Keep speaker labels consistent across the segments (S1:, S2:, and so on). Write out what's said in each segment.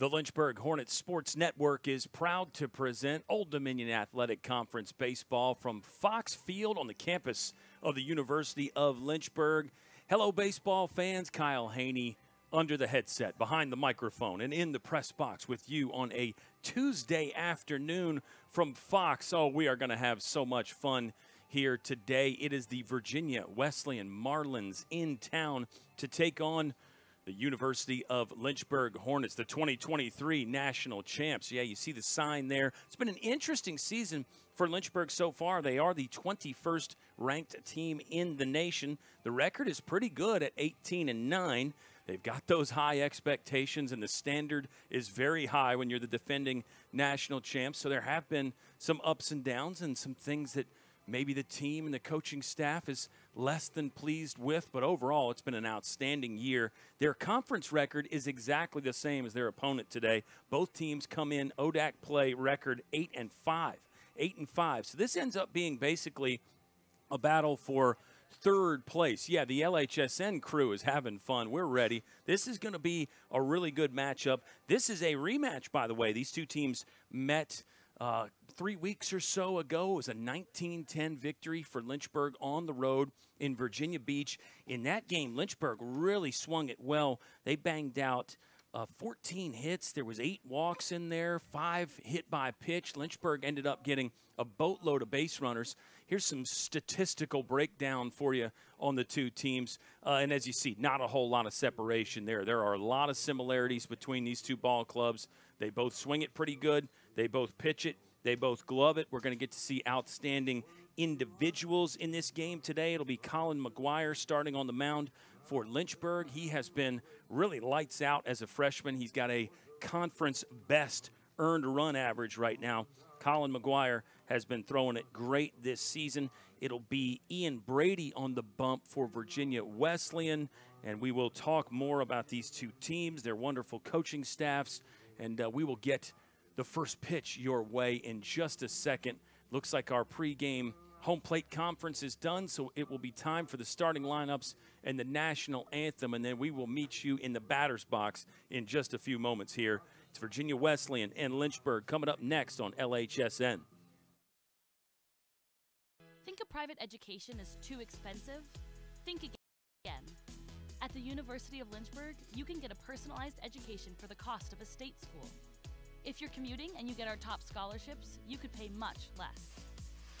S1: The Lynchburg Hornets Sports Network is proud to present Old Dominion Athletic Conference baseball from Fox Field on the campus of the University of Lynchburg. Hello, baseball fans. Kyle Haney under the headset, behind the microphone, and in the press box with you on a Tuesday afternoon from Fox. Oh, we are going to have so much fun here today. It is the Virginia Wesleyan Marlins in town to take on the University of Lynchburg Hornets, the 2023 national champs. Yeah, you see the sign there. It's been an interesting season for Lynchburg so far. They are the 21st ranked team in the nation. The record is pretty good at 18 and 9. They've got those high expectations, and the standard is very high when you're the defending national champs. So there have been some ups and downs and some things that maybe the team and the coaching staff is less than pleased with, but overall, it's been an outstanding year. Their conference record is exactly the same as their opponent today. Both teams come in ODAC play record eight and five, eight and five. So this ends up being basically a battle for third place. Yeah, the LHSN crew is having fun. We're ready. This is going to be a really good matchup. This is a rematch, by the way. These two teams met uh, three weeks or so ago. It was a 19-10 victory for Lynchburg on the road in Virginia Beach. In that game, Lynchburg really swung it well. They banged out uh, 14 hits. There was eight walks in there, five hit by pitch. Lynchburg ended up getting a boatload of base runners. Here's some statistical breakdown for you on the two teams. Uh, and as you see, not a whole lot of separation there. There are a lot of similarities between these two ball clubs. They both swing it pretty good. They both pitch it. They both glove it. We're going to get to see outstanding individuals in this game today. It'll be Colin McGuire starting on the mound for Lynchburg. He has been really lights out as a freshman. He's got a conference best earned run average right now. Colin McGuire has been throwing it great this season. It'll be Ian Brady on the bump for Virginia Wesleyan, and we will talk more about these two teams, their wonderful coaching staffs, and uh, we will get the first pitch your way in just a second. Looks like our pregame home plate conference is done, so it will be time for the starting lineups and the national anthem, and then we will meet you in the batter's box in just a few moments here. It's Virginia Wesleyan and Lynchburg coming up next on LHSN.
S2: Think a private education is too expensive? Think again. At the University of Lynchburg, you can get a personalized education for the cost of a state school. If you're commuting and you get our top scholarships, you could pay much less.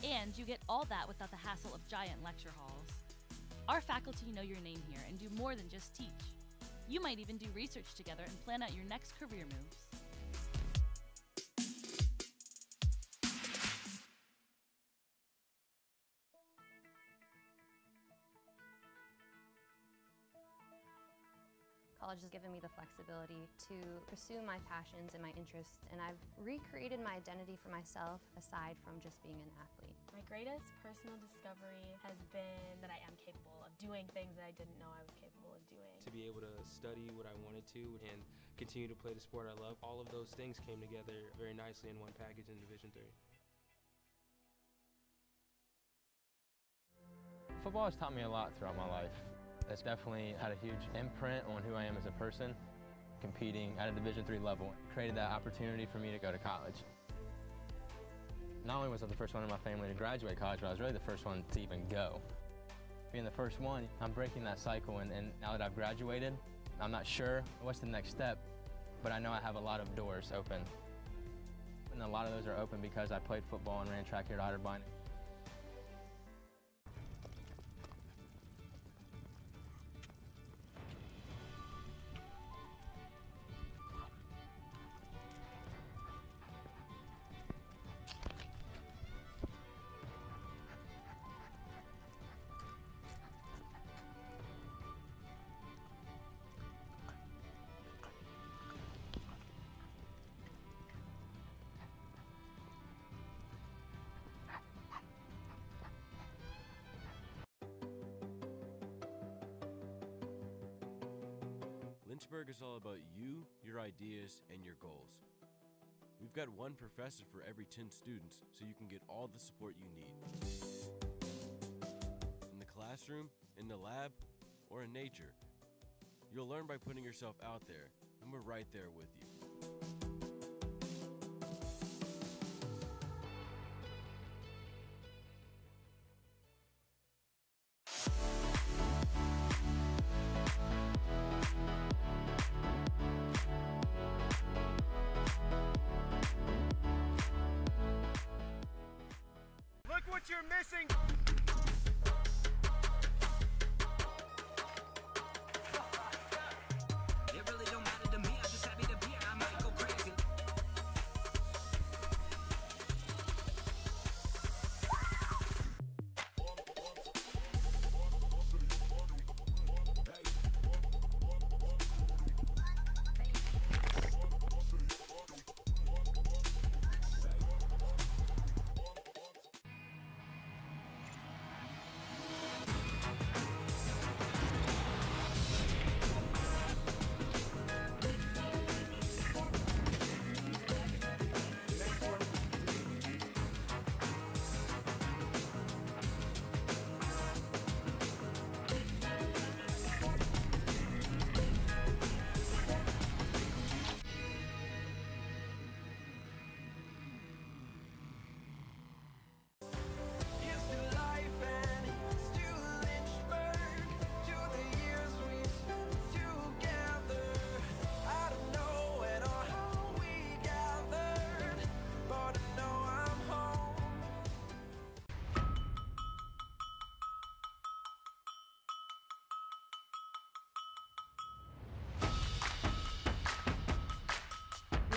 S2: And you get all that without the hassle of giant lecture halls. Our faculty know your name here and do more than just teach. You might even do research together and plan out your next career moves.
S3: College has given me the flexibility to pursue my passions and my interests, and I've recreated my identity for myself aside from just being an athlete.
S4: My greatest personal discovery has been that I am capable of doing things that I didn't know I was capable of doing.
S5: To be able to study what I wanted to and continue to play the sport I love, all of those things came together very nicely in one package in Division 3.
S6: Football has taught me a lot throughout my life. It's definitely had a huge imprint on who I am as a person. Competing at a Division III level created that opportunity for me to go to college. Not only was I the first one in my family to graduate college, but I was really the first one to even go. Being the first one, I'm breaking that cycle, and, and now that I've graduated, I'm not sure what's the next step, but I know I have a lot of doors open. And a lot of those are open because I played football and ran track here at Otterbein.
S7: Lynchburg is all about you, your ideas, and your goals. We've got one professor for every 10 students, so you can get all the support you need. In the classroom, in the lab, or in nature, you'll learn by putting yourself out there, and we're right there with you.
S8: You're missing.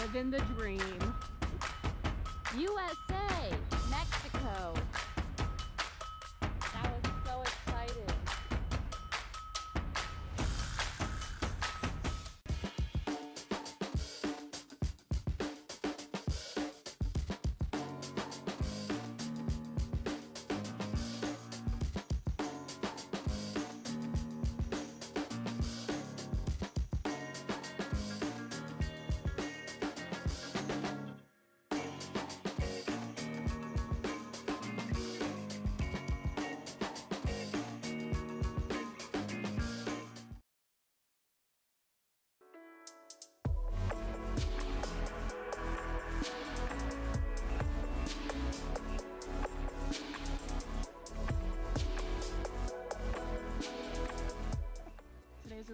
S9: Living the dream.
S10: USA,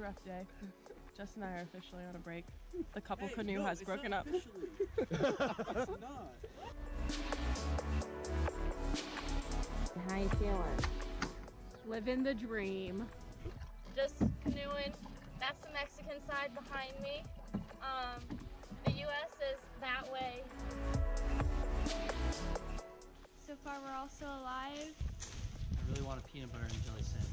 S9: rough day. Jess and I are officially on a break. The couple canoe has broken up.
S10: How you feeling?
S9: Living the dream.
S11: just canoeing. That's the Mexican side behind me. Um, the U.S. is that way.
S12: So far, we're all still alive.
S13: I really want a peanut butter and jelly sandwich.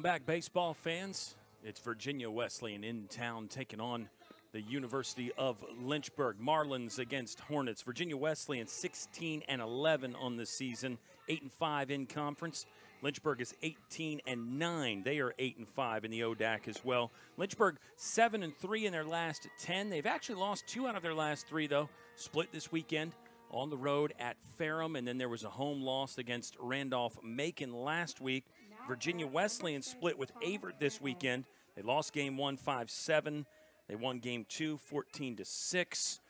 S1: Welcome back, baseball fans. It's Virginia Wesleyan in town taking on the University of Lynchburg. Marlins against Hornets. Virginia Wesleyan 16 and 11 on the season, 8 and 5 in conference. Lynchburg is 18 and 9. They are 8 and 5 in the ODAC as well. Lynchburg 7 and 3 in their last 10. They've actually lost two out of their last three, though. Split this weekend on the road at Ferrum, and then there was a home loss against Randolph Macon last week. Virginia Wesleyan split with Averett this weekend. They lost game one, 5 7. They won game two, 14 to 6.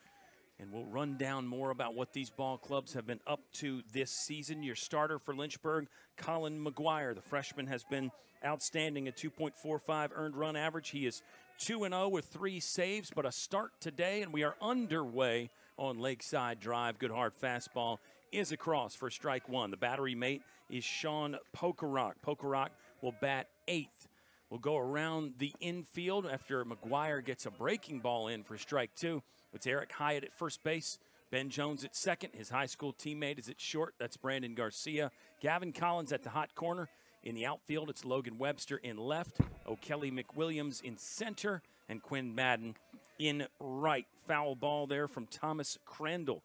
S1: And we'll run down more about what these ball clubs have been up to this season. Your starter for Lynchburg, Colin McGuire. The freshman has been outstanding at 2.45 earned run average. He is 2 0 with three saves, but a start today, and we are underway on Lakeside Drive. Good hard fastball is across for strike one. The battery mate is Sean Pokerock. Pokerock will bat eighth. We'll go around the infield after McGuire gets a breaking ball in for strike two. It's Eric Hyatt at first base. Ben Jones at second. His high school teammate is at short. That's Brandon Garcia. Gavin Collins at the hot corner. In the outfield, it's Logan Webster in left. O'Kelly McWilliams in center. And Quinn Madden in right. Foul ball there from Thomas Crandall.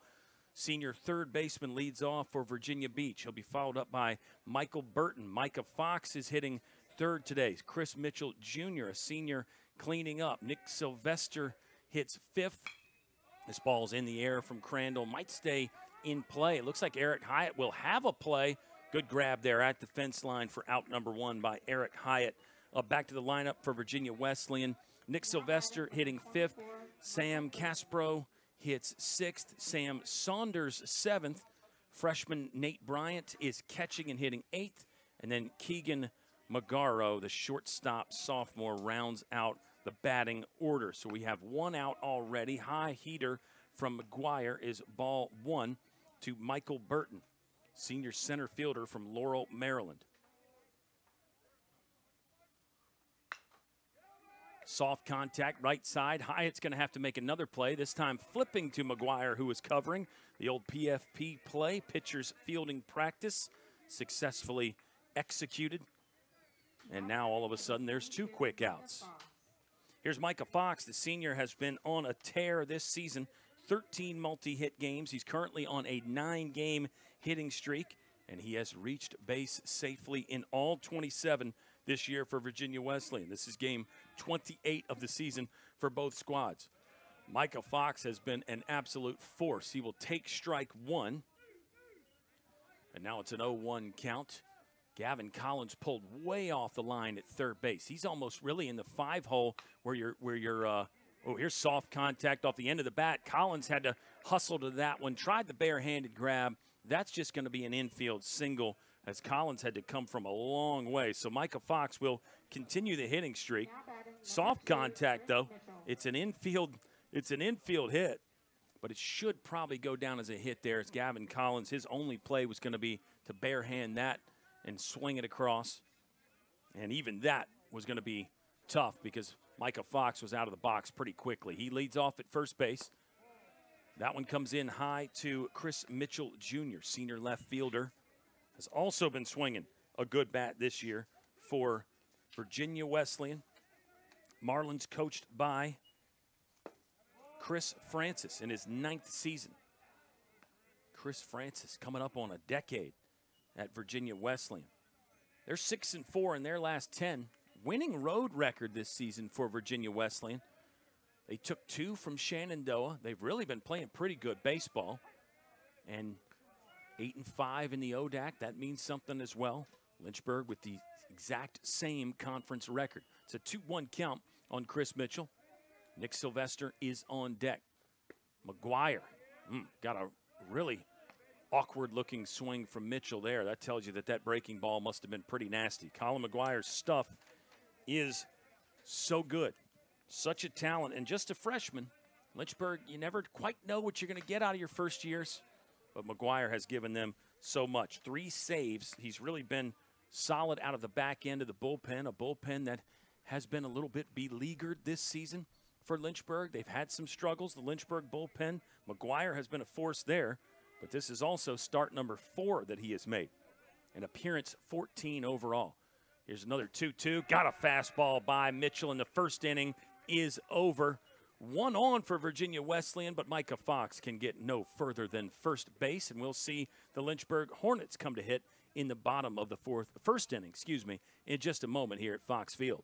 S1: Senior third baseman leads off for Virginia Beach. He'll be followed up by Michael Burton. Micah Fox is hitting third today. Chris Mitchell Jr., a senior, cleaning up. Nick Sylvester hits fifth. This ball's in the air from Crandall. Might stay in play. It looks like Eric Hyatt will have a play. Good grab there at the fence line for out number one by Eric Hyatt uh, back to the lineup for Virginia Wesleyan. Nick Sylvester hitting fifth. Sam Caspro hits sixth. Sam Saunders seventh. Freshman Nate Bryant is catching and hitting eighth. And then Keegan Magaro, the shortstop sophomore, rounds out the batting order. So we have one out already. High heater from McGuire is ball one to Michael Burton, senior center fielder from Laurel, Maryland. Soft contact, right side. Hyatt's going to have to make another play, this time flipping to McGuire, who is covering. The old PFP play, pitcher's fielding practice, successfully executed. And now all of a sudden there's two quick outs. Here's Micah Fox. The senior has been on a tear this season 13 multi hit games. He's currently on a nine game hitting streak, and he has reached base safely in all 27 this year for Virginia Wesleyan. This is game 28 of the season for both squads. Micah Fox has been an absolute force. He will take strike one. And now it's an 0 1 count. Gavin Collins pulled way off the line at third base. He's almost really in the five hole where you're where you're uh, oh here's soft contact off the end of the bat. Collins had to hustle to that one, tried the barehanded grab. That's just going to be an infield single as Collins had to come from a long way. So Micah Fox will continue the hitting streak. Soft contact though. It's an infield it's an infield hit, but it should probably go down as a hit there. It's Gavin Collins. His only play was going to be to barehand that and swing it across. And even that was going to be tough because Micah Fox was out of the box pretty quickly. He leads off at first base. That one comes in high to Chris Mitchell Jr., senior left fielder. Has also been swinging a good bat this year for Virginia Wesleyan. Marlins coached by Chris Francis in his ninth season. Chris Francis coming up on a decade at Virginia Wesleyan. They're six and four in their last ten. Winning road record this season for Virginia Wesleyan. They took two from Shenandoah. They've really been playing pretty good baseball. And eight and five in the ODAC, that means something as well. Lynchburg with the exact same conference record. It's a 2 1 count on Chris Mitchell. Nick Sylvester is on deck. McGuire mm, got a really awkward looking swing from Mitchell there. That tells you that that breaking ball must have been pretty nasty. Colin McGuire's stuff is so good. Such a talent. And just a freshman, Lynchburg, you never quite know what you're going to get out of your first years. But McGuire has given them so much. Three saves. He's really been solid out of the back end of the bullpen, a bullpen that has been a little bit beleaguered this season for Lynchburg. They've had some struggles. The Lynchburg bullpen, McGuire has been a force there. But this is also start number four that he has made. An appearance 14 overall. Here's another 2 2. Got a fastball by Mitchell in the first inning. Is over. One on for Virginia Wesleyan, but Micah Fox can get no further than first base, and we'll see the Lynchburg Hornets come to hit in the bottom of the fourth, first inning, excuse me, in just a moment here at Fox Field.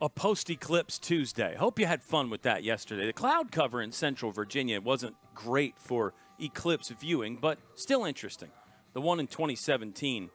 S1: A post eclipse Tuesday. Hope you had fun with that yesterday. The cloud cover in central Virginia wasn't great for eclipse viewing, but still interesting. The one in 2017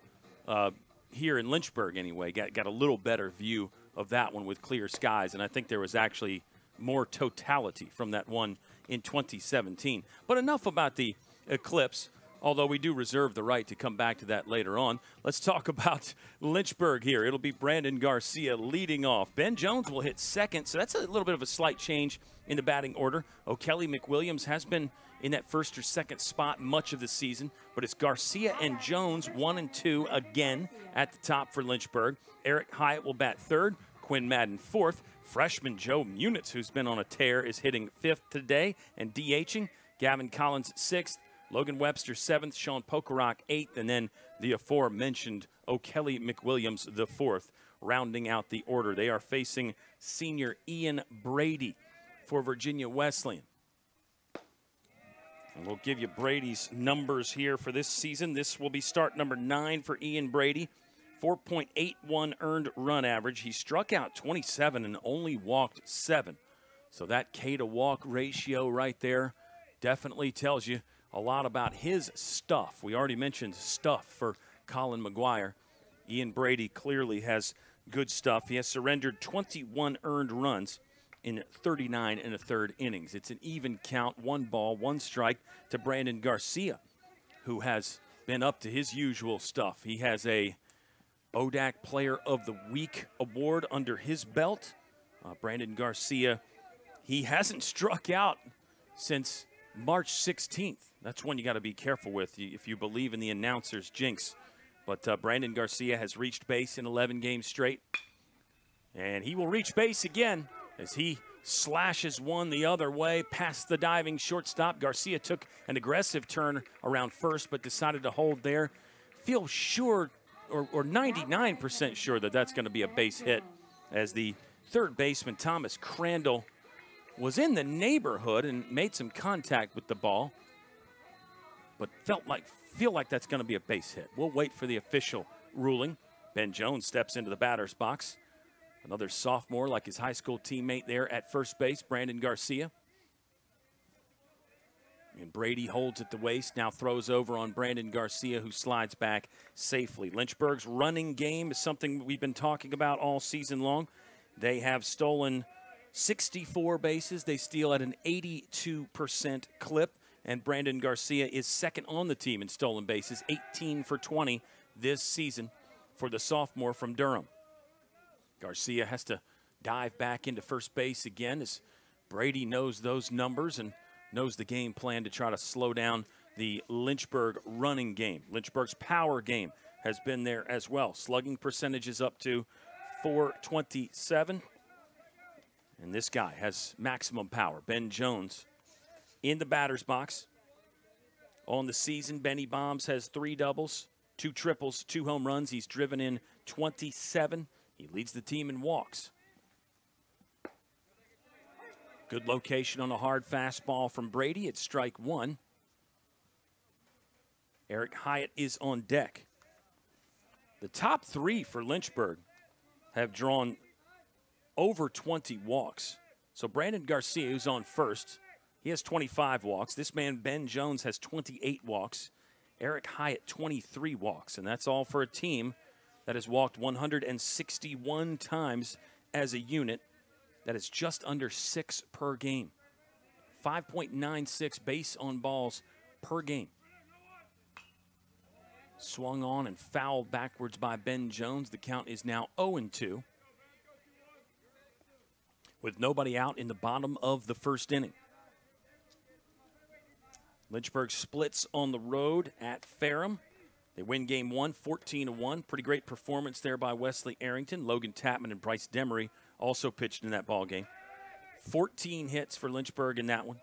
S1: uh, here in Lynchburg, anyway, got, got a little better view of that one with clear skies, and I think there was actually more totality from that one in 2017. But enough about the eclipse. Although we do reserve the right to come back to that later on. Let's talk about Lynchburg here. It'll be Brandon Garcia leading off. Ben Jones will hit second, so that's a little bit of a slight change in the batting order. O'Kelly McWilliams has been in that first or second spot much of the season, but it's Garcia and Jones, one and two again at the top for Lynchburg. Eric Hyatt will bat third, Quinn Madden fourth. Freshman Joe Munitz, who's been on a tear, is hitting fifth today and DHing. Gavin Collins sixth. Logan Webster seventh, Sean Pokerock eighth, and then the aforementioned O'Kelly McWilliams the fourth, rounding out the order. They are facing senior Ian Brady for Virginia Wesleyan. And we'll give you Brady's numbers here for this season. This will be start number nine for Ian Brady. 4.81 earned run average. He struck out 27 and only walked seven. So that K to walk ratio right there definitely tells you a lot about his stuff. We already mentioned stuff for Colin McGuire. Ian Brady clearly has good stuff. He has surrendered 21 earned runs in 39 and a third innings. It's an even count, one ball, one strike to Brandon Garcia, who has been up to his usual stuff. He has a ODAC Player of the Week award under his belt. Uh, Brandon Garcia, he hasn't struck out since March 16th. That's one you got to be careful with if you believe in the announcer's jinx. But uh, Brandon Garcia has reached base in 11 games straight. And he will reach base again as he slashes one the other way past the diving shortstop. Garcia took an aggressive turn around first, but decided to hold there. Feel sure, or, or 99% sure, that that's going to be a base hit as the third baseman, Thomas Crandall, was in the neighborhood and made some contact with the ball, but felt like feel like that's going to be a base hit. We'll wait for the official ruling. Ben Jones steps into the batter's box. Another sophomore, like his high school teammate there at first base, Brandon Garcia. And Brady holds at the waist, now throws over on Brandon Garcia, who slides back safely. Lynchburg's running game is something we've been talking about all season long. They have stolen 64 bases. They steal at an 82% clip. And Brandon Garcia is second on the team in stolen bases, 18 for 20 this season for the sophomore from Durham. Garcia has to dive back into first base again as Brady knows those numbers and knows the game plan to try to slow down the Lynchburg running game. Lynchburg's power game has been there as well. Slugging percentages up to 427. And this guy has maximum power. Ben Jones in the batter's box. On the season, Benny Bombs has three doubles, two triples, two home runs. He's driven in 27. He leads the team in walks. Good location on a hard fastball from Brady. It's strike one. Eric Hyatt is on deck. The top three for Lynchburg have drawn over 20 walks. So Brandon Garcia, who's on first, he has 25 walks. This man, Ben Jones, has 28 walks. Eric Hyatt, 23 walks. And that's all for a team that has walked 161 times as a unit. That is just under six per game. 5.96 base on balls per game. Swung on and fouled backwards by Ben Jones. The count is now 0 2. With nobody out in the bottom of the first inning. Lynchburg splits on the road at Ferrum. They win game one, 14 1. Pretty great performance there by Wesley Arrington. Logan Tapman and Bryce Demery also pitched in that ball game. 14 hits for Lynchburg in that one.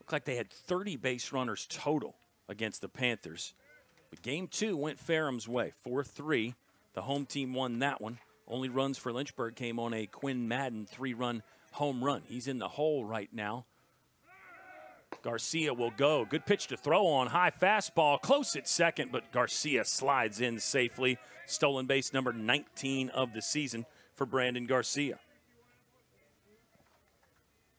S1: Looked like they had 30 base runners total against the Panthers. But game two went Ferrum's way, 4 3. The home team won that one. Only runs for Lynchburg came on a Quinn Madden three run home run. He's in the hole right now. Garcia will go. Good pitch to throw on. High fastball. Close at second, but Garcia slides in safely. Stolen base number 19 of the season for Brandon Garcia.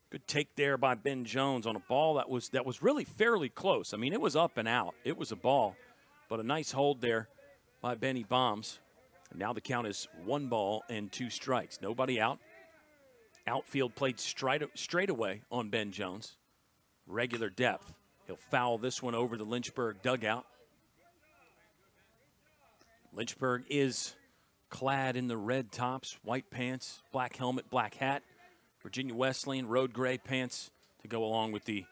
S1: Good take there by Ben Jones on a ball that was that was really fairly close. I mean, it was up and out. It was a ball, but a nice hold there by Benny Bombs. Now the count is one ball and two strikes. Nobody out. Outfield played straight, straight away on Ben Jones regular depth. He'll foul this one over the Lynchburg dugout. Lynchburg is clad in the red tops, white pants, black helmet, black hat. Virginia Wesleyan, road gray pants to go along with the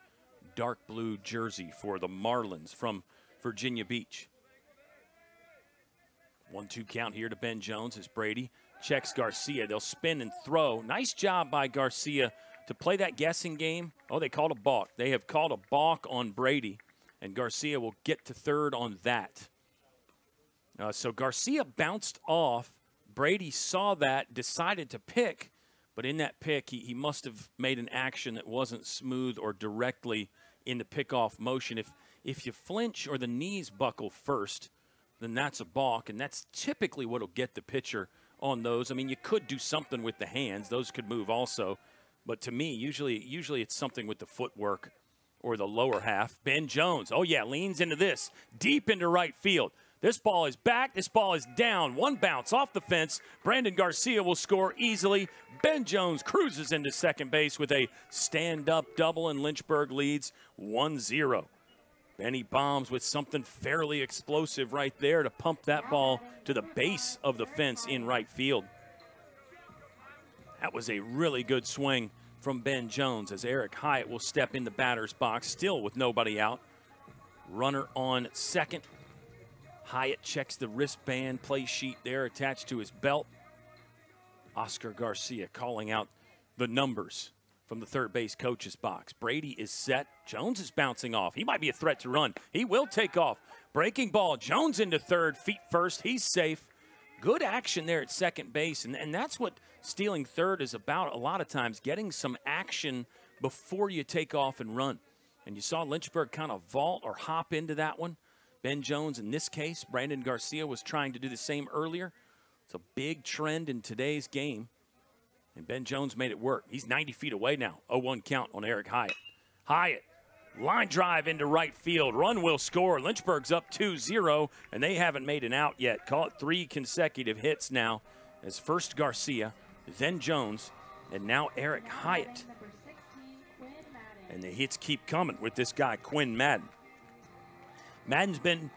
S1: dark blue jersey for the Marlins from Virginia Beach. One two count here to Ben Jones as Brady checks Garcia. They'll spin and throw. Nice job by Garcia to play that guessing game. Oh, they called a balk. They have called a balk on Brady, and Garcia will get to third on that. Uh, so Garcia bounced off. Brady saw that, decided to pick, but in that pick, he, he must have made an action that wasn't smooth or directly in the pickoff motion. If if you flinch or the knees buckle first, then that's a balk, and that's typically what'll get the pitcher on those. I mean, you could do something with the hands; those could move also. But to me, usually usually it's something with the footwork or the lower half. Ben Jones, oh yeah, leans into this deep into right field. This ball is back. This ball is down. One bounce off the fence. Brandon Garcia will score easily. Ben Jones cruises into second base with a stand up double, and Lynchburg leads 1 0. Benny bombs with something fairly explosive right there to pump that ball to the base of the fence in right field. That was a really good swing from Ben Jones as Eric Hyatt will step in the batter's box, still with nobody out. Runner on second. Hyatt checks the wristband play sheet there attached to his belt. Oscar Garcia calling out the numbers from the third base coach's box. Brady is set. Jones is bouncing off. He might be a threat to run. He will take off. Breaking ball. Jones into third, feet first. He's safe. Good action there at second base. And, and that's what stealing third is about a lot of times getting some action before you take off and run. And you saw Lynchburg kind of vault or hop into that one. Ben Jones, in this case, Brandon Garcia was trying to do the same earlier. It's a big trend in today's game. And Ben Jones made it work. He's 90 feet away now. 0 1 count on Eric Hyatt. Hyatt, line drive into right field. Run will score. Lynchburg's up 2 0, and they haven't made an out yet. Call it three consecutive hits now as first Garcia, then Jones, and now Eric Hyatt. And the hits keep coming with this guy, Quinn Madden. Madden's been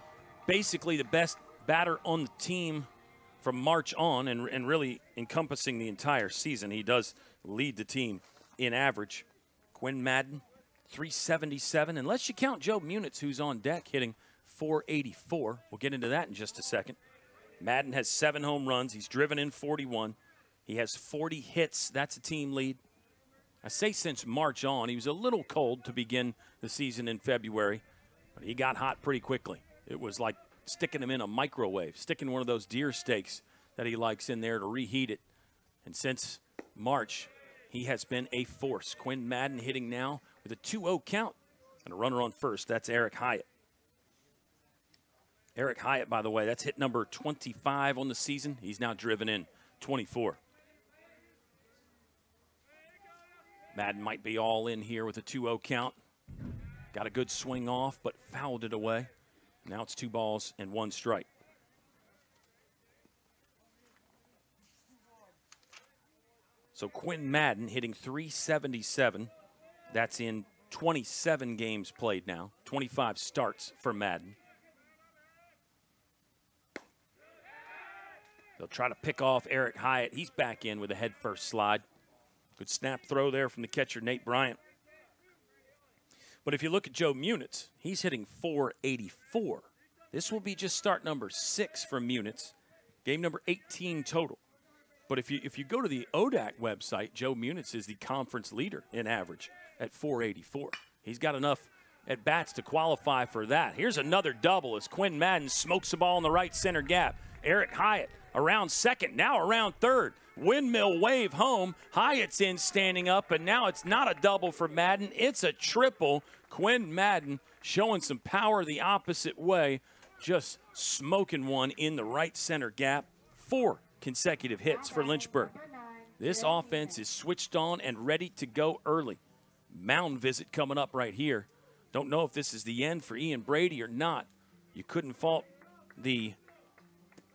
S1: basically the best batter on the team from March on and, and really encompassing the entire season. He does lead the team in average. Quinn Madden, 377. Unless you count Joe Munitz, who's on deck hitting 484. We'll get into that in just a second. Madden has seven home runs. He's driven in 41. He has 40 hits. That's a team lead. I say since March on. He was a little cold to begin the season in February, but he got hot pretty quickly. It was like sticking him in a microwave, sticking one of those deer steaks that he likes in there to reheat it. And since March, he has been a force. Quinn Madden hitting now with a 2 0 count and a runner on first. That's Eric Hyatt. Eric Hyatt, by the way, that's hit number 25 on the season. He's now driven in 24. Madden might be all in here with a 2 0 count. Got a good swing off, but fouled it away. Now it's two balls and one strike. So Quinn Madden hitting 377. That's in 27 games played now, 25 starts for Madden. They'll try to pick off Eric Hyatt. He's back in with a head first slide. Good snap throw there from the catcher, Nate Bryant. But if you look at Joe Munitz, he's hitting 484. This will be just start number six for Munitz, game number 18 total. But if you if you go to the ODAC website, Joe Munitz is the conference leader in average at 484. He's got enough at bats to qualify for that. Here's another double as Quinn Madden smokes the ball in the right center gap. Eric Hyatt around second, now around third. Windmill wave home. Hyatt's in standing up, and now it's not a double for Madden. It's a triple. Quinn Madden showing some power the opposite way, just smoking one in the right center gap. Four consecutive hits for Lynchburg. This offense is switched on and ready to go early. Mound visit coming up right here. Don't know if this is the end for Ian Brady or not. You couldn't fault the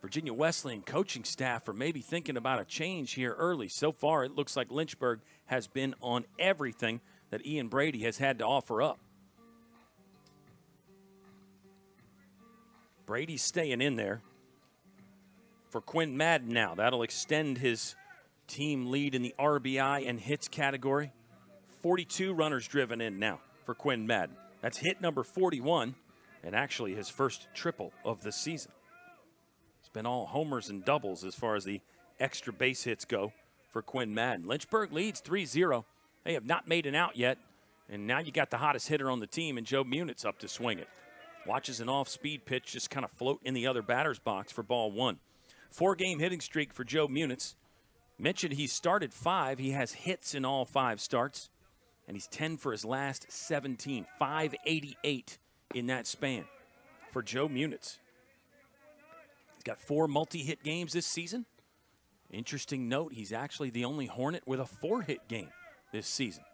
S1: Virginia Wesleyan coaching staff for maybe thinking about a change here early. So far, it looks like Lynchburg has been on everything that Ian Brady has had to offer up. Brady's staying in there for Quinn Madden now. That'll extend his team lead in the RBI and hits category. 42 runners driven in now for Quinn Madden. That's hit number 41 and actually his first triple of the season. Been all homers and doubles as far as the extra base hits go for Quinn Madden. Lynchburg leads 3 0. They have not made an out yet, and now you got the hottest hitter on the team, and Joe Munitz up to swing it. Watches an off speed pitch just kind of float in the other batter's box for ball one. Four game hitting streak for Joe Munitz. Mentioned he started five. He has hits in all five starts, and he's 10 for his last 17. 588 in that span for Joe Munitz. Got four multi hit games this season. Interesting note, he's actually the only Hornet with a four hit game this season.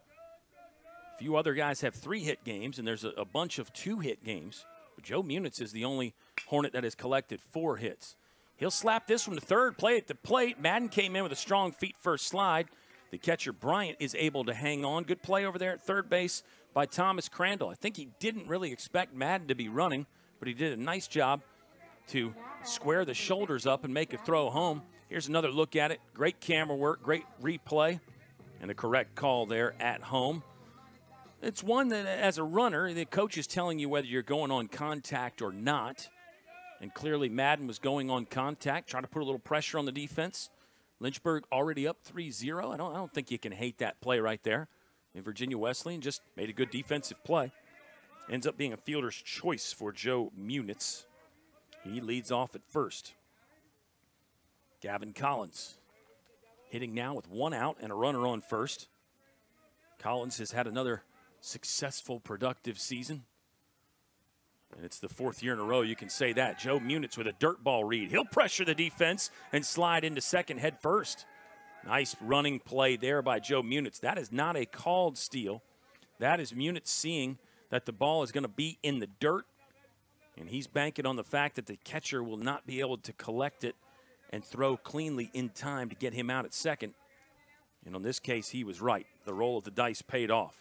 S1: A few other guys have three hit games, and there's a, a bunch of two hit games. But Joe Munitz is the only Hornet that has collected four hits. He'll slap this one to third, play the plate. Madden came in with a strong feet first slide. The catcher Bryant is able to hang on. Good play over there at third base by Thomas Crandall. I think he didn't really expect Madden to be running, but he did a nice job to square the shoulders up and make a throw home. Here's another look at it. Great camera work, great replay, and a correct call there at home. It's one that, as a runner, the coach is telling you whether you're going on contact or not. And clearly, Madden was going on contact, trying to put a little pressure on the defense. Lynchburg already up 3 0. I don't, I don't think you can hate that play right there. And Virginia Wesleyan just made a good defensive play. Ends up being a fielder's choice for Joe Munitz. He leads off at first. Gavin Collins hitting now with one out and a runner on first. Collins has had another successful, productive season. And it's the fourth year in a row you can say that. Joe Munitz with a dirt ball read. He'll pressure the defense and slide into second head first. Nice running play there by Joe Munitz. That is not a called steal. That is Munitz seeing that the ball is going to be in the dirt. And he's banking on the fact that the catcher will not be able to collect it and throw cleanly in time to get him out at second. And on this case, he was right. The roll of the dice paid off.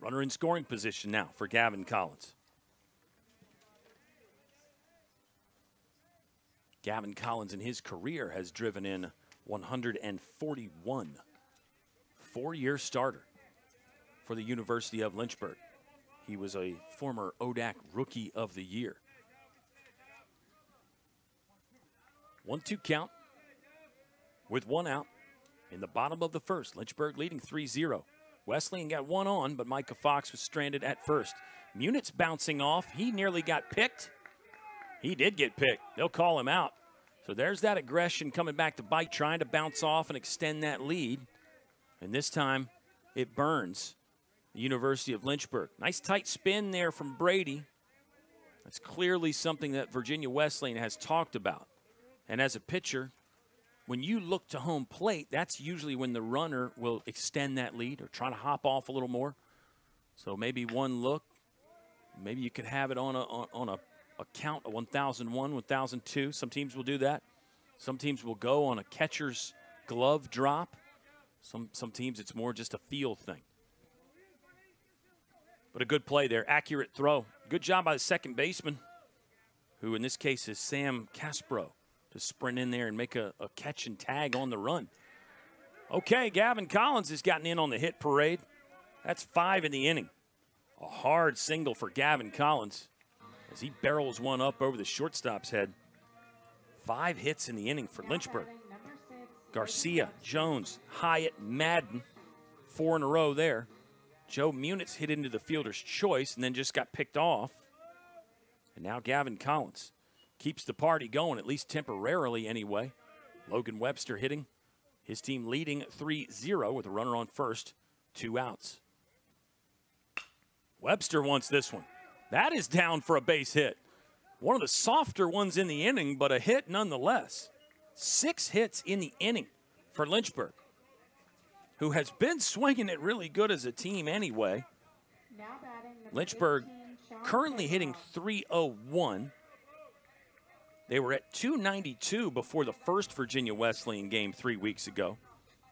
S1: Runner in scoring position now for Gavin Collins. Gavin Collins in his career has driven in 141. Four year starter for the University of Lynchburg. He was a former ODAC Rookie of the Year. 1 2 count with one out in the bottom of the first. Lynchburg leading 3 0. Wesleyan got one on, but Micah Fox was stranded at first. Munitz bouncing off. He nearly got picked. He did get picked. They'll call him out. So there's that aggression coming back to bite, trying to bounce off and extend that lead. And this time it burns the University of Lynchburg. Nice tight spin there from Brady. That's clearly something that Virginia Wesleyan has talked about. And as a pitcher, when you look to home plate, that's usually when the runner will extend that lead or try to hop off a little more. So maybe one look, maybe you could have it on a on, a, a count, a 1001, 1002. Some teams will do that. Some teams will go on a catcher's glove drop. Some some teams it's more just a feel thing. But a good play there, accurate throw. Good job by the second baseman, who in this case is Sam Caspro to sprint in there and make a, a catch and tag on the run. Okay, Gavin Collins has gotten in on the hit parade. That's five in the inning. A hard single for Gavin Collins as he barrels one up over the shortstop's head. Five hits in the inning for Lynchburg. Garcia, Jones, Hyatt, Madden, four in a row there. Joe Munitz hit into the fielder's choice and then just got picked off. And now Gavin Collins keeps the party going, at least temporarily anyway. Logan Webster hitting. His team leading 3 0 with a runner on first, two outs. Webster wants this one. That is down for a base hit. One of the softer ones in the inning, but a hit nonetheless. Six hits in the inning for Lynchburg, who has been swinging it really good as a team anyway. Lynchburg currently hitting 301. They were at 292 before the first Virginia Wesleyan game three weeks ago.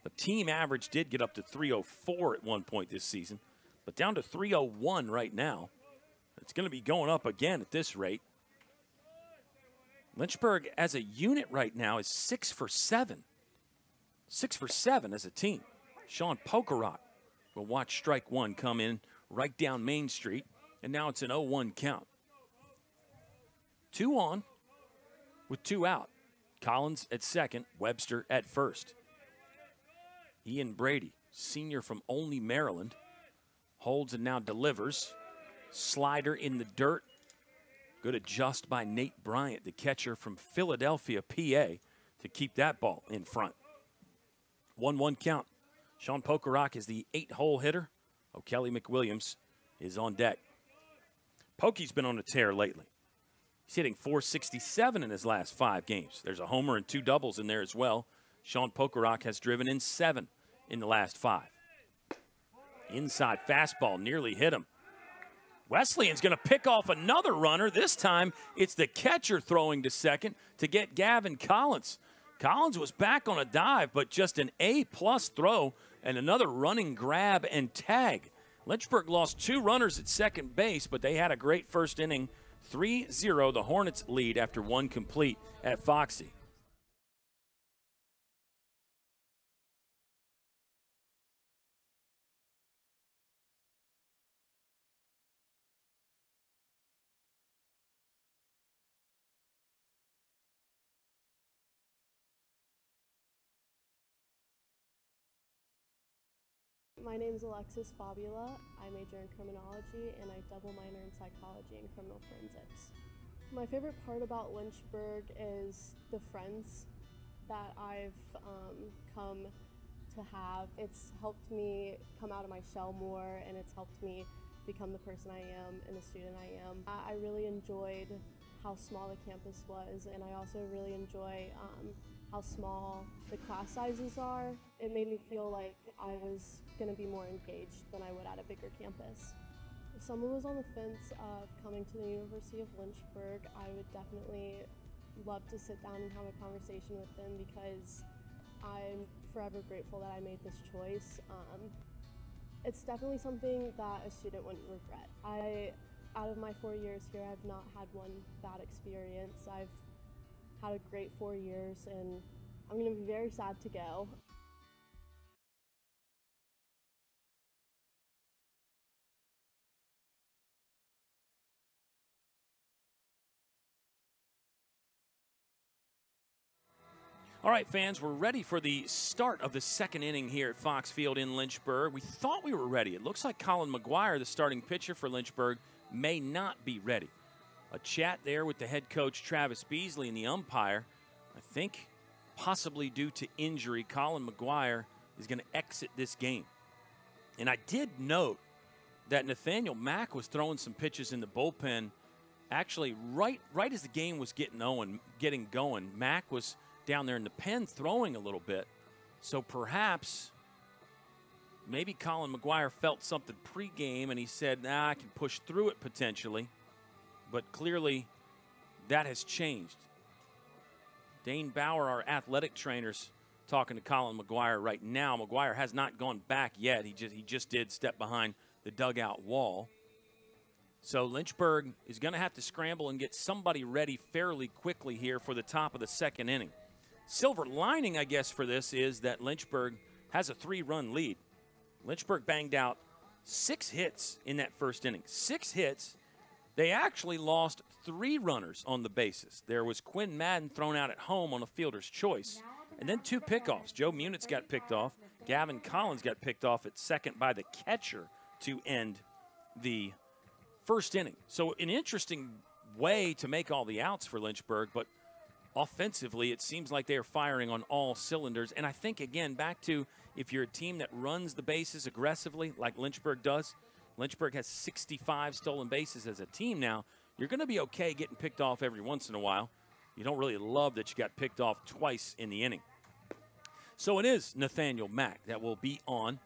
S1: The team average did get up to 304 at one point this season, but down to 301 right now. It's going to be going up again at this rate. Lynchburg, as a unit right now, is six for seven. Six for seven as a team. Sean Pokerock will watch strike one come in right down Main Street, and now it's an 0 1 count. Two on with two out. Collins at second, Webster at first. Ian Brady, senior from Olney Maryland, holds and now delivers. Slider in the dirt. Good adjust by Nate Bryant, the catcher from Philadelphia, PA, to keep that ball in front. 1 1 count. Sean Pokerock is the eight hole hitter. O'Kelly McWilliams is on deck. Pokey's been on a tear lately. He's hitting 467 in his last five games. There's a homer and two doubles in there as well. Sean Pokerock has driven in seven in the last five. Inside fastball nearly hit him. Wesleyan's going to pick off another runner. This time it's the catcher throwing to second to get Gavin Collins. Collins was back on a dive, but just an A plus throw and another running grab and tag. Lynchburg lost two runners at second base, but they had a great first inning 3 0, the Hornets lead after one complete at Foxy.
S8: My name is Alexis Fabula. I major in criminology and I double minor in psychology and criminal forensics. My favorite part about Lynchburg is the friends that I've um, come to have. It's helped me come out of my shell more and it's helped me become the person I am and the student I am. I really enjoyed how small the campus was and I also really enjoy um, how small the class sizes are. It made me feel like I was going to be more engaged than I would at a bigger campus. If someone was on the fence of coming to the University of Lynchburg, I would definitely love to sit down and have a conversation with them because I'm forever grateful that I made this choice. Um, it's definitely something that a student wouldn't regret. I, out of my four years here, I've not had one bad experience. I've had a great four years and I'm going to be very sad to go.
S1: All right, fans, we're ready for the start of the second inning here at Fox Field in Lynchburg. We thought we were ready. It looks like Colin McGuire, the starting pitcher for Lynchburg, may not be ready. A chat there with the head coach, Travis Beasley, and the umpire. I think possibly due to injury, Colin McGuire is going to exit this game. And I did note that Nathaniel Mack was throwing some pitches in the bullpen. Actually, right right as the game was getting going, getting going, Mack was down there in the pen throwing a little bit. So perhaps maybe Colin McGuire felt something pregame and he said, nah, I can push through it potentially. But clearly that has changed. Dane Bauer, our athletic trainers, talking to Colin McGuire right now. McGuire has not gone back yet. He just he just did step behind the dugout wall. So Lynchburg is going to have to scramble and get somebody ready fairly quickly here for the top of the second inning. Silver lining, I guess, for this is that Lynchburg has a three run lead. Lynchburg banged out six hits in that first inning. Six hits. They actually lost three runners on the bases. There was Quinn Madden thrown out at home on a fielder's choice, and then two pickoffs. Joe Munitz got picked off. Gavin Collins got picked off at second by the catcher to end the first inning. So, an interesting way to make all the outs for Lynchburg, but offensively, it seems like they are firing on all cylinders. And I think, again, back to if you're a team that runs the bases aggressively, like Lynchburg does, Lynchburg has 65 stolen bases as a team now. You're going to be okay getting picked off every once in a while. You don't really love that you got picked off twice in the inning. So it is Nathaniel Mack that will be on.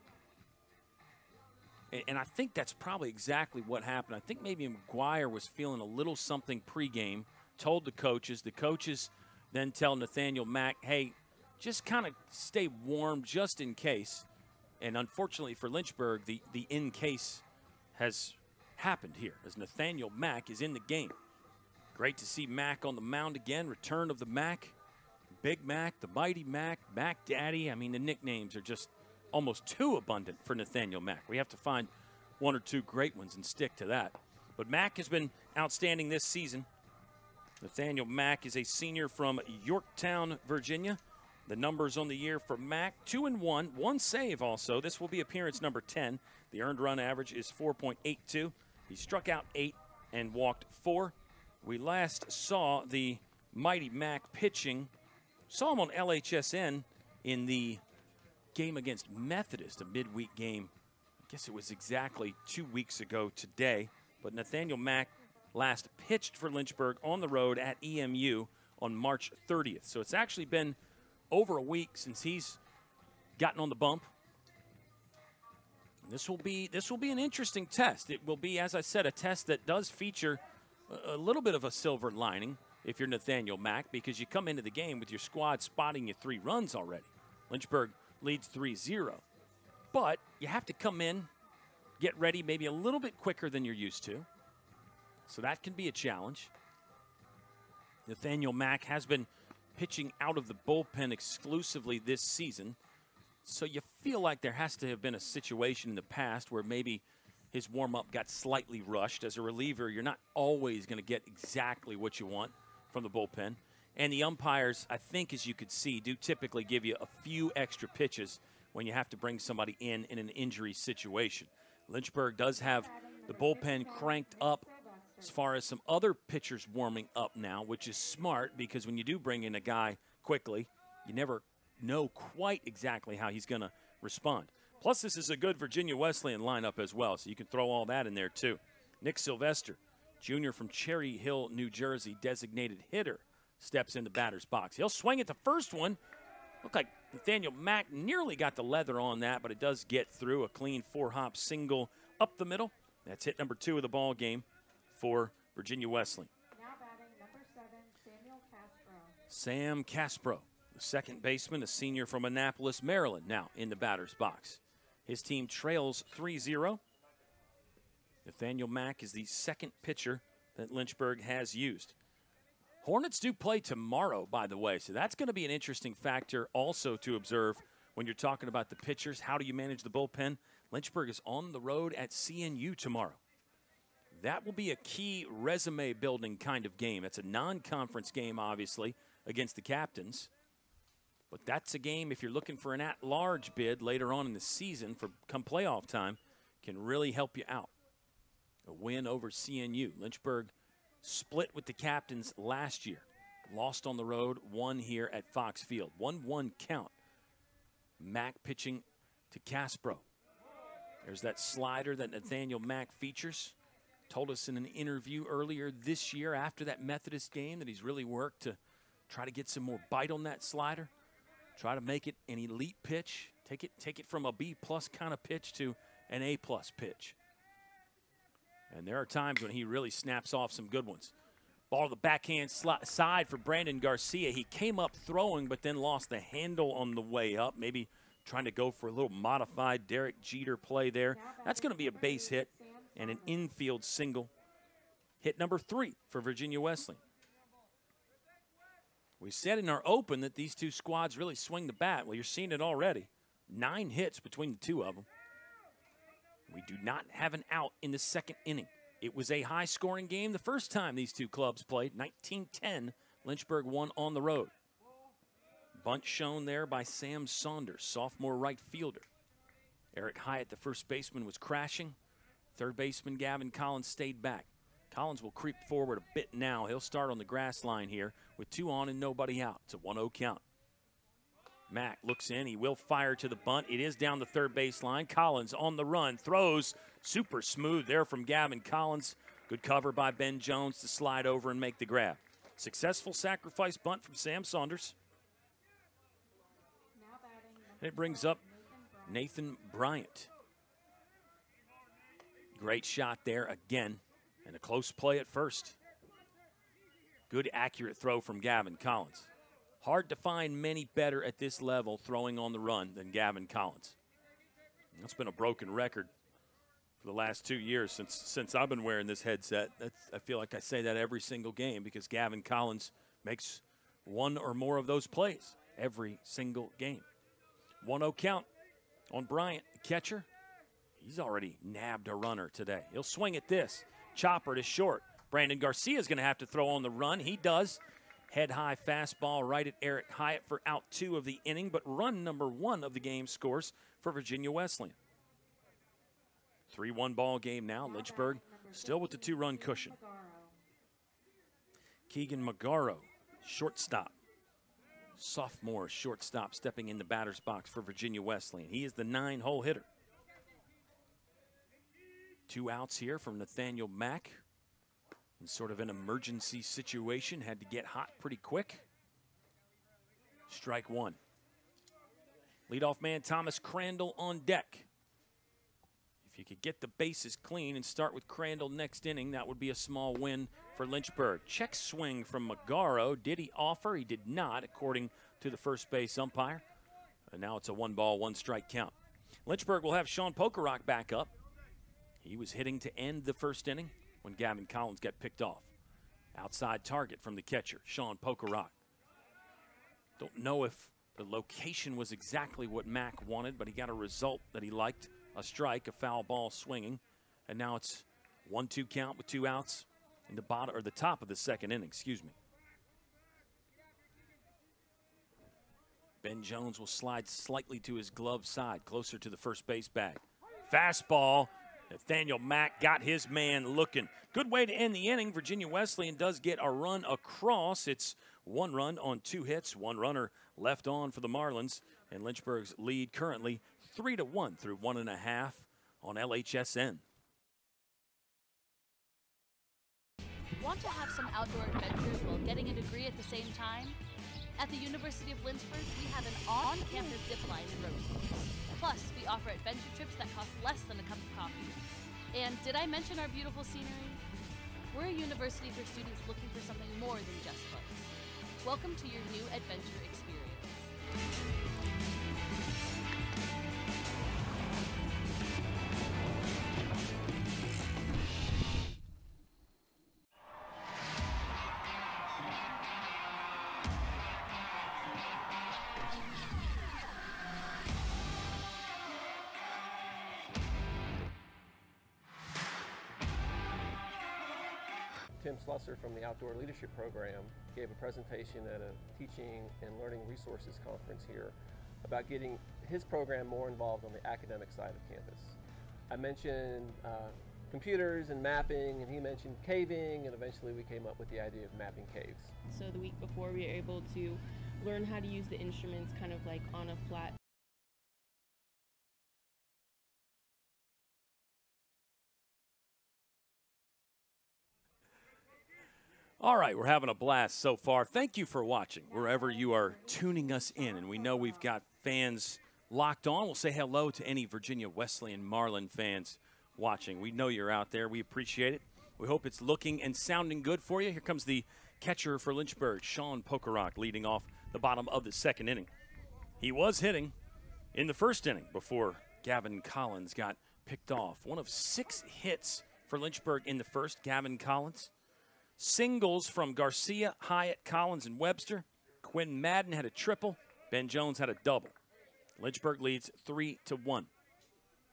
S1: And I think that's probably exactly what happened. I think maybe McGuire was feeling a little something pregame, told the coaches. The coaches then tell Nathaniel Mack, hey, just kind of stay warm just in case. And unfortunately for Lynchburg, the, the in case has happened here as Nathaniel Mack is in the game. Great to see Mack on the mound again. Return of the Mack. Big Mac, the Mighty Mac, Mac Daddy. I mean, the nicknames are just almost too abundant for Nathaniel Mack. We have to find one or two great ones and stick to that. But Mack has been outstanding this season. Nathaniel Mack is a senior from Yorktown, Virginia. The numbers on the year for Mack two and one, one save also. This will be appearance number 10. The earned run average is 4.82. He struck out eight and walked four. We last saw the mighty Mack pitching. Saw him on LHSN in the game against Methodist, a midweek game. I guess it was exactly two weeks ago today. But Nathaniel Mack last pitched for Lynchburg on the road at EMU on March 30th. So it's actually been over a week since he's gotten on the bump. This will be this will be an interesting test. It will be, as I said, a test that does feature a, a little bit of a silver lining if you're Nathaniel Mack, because you come into the game with your squad spotting you three runs already. Lynchburg leads 3-0. But you have to come in, get ready maybe a little bit quicker than you're used to. So that can be a challenge. Nathaniel Mack has been pitching out of the bullpen exclusively this season. So you feel like there has to have been a situation in the past where maybe his warm up got slightly rushed. As a reliever, you're not always going to get exactly what you want from the bullpen. And the umpires, I think, as you could see, do typically give you a few extra pitches when you have to bring somebody in in an injury situation. Lynchburg does have the bullpen cranked up as far as some other pitchers warming up now, which is smart because when you do bring in a guy quickly, you never know quite exactly how he's going to respond. Plus, this is a good Virginia Wesleyan lineup as well, so you can throw all that in there too. Nick Sylvester, junior from Cherry Hill, New Jersey, designated hitter, steps in the batter's box. He'll swing at the first one. Look like Nathaniel Mack nearly got the leather on that, but it does get through a clean four hop single up the middle. That's hit number two of the ball game for Virginia Wesleyan. Now batting number seven, Samuel Caspro. Sam Caspro, the second baseman, a senior from Annapolis, Maryland, now in the batter's box. His team trails 3 0. Nathaniel Mack is the second pitcher that Lynchburg has used. Hornets do play tomorrow, by the way, so that's going to be an interesting factor also to observe when you're talking about the pitchers. How do you manage the bullpen? Lynchburg is on the road at CNU tomorrow. That will be a key resume building kind of game. It's a non conference game, obviously, against the captains. But that's a game, if you're looking for an at large bid later on in the season for come playoff time, can really help you out. A win over CNU. Lynchburg split with the captains last year. Lost on the road, won here at Fox Field. 1 1 count. Mack pitching to Caspro. There's that slider that Nathaniel Mack features. Told us in an interview earlier this year after that Methodist game that he's really worked to try to get some more bite on that slider. Try to make it an elite pitch. Take it, take it from a B plus kind of pitch to an A plus pitch. And there are times when he really snaps off some good ones. Ball to the backhand side for Brandon Garcia. He came up throwing, but then lost the handle on the way up. Maybe trying to go for a little modified Derek Jeter play there. That's going to be a base hit and an infield single. Hit number three for Virginia Wesleyan. We said in our open that these two squads really swing the bat. Well, you're seeing it already. Nine hits between the two of them. We do not have an out in the second inning. It was a high scoring game the first time these two clubs played. 1910, Lynchburg won on the road. Bunt shown there by Sam Saunders, sophomore right fielder. Eric Hyatt, the first baseman, was crashing. Third baseman Gavin Collins stayed back. Collins will creep forward a bit now. He'll start on the grass line here with two on and nobody out. It's a 1 0 count. Mack looks in. He will fire to the bunt. It is down the third baseline. Collins on the run. Throws super smooth there from Gavin Collins. Good cover by Ben Jones to slide over and make the grab. Successful sacrifice bunt from Sam Saunders. And it brings up Nathan Bryant. Great shot there again, and a close play at first. Good accurate throw from Gavin Collins. Hard to find many better at this level throwing on the run than Gavin Collins. That's been a broken record for the last two years since since I've been wearing this headset. That's, I feel like I say that every single game because Gavin Collins makes one or more of those plays every single game. 1 0 count on Bryant, catcher. He's already nabbed a runner today. He'll swing at this. Chopper to short. Brandon Garcia is going to have to throw on the run. He does. Head high fastball right at Eric Hyatt for out two of the inning, but run number one of the game scores for Virginia Wesleyan. 3 1 ball game now. Lynchburg still with the two run cushion. Keegan Magaro, shortstop. Sophomore shortstop stepping in the batter's box for Virginia Wesleyan. He is the nine hole hitter. Two outs here from Nathaniel Mack. In sort of an emergency situation, had to get hot pretty quick. Strike one. Leadoff man Thomas Crandall on deck. If you could get the bases clean and start with Crandall next inning, that would be a small win for Lynchburg. Check swing from Magaro. Did he offer? He did not, according to the first base umpire. And now it's a one ball, one strike count. Lynchburg will have Sean Pokerock back up. He was hitting to end the first inning when Gavin Collins got picked off. Outside target from the catcher, Sean Pokerock. Don't know if the location was exactly what Mack wanted, but he got a result that he liked a strike, a foul ball swinging, and now it's one-two count with two outs in the bottom or the top of the second inning. Excuse me. Ben Jones will slide slightly to his glove side, closer to the first base bag. Fastball. Nathaniel Mack got his man looking. Good way to end the inning. Virginia Wesleyan does get a run across. It's one run on two hits, one runner left on for the Marlins, and Lynchburg's lead currently three to one through one and a half on LHSN.
S2: Want to have some outdoor adventures while getting a degree at the same time? At the University of Lynchburg, we have an on-campus zip line ropes course. Plus, we offer adventure trips that cost less than a cup of coffee. And did I mention our beautiful scenery? We're a university for students looking for something more than just books. Welcome to your new adventure experience.
S14: Tim Slusser from the Outdoor Leadership Program gave a presentation at a teaching and learning resources conference here about getting his program more involved on the academic side of campus. I mentioned uh, computers and mapping, and he mentioned caving, and eventually we came up with the idea of mapping caves.
S9: So the week before, we were able to learn how to use the instruments kind of like on a flat
S1: All right, we're having a blast so far. Thank you for watching wherever you are tuning us in. And we know we've got fans locked on. We'll say hello to any Virginia Wesleyan Marlin fans watching. We know you're out there. We appreciate it. We hope it's looking and sounding good for you. Here comes the catcher for Lynchburg, Sean Pokerock, leading off the bottom of the second inning. He was hitting in the first inning before Gavin Collins got picked off. One of six hits for Lynchburg in the first, Gavin Collins. Singles from Garcia, Hyatt, Collins, and Webster. Quinn Madden had a triple. Ben Jones had a double. Lynchburg leads three to one.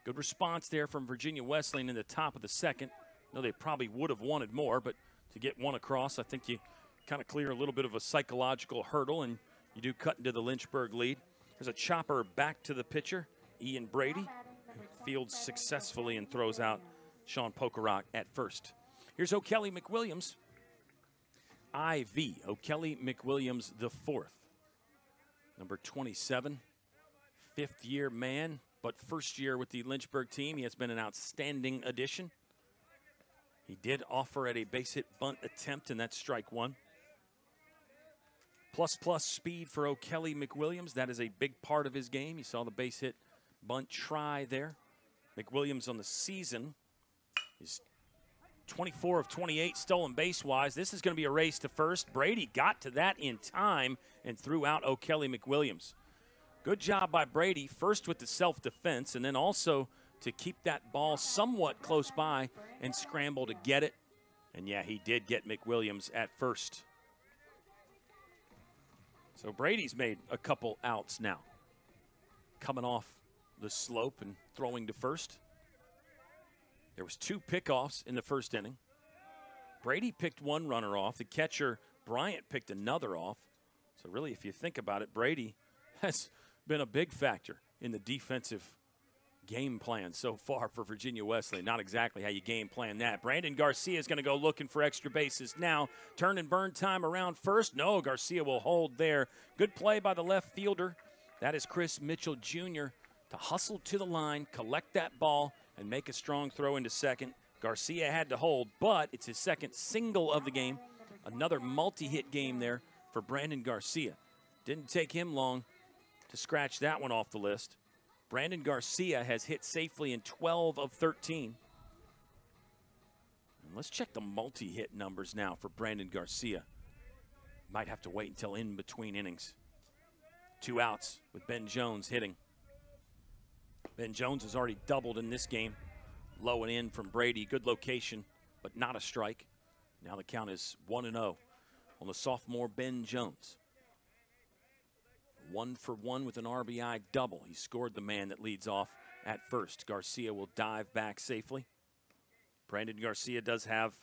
S1: Good response there from Virginia Wesleyan in the top of the second. No, they probably would have wanted more, but to get one across, I think you kind of clear a little bit of a psychological hurdle, and you do cut into the Lynchburg lead. There's a chopper back to the pitcher, Ian Brady, who fields successfully and throws out Sean Pokerock at first. Here's O'Kelly McWilliams IV, O'Kelly McWilliams the fourth. Number 27, fifth year man, but first year with the Lynchburg team. He has been an outstanding addition. He did offer at a base hit bunt attempt, and that's strike one. Plus plus speed for O'Kelly McWilliams. That is a big part of his game. You saw the base hit bunt try there. McWilliams on the season is 24 of 28 stolen base wise. This is going to be a race to first. Brady got to that in time and threw out O'Kelly McWilliams. Good job by Brady, first with the self defense, and then also to keep that ball somewhat close by and scramble to get it. And yeah, he did get McWilliams at first. So Brady's made a couple outs now. Coming off the slope and throwing to first. There was two pickoffs in the first inning. Brady picked one runner off. The catcher Bryant picked another off. So really if you think about it, Brady has been a big factor in the defensive game plan so far for Virginia Wesleyan. Not exactly how you game plan that. Brandon Garcia is going to go looking for extra bases now. Turn and burn time around first. No, Garcia will hold there. Good play by the left fielder. That is Chris Mitchell Jr. to hustle to the line, collect that ball, and make a strong throw into second. Garcia had to hold, but it's his second single of the game. Another multi hit game there for Brandon Garcia. Didn't take him long to scratch that one off the list. Brandon Garcia has hit safely in 12 of 13. And let's check the multi hit numbers now for Brandon Garcia. Might have to wait until in between innings. Two outs with Ben Jones hitting. Ben Jones has already doubled in this game. Low and in from Brady. Good location, but not a strike. Now the count is 1 0 on the sophomore Ben Jones. One for one with an RBI double. He scored the man that leads off at first. Garcia will dive back safely. Brandon Garcia does have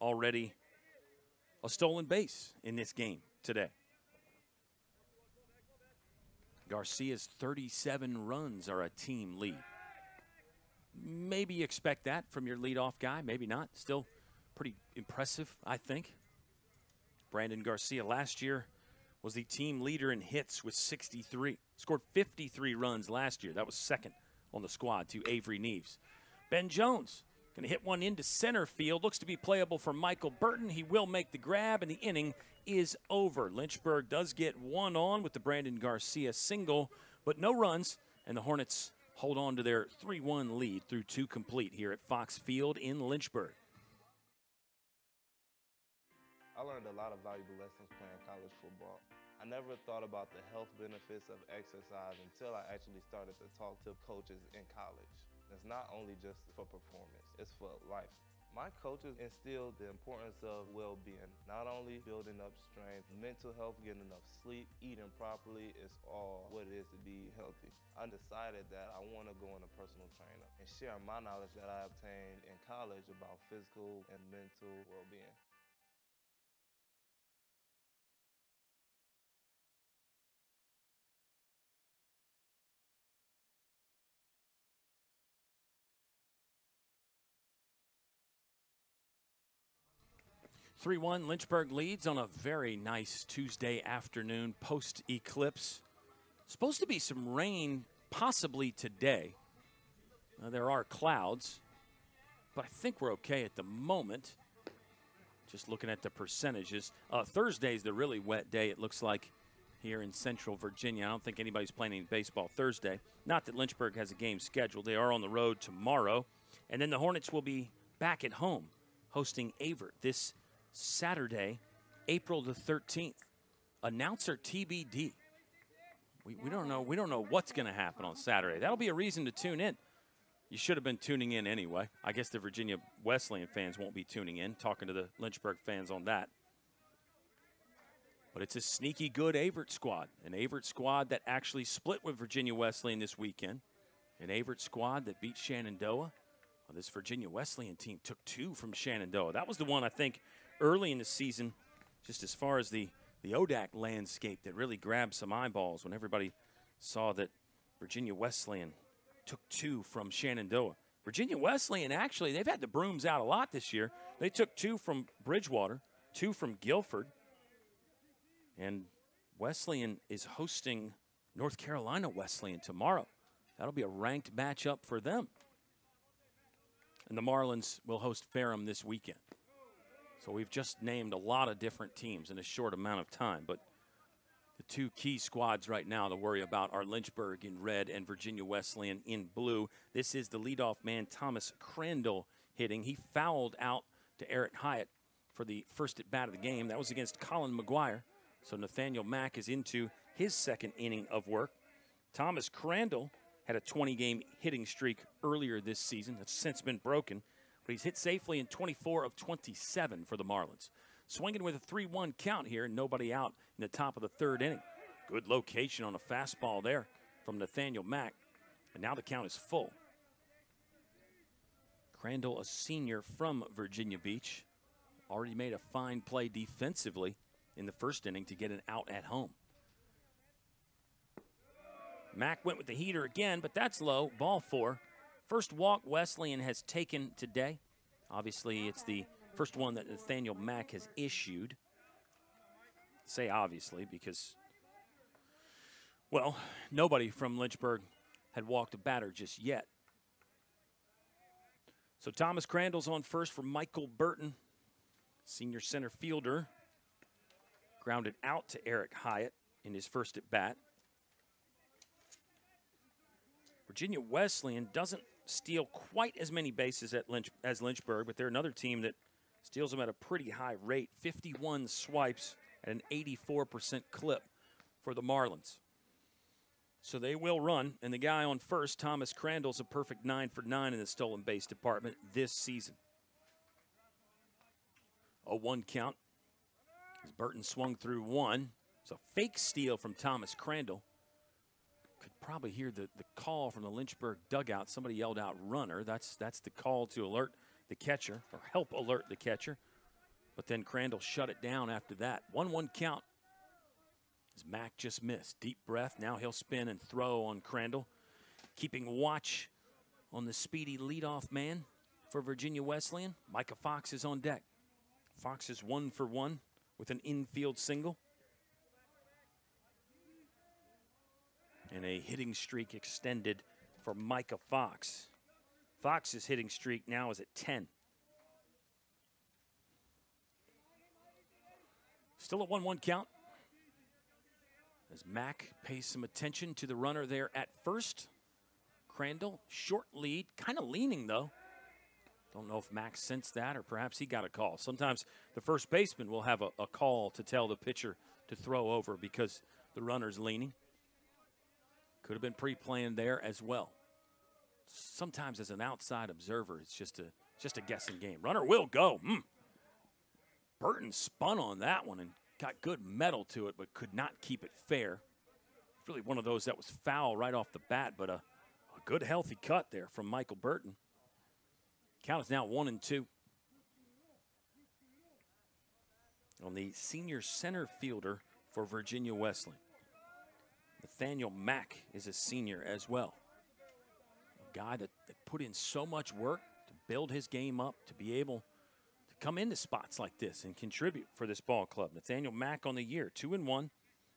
S1: already a stolen base in this game today. Garcia's 37 runs are a team lead. Maybe expect that from your leadoff guy, maybe not. Still pretty impressive, I think. Brandon Garcia last year was the team leader in hits with 63. Scored 53 runs last year. That was second on the squad to Avery Neves. Ben Jones going to hit one into center field. Looks to be playable for Michael Burton. He will make the grab, and the inning is over. Lynchburg does get one on with the Brandon Garcia single, but no runs, and the Hornets hold on to their 3 1 lead through two complete here at Fox Field in Lynchburg.
S15: I learned a lot of valuable lessons playing college football. I never thought about the health benefits of exercise until I actually started to talk to coaches in college. It's not only just for performance, it's for life. My coaches instilled the importance of well-being, not only building up strength, mental health, getting enough sleep, eating properly it's all what it is to be healthy. I decided that I want to go on a personal trainer and share my knowledge that I obtained in college about physical and mental well-being.
S1: Three one Lynchburg leads on a very nice Tuesday afternoon post eclipse. Supposed to be some rain possibly today. There are clouds, but I think we're okay at the moment. Just looking at the percentages. Uh, Thursday's the really wet day, it looks like, here in central Virginia. I don't think anybody's playing any baseball Thursday. Not that Lynchburg has a game scheduled. They are on the road tomorrow. And then the Hornets will be back at home hosting Averett this Saturday, April the 13th. Announcer TBD. We, we don't know we don't know what's going to happen on Saturday. That'll be a reason to tune in. You should have been tuning in anyway. I guess the Virginia Wesleyan fans won't be tuning in, talking to the Lynchburg fans on that. But it's a sneaky good Averett squad. An Averett squad that actually split with Virginia Wesleyan this weekend. An Averett squad that beat Shenandoah. Well, this Virginia Wesleyan team took two from Shenandoah. That was the one I think early in the season, just as far as the, the ODAC landscape that really grabbed some eyeballs when everybody saw that Virginia Wesleyan took two from Shenandoah. Virginia Wesleyan, actually, they've had the brooms out a lot this year. They took two from Bridgewater, two from Guilford. And Wesleyan is hosting North Carolina Wesleyan tomorrow. That'll be a ranked matchup for them. And the Marlins will host Ferrum this weekend. So we've just named a lot of different teams in a short amount of time. But the two key squads right now to worry about are Lynchburg in red and Virginia Wesleyan in blue. This is the leadoff man, Thomas Crandall, hitting. He fouled out to Eric Hyatt for the first at bat of the game. That was against Colin McGuire. So Nathaniel Mack is into his second inning of work. Thomas Crandall had a 20 game hitting streak earlier this season. That's since been broken, but he's hit safely in 24 of 27 for the Marlins. Swinging with a 3 1 count here, nobody out in the top of the third inning. Good location on a fastball there from Nathaniel Mack. And now the count is full. Crandall, a senior from Virginia Beach, already made a fine play defensively in the first inning to get an out at home. Mack went with the heater again, but that's low. Ball four. First walk Wesleyan has taken today. Obviously, it's the first one that Nathaniel Mack has issued. Say obviously because, well, nobody from Lynchburg had walked a batter just yet. So Thomas Crandall's on first for Michael Burton, senior center fielder. Grounded out to Eric Hyatt in his first at bat. Virginia Wesleyan doesn't steal quite as many bases at Lynch, as Lynchburg, but they're another team that steals them at a pretty high rate 51 swipes at an 84% clip for the Marlins. So they will run, and the guy on first, Thomas Crandall's a perfect nine for nine in the stolen base department this season. A one count as Burton swung through one. It's a fake steal from Thomas Crandall probably hear the, the call from the Lynchburg dugout. Somebody yelled out runner. That's that's the call to alert the catcher or help alert the catcher. But then Crandall shut it down after that. 1 1 count as Mack just missed. Deep breath. Now he'll spin and throw on Crandall. Keeping watch on the speedy leadoff man for Virginia Wesleyan. Micah Fox is on deck. Fox is one for one with an infield single. And a hitting streak extended for Micah Fox. Fox's hitting streak now is at 10. Still a 1 1 count. As Mack pays some attention to the runner there at first. Crandall, short lead, kind of leaning though. Don't know if Mack sensed that or perhaps he got a call. Sometimes the first baseman will have a, a call to tell the pitcher to throw over because the runner's leaning. Could have been pre-planned there as well. Sometimes as an outside observer, it's just a just a guessing game. Runner will go. Mm. Burton spun on that one and got good metal to it, but could not keep it fair. It's really one of those that was foul right off the bat, but a, a good healthy cut there from Michael Burton. Count is now one and two. On the senior center fielder for Virginia Wesleyan. Nathaniel Mack is a senior as well. A guy that, that put in so much work to build his game up, to be able to come into spots like this and contribute for this ball club. Nathaniel Mack on the year, two and one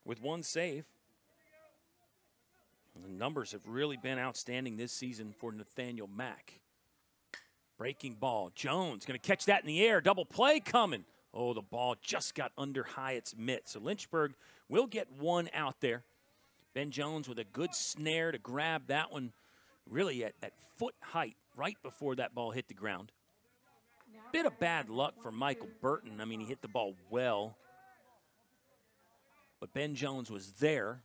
S1: with one save. The numbers have really been outstanding this season for Nathaniel Mack. Breaking ball. Jones going to catch that in the air. Double play coming. Oh, the ball just got under Hyatt's mitt. So Lynchburg will get one out there. Ben Jones with a good snare to grab that one really at, at foot height right before that ball hit the ground. Bit of bad luck for Michael Burton. I mean, he hit the ball well. But Ben Jones was there.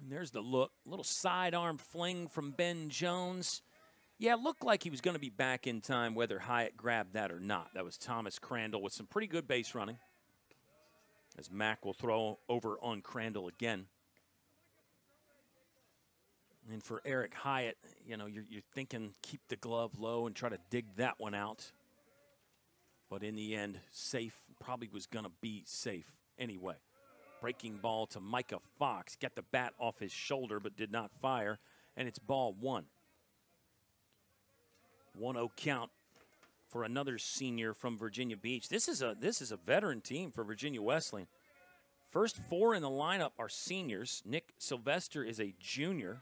S1: And there's the look. A little sidearm fling from Ben Jones. Yeah, looked like he was going to be back in time, whether Hyatt grabbed that or not. That was Thomas Crandall with some pretty good base running as Mack will throw over on Crandall again. And for Eric Hyatt, you know, you're, you're thinking keep the glove low and try to dig that one out. But in the end, safe probably was going to be safe anyway. Breaking ball to Micah Fox. Get the bat off his shoulder, but did not fire. And it's ball one. 1 0 count for another senior from Virginia Beach. This is a this is a veteran team for Virginia Wesleyan. First four in the lineup are seniors. Nick Sylvester is a junior.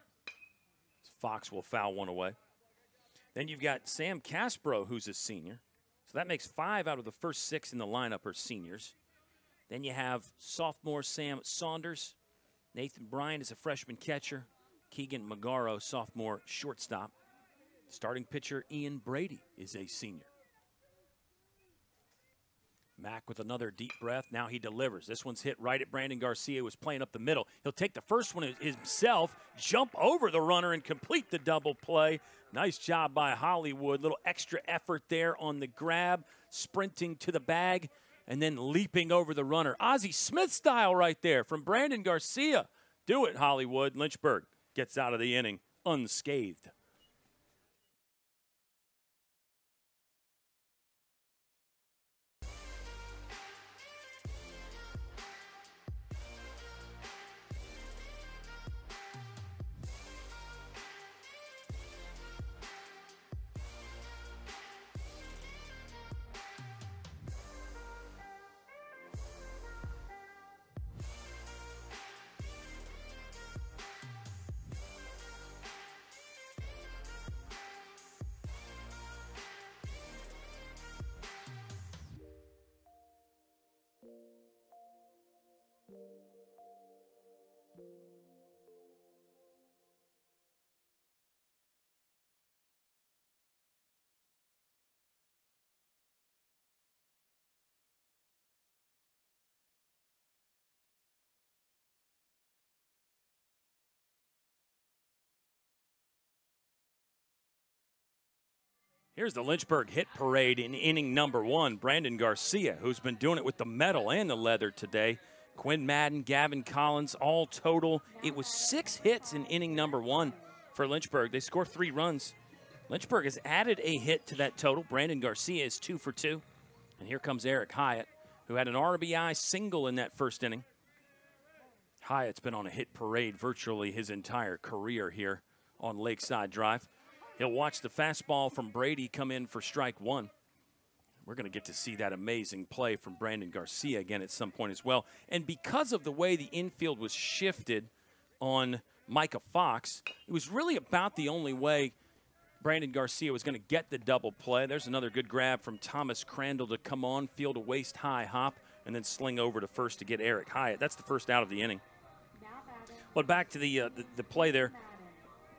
S1: Fox will foul one away. Then you've got Sam Caspro, who's a senior. So that makes five out of the first six in the lineup are seniors. Then you have sophomore Sam Saunders. Nathan Bryan is a freshman catcher. Keegan Magaro, sophomore shortstop. Starting pitcher Ian Brady is a senior. Mack with another deep breath. Now he delivers. This one's hit right at Brandon Garcia, who was playing up the middle. He'll take the first one himself, jump over the runner, and complete the double play. Nice job by Hollywood. Little extra effort there on the grab, sprinting to the bag, and then leaping over the runner. Ozzie Smith style right there from Brandon Garcia. Do it, Hollywood. Lynchburg gets out of the inning unscathed. Here's the Lynchburg hit parade in inning number one. Brandon Garcia, who's been doing it with the metal and the leather today. Quinn Madden, Gavin Collins, all total. It was six hits in inning number one for Lynchburg. They score three runs. Lynchburg has added a hit to that total. Brandon Garcia is two for two. And here comes Eric Hyatt, who had an RBI single in that first inning. Hyatt's been on a hit parade virtually his entire career here on Lakeside Drive. He'll watch the fastball from Brady come in for strike one. We're going to get to see that amazing play from Brandon Garcia again at some point as well. And because of the way the infield was shifted on Micah Fox, it was really about the only way Brandon Garcia was going to get the double play. There's another good grab from Thomas Crandall to come on, field a waist high hop, and then sling over to first to get Eric Hyatt. That's the first out of the inning. But back to the, uh, the, the play there.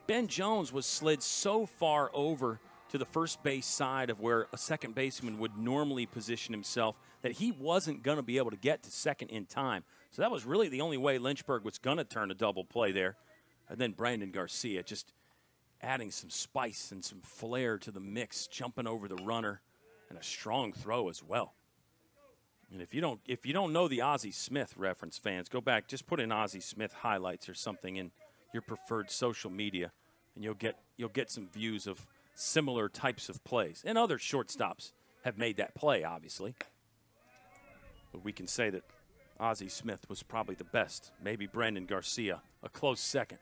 S1: Ben Jones was slid so far over to the first base side of where a second baseman would normally position himself that he wasn't going to be able to get to second in time. So that was really the only way Lynchburg was going to turn a double play there. And then Brandon Garcia just adding some spice and some flair to the mix, jumping over the runner, and a strong throw as well. And if you don't if you don't know the Ozzie Smith reference, fans, go back, just put in Ozzie Smith highlights or something in your preferred social media and you'll get you'll get some views of similar types of plays. And other shortstops have made that play, obviously. But we can say that Ozzie Smith was probably the best. Maybe Brandon Garcia, a close second.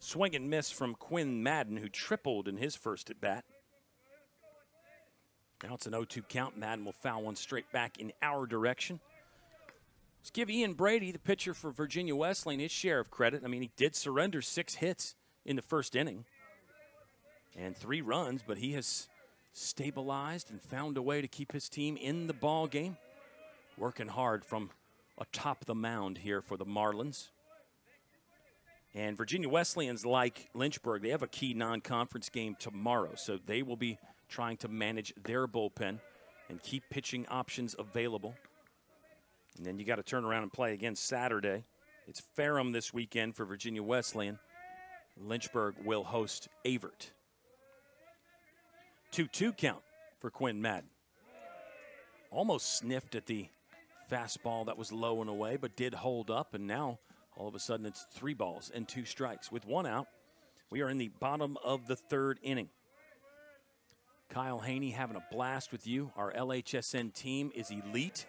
S1: Swing and miss from Quinn Madden, who tripled in his first at bat. Now it's an 0 2 count. Madden will foul one straight back in our direction. Let's give Ian Brady, the pitcher for Virginia Wesleyan, his share of credit. I mean, he did surrender six hits in the first inning and three runs, but he has stabilized and found a way to keep his team in the ball game. Working hard from atop the mound here for the Marlins. And Virginia Wesleyans, like Lynchburg, they have a key non conference game tomorrow. So they will be trying to manage their bullpen and keep pitching options available. And then you got to turn around and play again Saturday. It's Ferrum this weekend for Virginia Wesleyan. Lynchburg will host Averett. 2 2 count for Quinn Madden. Almost sniffed at the fastball that was low and away, but did hold up, and now all of a sudden it's three balls and two strikes. With one out, we are in the bottom of the third inning. Kyle Haney having a blast with you. Our LHSN team is elite,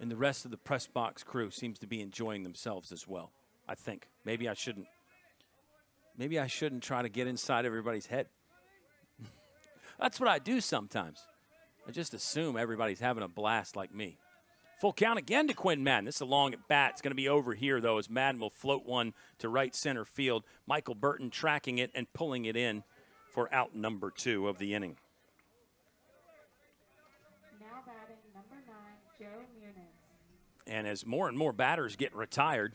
S1: and the rest of the press box crew seems to be enjoying themselves as well. I think. Maybe I shouldn't maybe I shouldn't try to get inside everybody's head. That's what I do sometimes. I just assume everybody's having a blast like me. Full count again to Quinn Madden. This is a long at bat. It's going to be over here, though, as Madden will float one to right center field. Michael Burton tracking it and pulling it in for out number two of the inning.
S10: Now batting number nine, Joe Muniz.
S1: And as more and more batters get retired,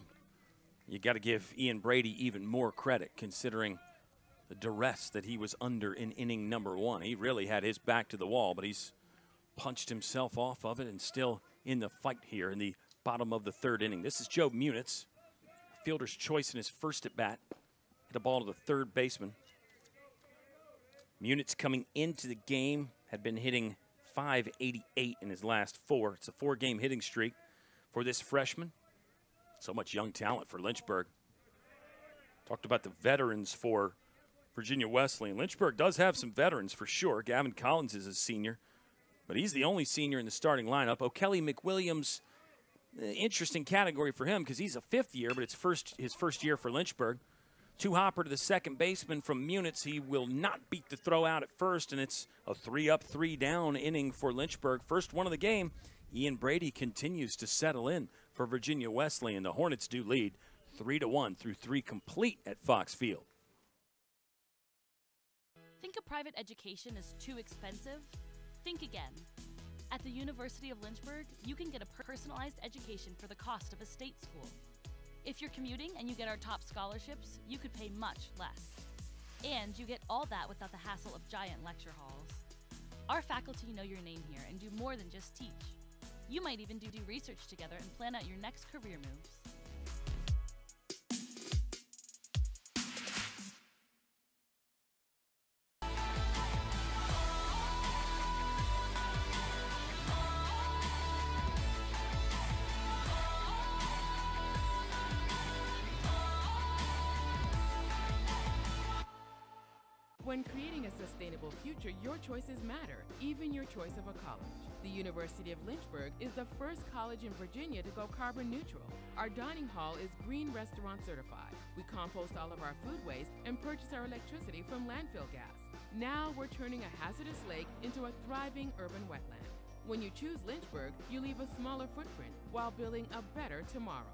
S1: you got to give Ian Brady even more credit considering the duress that he was under in inning number one. He really had his back to the wall, but he's punched himself off of it and still in the fight here in the bottom of the third inning. This is Joe Munitz, fielder's choice in his first at bat. Hit a ball to the third baseman. Munitz coming into the game had been hitting 588 in his last four. It's a four game hitting streak for this freshman. So much young talent for Lynchburg. Talked about the veterans for Virginia Wesleyan. Lynchburg does have some veterans for sure. Gavin Collins is a senior, but he's the only senior in the starting lineup. O'Kelly McWilliams, uh, interesting category for him because he's a fifth year, but it's first his first year for Lynchburg. Two hopper to the second baseman from Munitz. He will not beat the throw out at first, and it's a three up, three down inning for Lynchburg. First one of the game. Ian Brady continues to settle in for Virginia Wesleyan. The Hornets do lead three to one through three complete at Fox Field.
S2: Think a private education is too expensive? Think again. At the University of Lynchburg, you can get a personalized education for the cost of a state school. If you're commuting and you get our top scholarships, you could pay much less. And you get all that without the hassle of giant lecture halls. Our faculty know your name here and do more than just teach. You might even do, do research together and plan out your next career moves.
S16: When creating a sustainable future, your choices matter, even your choice of a college. The University of Lynchburg is the first college in Virginia to go carbon neutral. Our dining hall is green restaurant certified. We compost all of our food waste and purchase our electricity from landfill gas. Now we're turning a hazardous lake into a thriving urban wetland. When you choose Lynchburg, you leave a smaller footprint while building a better tomorrow.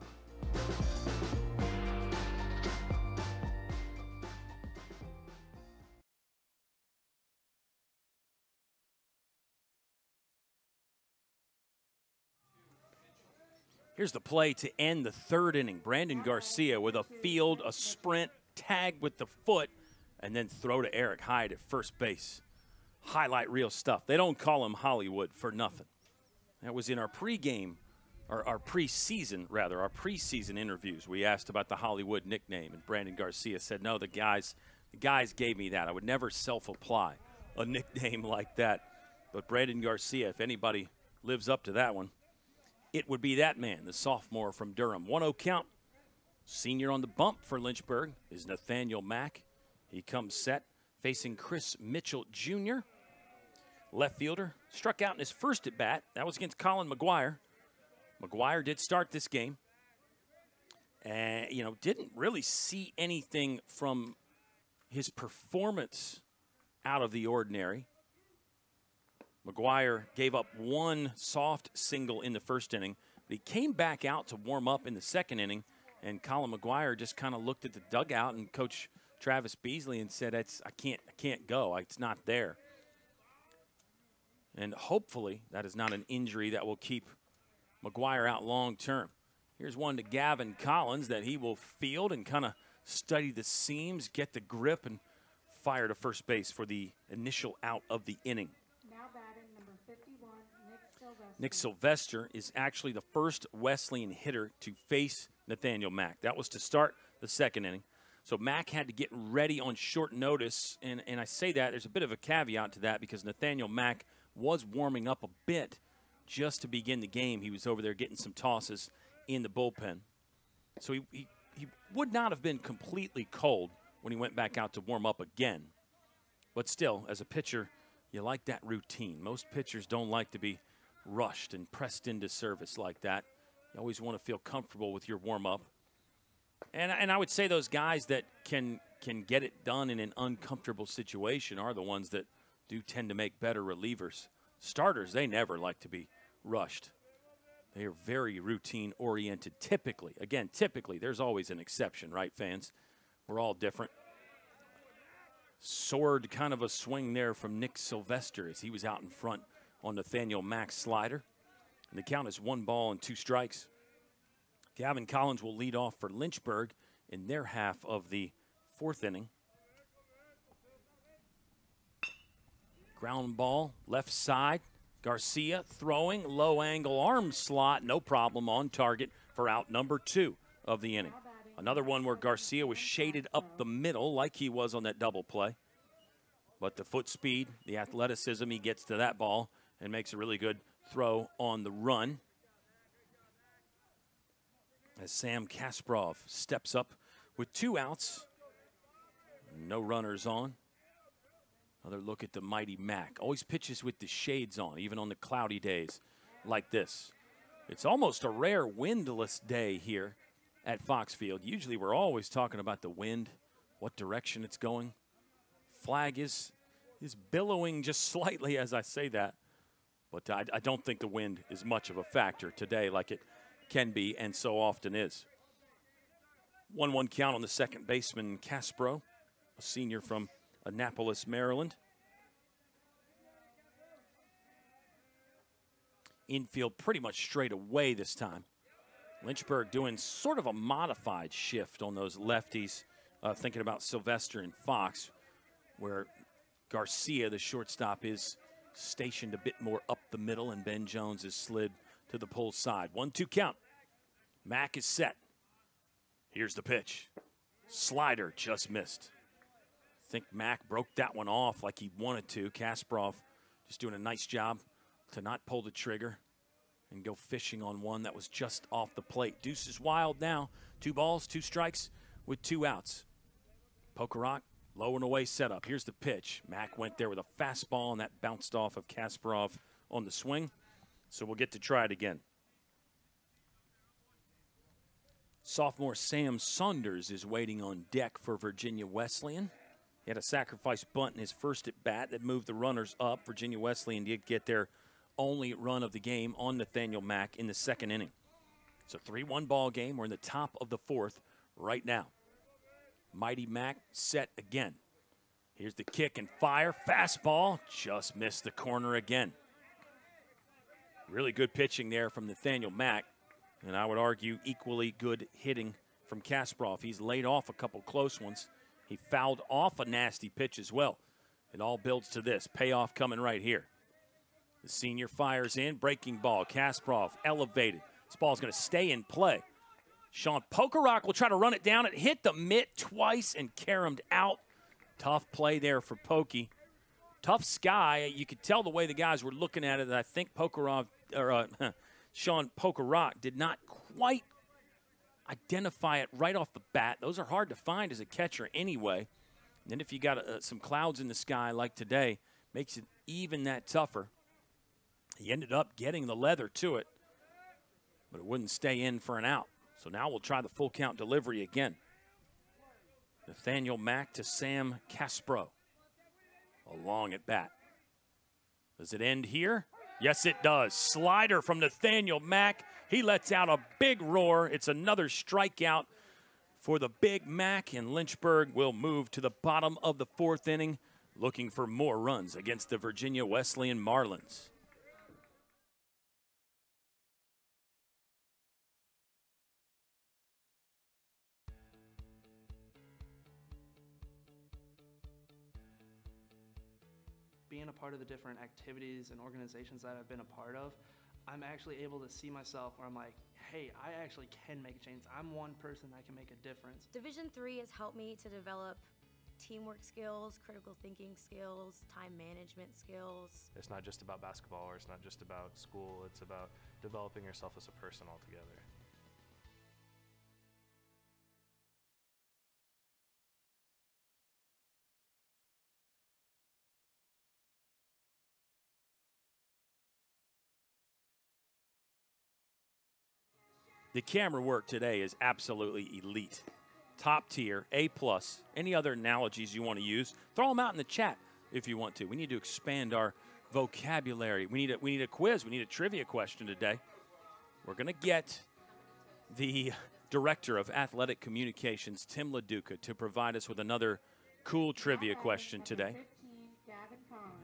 S1: Here's the play to end the third inning. Brandon Garcia with a field, a sprint, tag with the foot, and then throw to Eric Hyatt at first base. Highlight reel stuff. They don't call him Hollywood for nothing. That was in our pregame, or our preseason, rather, our preseason interviews. We asked about the Hollywood nickname, and Brandon Garcia said, no, the guys, the guys gave me that. I would never self-apply a nickname like that. But Brandon Garcia, if anybody lives up to that one, it would be that man, the sophomore from Durham. 1 0 count. Senior on the bump for Lynchburg is Nathaniel Mack. He comes set facing Chris Mitchell Jr. Left fielder struck out in his first at bat. That was against Colin McGuire. McGuire did start this game. And, you know, didn't really see anything from his performance out of the ordinary. McGuire gave up one soft single in the first inning, but he came back out to warm up in the second inning, and Colin McGuire just kind of looked at the dugout and Coach Travis Beasley and said, "It's I can't I can't go. It's not there." And hopefully that is not an injury that will keep McGuire out long term. Here's one to Gavin Collins that he will field and kind of study the seams, get the grip, and fire to first base for the initial out of the inning. Nick Sylvester is actually the first Wesleyan hitter to face Nathaniel Mack. That was to start the second inning. So Mack had to get ready on short notice, and, and I say that there's a bit of a caveat to that because Nathaniel Mack was warming up a bit just to begin the game. He was over there getting some tosses in the bullpen. So he, he, he would not have been completely cold when he went back out to warm up again. But still, as a pitcher, you like that routine. Most pitchers don't like to be rushed and pressed into service like that. You always want to feel comfortable with your warm up. And, and I would say those guys that can can get it done in an uncomfortable situation are the ones that do tend to make better relievers. Starters, they never like to be rushed. They are very routine oriented typically. Again, typically, there's always an exception, right, fans? We're all different. Sword kind of a swing there from Nick Sylvester as he was out in front on Nathaniel Mack's slider. And the count is one ball and two strikes. Gavin Collins will lead off for Lynchburg in their half of the fourth inning. Ground ball, left side, Garcia throwing low angle arm slot, no problem on target for out number two of the inning. Another one where Garcia was shaded up the middle like he was on that double play. But the foot speed, the athleticism, he gets to that ball and makes a really good throw on the run. As Sam Kasparov steps up with two outs, no runners on. Another look at the mighty Mac. Always pitches with the shades on, even on the cloudy days like this. It's almost a rare windless day here at Fox Field. Usually we're always talking about the wind, what direction it's going. Flag is is billowing just slightly as I say that. But I, I don't think the wind is much of a factor today like it can be and so often is. 1 1 count on the second baseman, Caspro, a senior from Annapolis, Maryland. Infield pretty much straight away this time. Lynchburg doing sort of a modified shift on those lefties, uh, thinking about Sylvester and Fox, where Garcia, the shortstop, is stationed a bit more up the middle, and Ben Jones is slid to the pull side. One two count. Mac is set. Here's the pitch. Slider just missed. I think Mac broke that one off like he wanted to. Kasparov just doing a nice job to not pull the trigger and go fishing on one that was just off the plate. Deuce is wild now. Two balls, two strikes with two outs. Rock, low and away setup. Here's the pitch. Mac went there with a fastball, and that bounced off of Kasparov on the swing. So we'll get to try it again. Sophomore Sam Saunders is waiting on deck for Virginia Wesleyan. He had a sacrifice bunt in his first at bat that moved the runners up. Virginia Wesleyan did get their only run of the game on Nathaniel Mack in the second inning. It's a 3 1 ball game. We're in the top of the fourth right now. Mighty Mac set again. Here's the kick and fire. Fastball just missed the corner again. Really good pitching there from Nathaniel Mack and I would argue equally good hitting from Kasparov. He's laid off a couple close ones. He fouled off a nasty pitch as well. It all builds to this. Payoff coming right here. The senior fires in, breaking ball. Kasparov elevated. This ball's going to stay in play. Sean Pokerock will try to run it down. It hit the mitt twice and caromed out. Tough play there for Pokey. Tough sky. You could tell the way the guys were looking at it. I think Pokerov or uh, Sean Pokerock did not quite identify it right off the bat. Those are hard to find as a catcher anyway. And then if you got uh, some clouds in the sky like today, makes it even that tougher. He ended up getting the leather to it, but it wouldn't stay in for an out. So now we'll try the full count delivery again. Nathaniel Mack to Sam Caspro. Along at bat. Does it end here? Yes, it does. Slider from Nathaniel Mack. He lets out a big roar. It's another strikeout for the Big Mac, and Lynchburg will move to the bottom of the fourth inning, looking for more runs against the Virginia Wesleyan Marlins.
S17: Being a part of the different activities and organizations that I've been a part of, I'm actually able to see myself where I'm like, hey, I actually can make a change. I'm one person that can make a difference.
S18: Division three has helped me to develop teamwork skills, critical thinking skills, time management skills.
S5: It's not just about basketball or it's not just about school, it's about developing yourself as a person altogether.
S1: The camera work today is absolutely elite. Top tier, A plus. Any other analogies you want to use, throw them out in the chat if you want to. We need to expand our vocabulary. We need a, we need a quiz. We need a trivia question today. We're going to get the director of athletic communications, Tim LaDuca, to provide us with another cool trivia question today.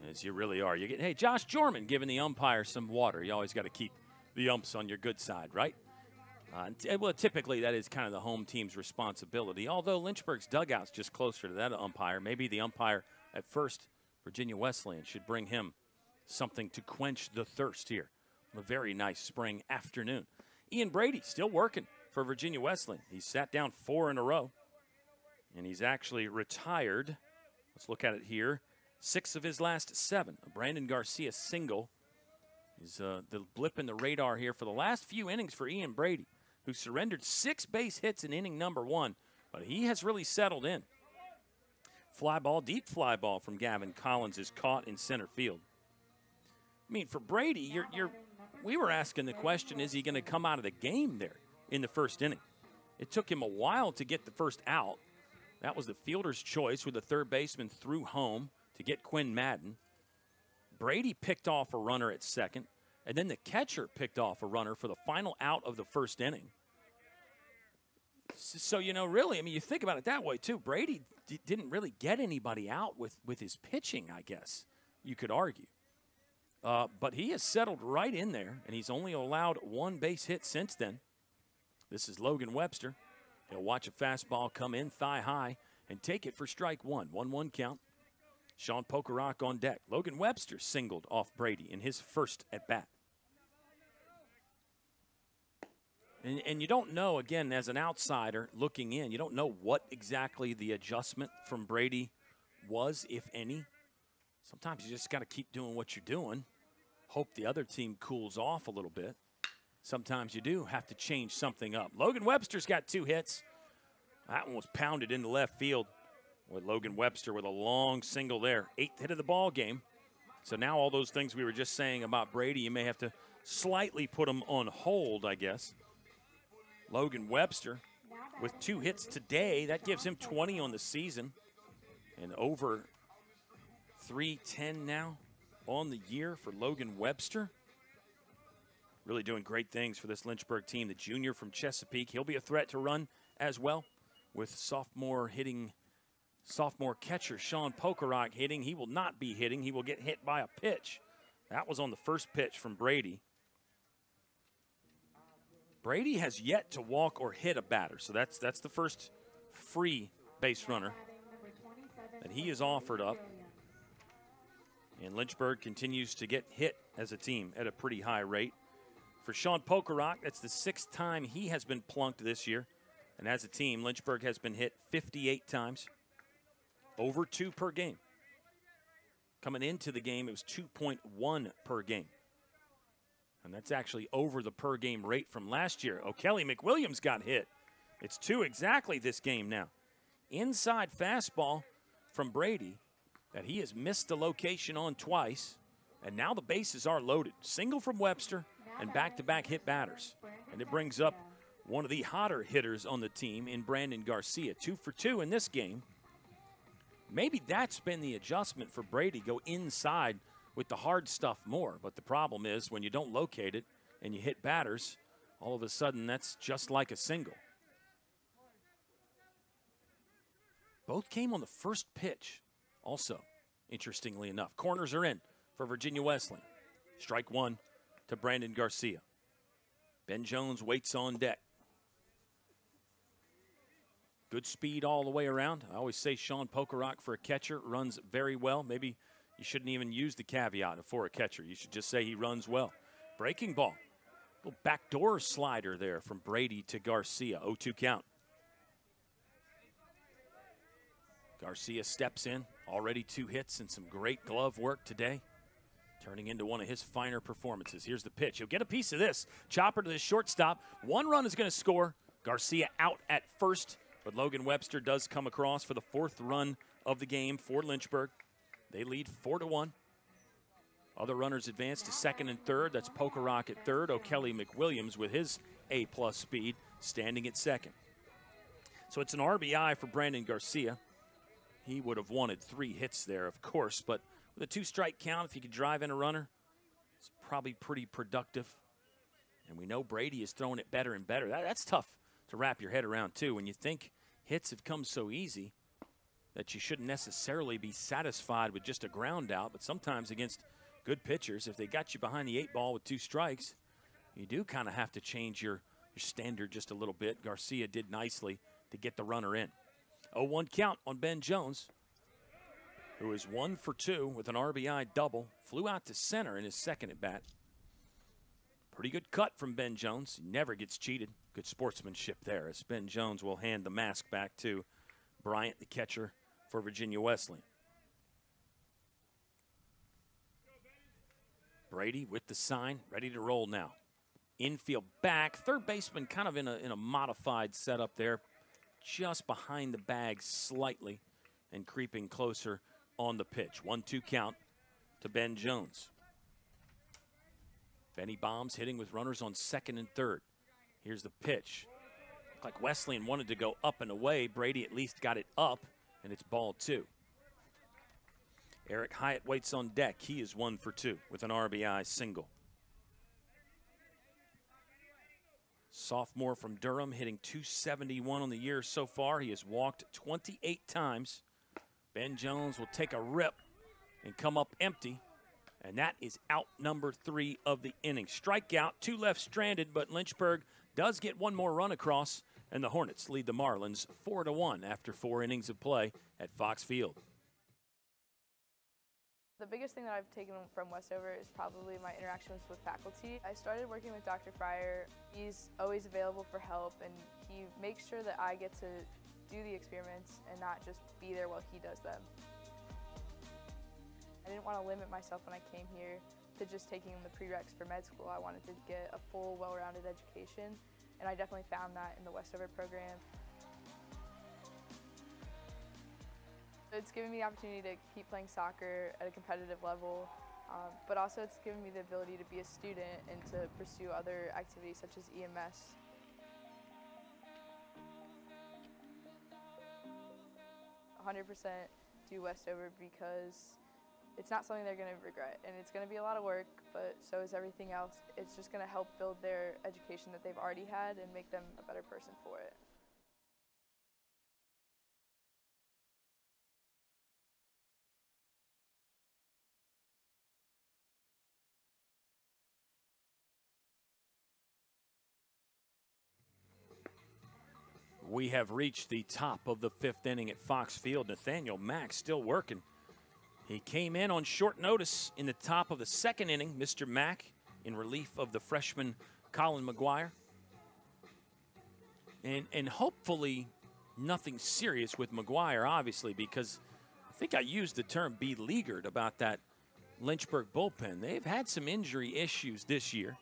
S1: As you really are. You get hey, Josh Jorman giving the umpire some water. You always got to keep the umps on your good side, right? Uh, well, typically that is kind of the home team's responsibility. Although Lynchburg's dugout's just closer to that umpire, maybe the umpire at first, Virginia Wesleyan, should bring him something to quench the thirst here. A very nice spring afternoon. Ian Brady still working for Virginia Wesleyan. He's sat down four in a row, and he's actually retired. Let's look at it here. Six of his last seven. A Brandon Garcia single is uh, the blip in the radar here for the last few innings for Ian Brady, who surrendered six base hits in inning number one, but he has really settled in. Fly ball, deep fly ball from Gavin Collins is caught in center field. I mean, for Brady, you're, you're we were asking the question is he going to come out of the game there in the first inning? It took him a while to get the first out. That was the fielder's choice with the third baseman through home to get Quinn Madden. Brady picked off a runner at second, and then the catcher picked off a runner for the final out of the first inning. So, you know, really, I mean, you think about it that way, too. Brady didn't really get anybody out with, with his pitching, I guess you could argue. Uh, but he has settled right in there, and he's only allowed one base hit since then. This is Logan Webster. He'll watch a fastball come in thigh high and take it for strike one. 1 1 count. Sean Pokerock on deck. Logan Webster singled off Brady in his first at bat. And, and you don't know, again, as an outsider looking in, you don't know what exactly the adjustment from Brady was, if any. Sometimes you just got to keep doing what you're doing, hope the other team cools off a little bit. Sometimes you do have to change something up. Logan Webster's got two hits. That one was pounded into left field with Logan Webster with a long single there. Eighth hit of the ball game. So now all those things we were just saying about Brady, you may have to slightly put them on hold, I guess. Logan Webster with two hits today. That gives him 20 on the season and over 310 now on the year for Logan Webster. Really doing great things for this Lynchburg team. The junior from Chesapeake, he'll be a threat to run as well with sophomore hitting sophomore catcher Sean Pokerock hitting. He will not be hitting. He will get hit by a pitch. That was on the first pitch from Brady. Brady has yet to walk or hit a batter, so that's that's the first free base runner that he has offered up. And Lynchburg continues to get hit as a team at a pretty high rate. For Sean Pokerock, that's the sixth time he has been plunked this year. And as a team, Lynchburg has been hit 58 times, over two per game. Coming into the game, it was 2.1 per game. And that's actually over the per game rate from last year. Oh, O'Kelly McWilliams got hit. It's two exactly this game now. Inside fastball from Brady that he has missed the location on twice. And now the bases are loaded. Single from Webster and back to back hit batters. And it brings up one of the hotter hitters on the team in Brandon Garcia. Two for two in this game. Maybe that's been the adjustment for Brady. Go inside with the hard stuff more. But the problem is when you don't locate it and you hit batters, all of a sudden that's just like a single. Both came on the first pitch, also, interestingly enough. Corners are in for Virginia Wesleyan. Strike one to Brandon Garcia. Ben Jones waits on deck. Good speed all the way around. I always say Sean Pokerock for a catcher runs very well. Maybe you shouldn't even use the caveat for a catcher. You should just say he runs well. Breaking ball. Little backdoor slider there from Brady to Garcia. 0 2 count. Garcia steps in. Already two hits and some great glove work today. Turning into one of his finer performances. Here's the pitch. He'll get a piece of this. Chopper to the shortstop. One run is going to score. Garcia out at first, but Logan Webster does come across for the fourth run of the game for Lynchburg. They lead four to one. Other runners advance to second and third. That's Pokerock at third. O'Kelly McWilliams with his A plus speed standing at second. So it's an RBI for Brandon Garcia. He would have wanted three hits there, of course, but with a two strike count, if you could drive in a runner, it's probably pretty productive. And we know Brady is throwing it better and better. That, that's tough to wrap your head around, too. When you think hits have come so easy that you shouldn't necessarily be satisfied with just a ground out, but sometimes against good pitchers, if they got you behind the eight ball with two strikes, you do kind of have to change your, your standard just a little bit. Garcia did nicely to get the runner in. 0 1 count on Ben Jones. who is one for two with an RBI double, flew out to center in his second at bat. Pretty good cut from Ben Jones. He never gets cheated. Good sportsmanship there as Ben Jones will hand the mask back to Bryant, the catcher for Virginia Wesleyan. Brady with the sign, ready to roll now. Infield back, third baseman kind of in a, in a modified setup there, just behind the bag slightly and creeping closer on the pitch. 1 2 count to Ben Jones. Benny Bombs hitting with runners on second and third. Here's the pitch. Looked like Wesleyan wanted to go up and away. Brady at least got it up, and it's ball two. Eric Hyatt waits on deck. He is one for two with an RBI single. Sophomore from Durham hitting 271 on the year so far. He has walked 28 times. Ben Jones will take a rip and come up empty. And that is out number three of the inning. Strikeout, two left stranded, but Lynchburg does get one more run across, and the Hornets lead the Marlins four to one after four innings of play at Fox Field.
S19: The biggest thing that I've taken from Westover is probably my interactions with faculty. I started working with Dr. Fryer. He's always available for help and he makes sure that I get to do the experiments and not just be there while he does them. I didn't want to limit myself when I came here to just taking the prereqs for med school. I wanted to get a full, well-rounded education and I definitely found that in the Westover program. It's given me the opportunity to keep playing soccer at a competitive level, um, but also it's given me the ability to be a student and to pursue other activities such as EMS. hundred percent do Westover because it's not something they're going to regret and it's going to be a lot of work but so is everything else it's just going to help build their education that they've already had and make them a better person for it
S1: We have reached the top of the fifth inning at Fox Field. Nathaniel Mack still working. He came in on short notice in the top of the second inning, Mr. Mack, in relief of the freshman Colin McGuire. And, and hopefully nothing serious with McGuire, obviously, because I think I used the term beleaguered about that Lynchburg bullpen. They've had some injury issues this year,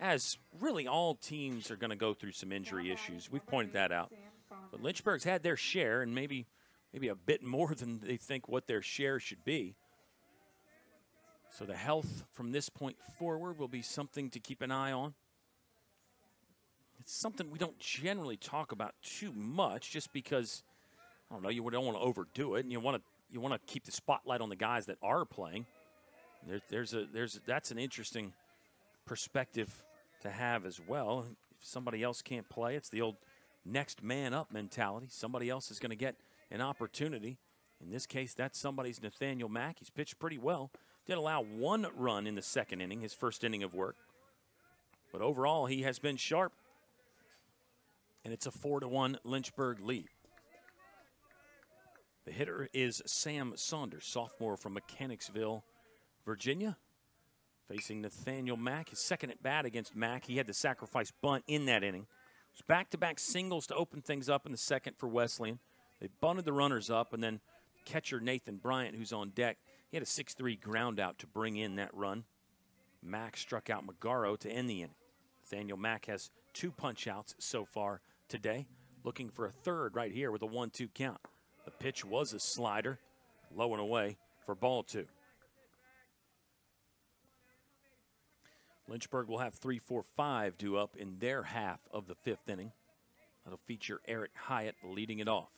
S1: as really all teams are going to go through some injury issues. We've pointed that out. But Lynchburg's had their share, and maybe maybe a bit more than they think what their share should be. So the health from this point forward will be something to keep an eye on. It's something we don't generally talk about too much, just because I don't know you don't want to overdo it, and you want to you want to keep the spotlight on the guys that are playing. There, there's a there's that's an interesting perspective to have as well. If somebody else can't play, it's the old next man up mentality. Somebody else is going to get an opportunity. In this case, that's somebody's Nathaniel Mack. He's pitched pretty well. Did allow one run in the second inning, his first inning of work. But overall, he has been sharp. And it's a 4 to 1 Lynchburg lead. The hitter is Sam Saunders, sophomore from Mechanicsville, Virginia. Facing Nathaniel Mack, his second at bat against Mack. He had the sacrifice bunt in that inning. It was back to back singles to open things up in the second for Wesleyan. They bunted the runners up, and then catcher Nathan Bryant, who's on deck, he had a 6 3 ground out to bring in that run. Mack struck out Magaro to end the inning. Nathaniel Mack has two punch outs so far today, looking for a third right here with a 1 2 count. The pitch was a slider, low and away for ball two. Lynchburg will have 3 4 5 due up in their half of the fifth inning. That'll feature Eric Hyatt leading it off.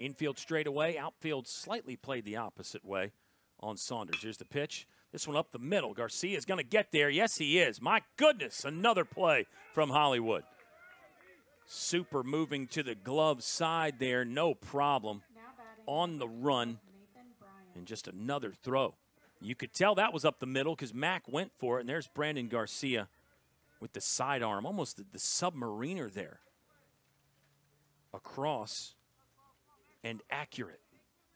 S1: Infield straight away, outfield slightly played the opposite way on Saunders. Here's the pitch. This one up the middle. Garcia is going to get there. Yes, he is. My goodness, another play from Hollywood. Super moving to the glove side there, no problem. On the run, and just another throw. You could tell that was up the middle because Mack went for it, and there's Brandon Garcia with the sidearm, almost the, the submariner there. Across and accurate.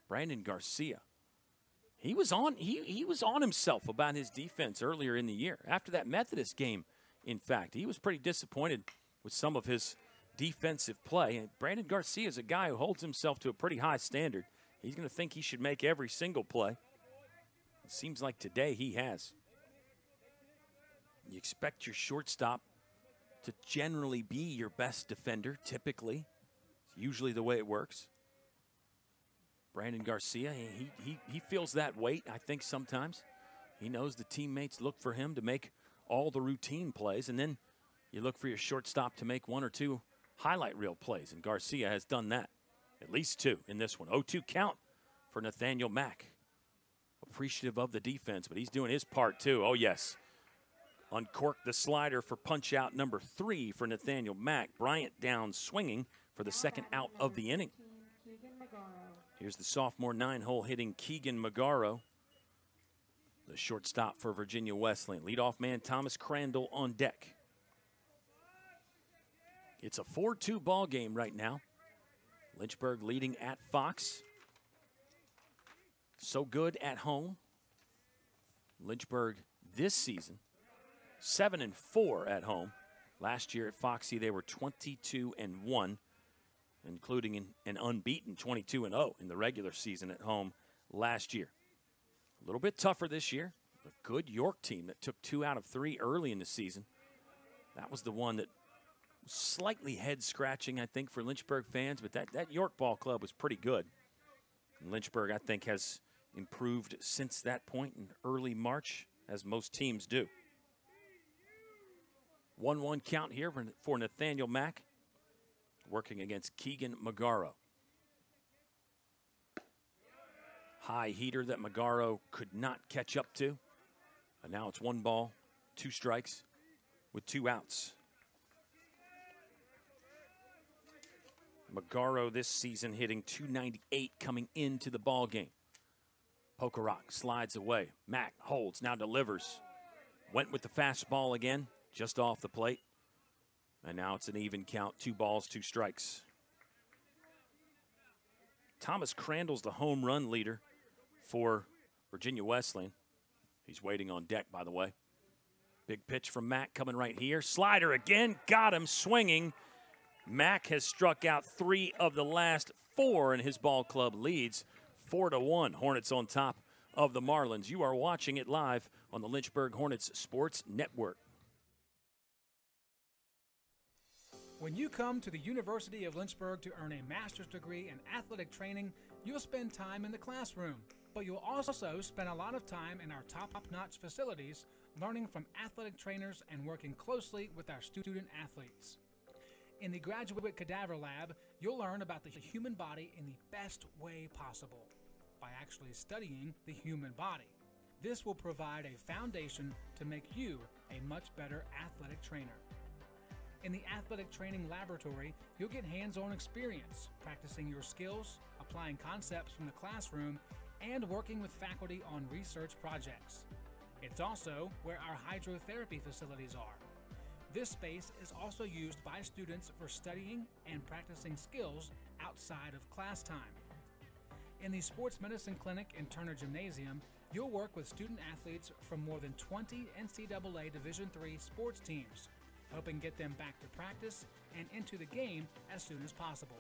S1: Brandon Garcia. He was on he, he was on himself about his defense earlier in the year. After that Methodist game, in fact, he was pretty disappointed with some of his defensive play. And Brandon Garcia is a guy who holds himself to a pretty high standard. He's going to think he should make every single play. It seems like today he has. You expect your shortstop to generally be your best defender, typically. It's usually the way it works. Brandon Garcia, he, he, he feels that weight, I think, sometimes. He knows the teammates look for him to make all the routine plays, and then you look for your shortstop to make one or two highlight reel plays, and Garcia has done that. At least two in this one. 0 2 count for Nathaniel Mack. Appreciative of the defense, but he's doing his part too. Oh, yes. Uncork the slider for punch out number three for Nathaniel Mack. Bryant down swinging for the second out of the inning. Here's the sophomore nine hole hitting Keegan Magaro. The shortstop for Virginia Wesleyan. Leadoff man Thomas Crandall on deck. It's a 4 2 ball game right now. Lynchburg leading at Fox. So good at home. Lynchburg this season, 7 and 4 at home. Last year at Foxy, they were 22 and 1, including an unbeaten 22 and 0 in the regular season at home last year. A little bit tougher this year. A good York team that took two out of three early in the season. That was the one that slightly head scratching, I think, for Lynchburg fans, but that, that York Ball Club was pretty good. And Lynchburg, I think, has improved since that point in early March, as most teams do. 1 1 count here for Nathaniel Mack, working against Keegan Magaro. High heater that Magaro could not catch up to. And now it's one ball, two strikes with two outs. Magaro this season hitting 298 coming into the ball game. Pokerock slides away. Mack holds, now delivers. Went with the fastball again, just off the plate. And now it's an even count, two balls, two strikes. Thomas Crandall's the home run leader for Virginia Wesleyan. He's waiting on deck, by the way. Big pitch from Mack coming right here. Slider again, got him swinging Mack has struck out three of the last four, and his ball club leads four to one. Hornets on top of the Marlins. You are watching it live on the Lynchburg Hornets Sports Network.
S20: When you come to the University of Lynchburg to earn a master's degree in athletic training, you'll spend time in the classroom, but you'll also spend a lot of time in our top notch facilities learning from athletic trainers and working closely with our student athletes. In the Graduate Cadaver Lab, you'll learn about the human body in the best way possible by actually studying the human body. This will provide a foundation to make you a much better athletic trainer. In the Athletic Training Laboratory, you'll get hands on experience practicing your skills, applying concepts from the classroom, and working with faculty on research projects. It's also where our hydrotherapy facilities are. This space is also used by students for studying and practicing skills outside of class time. In the Sports Medicine Clinic and Turner Gymnasium, you'll work with student athletes from more than 20 NCAA Division III sports teams, helping get them back to practice and into the game as soon as possible.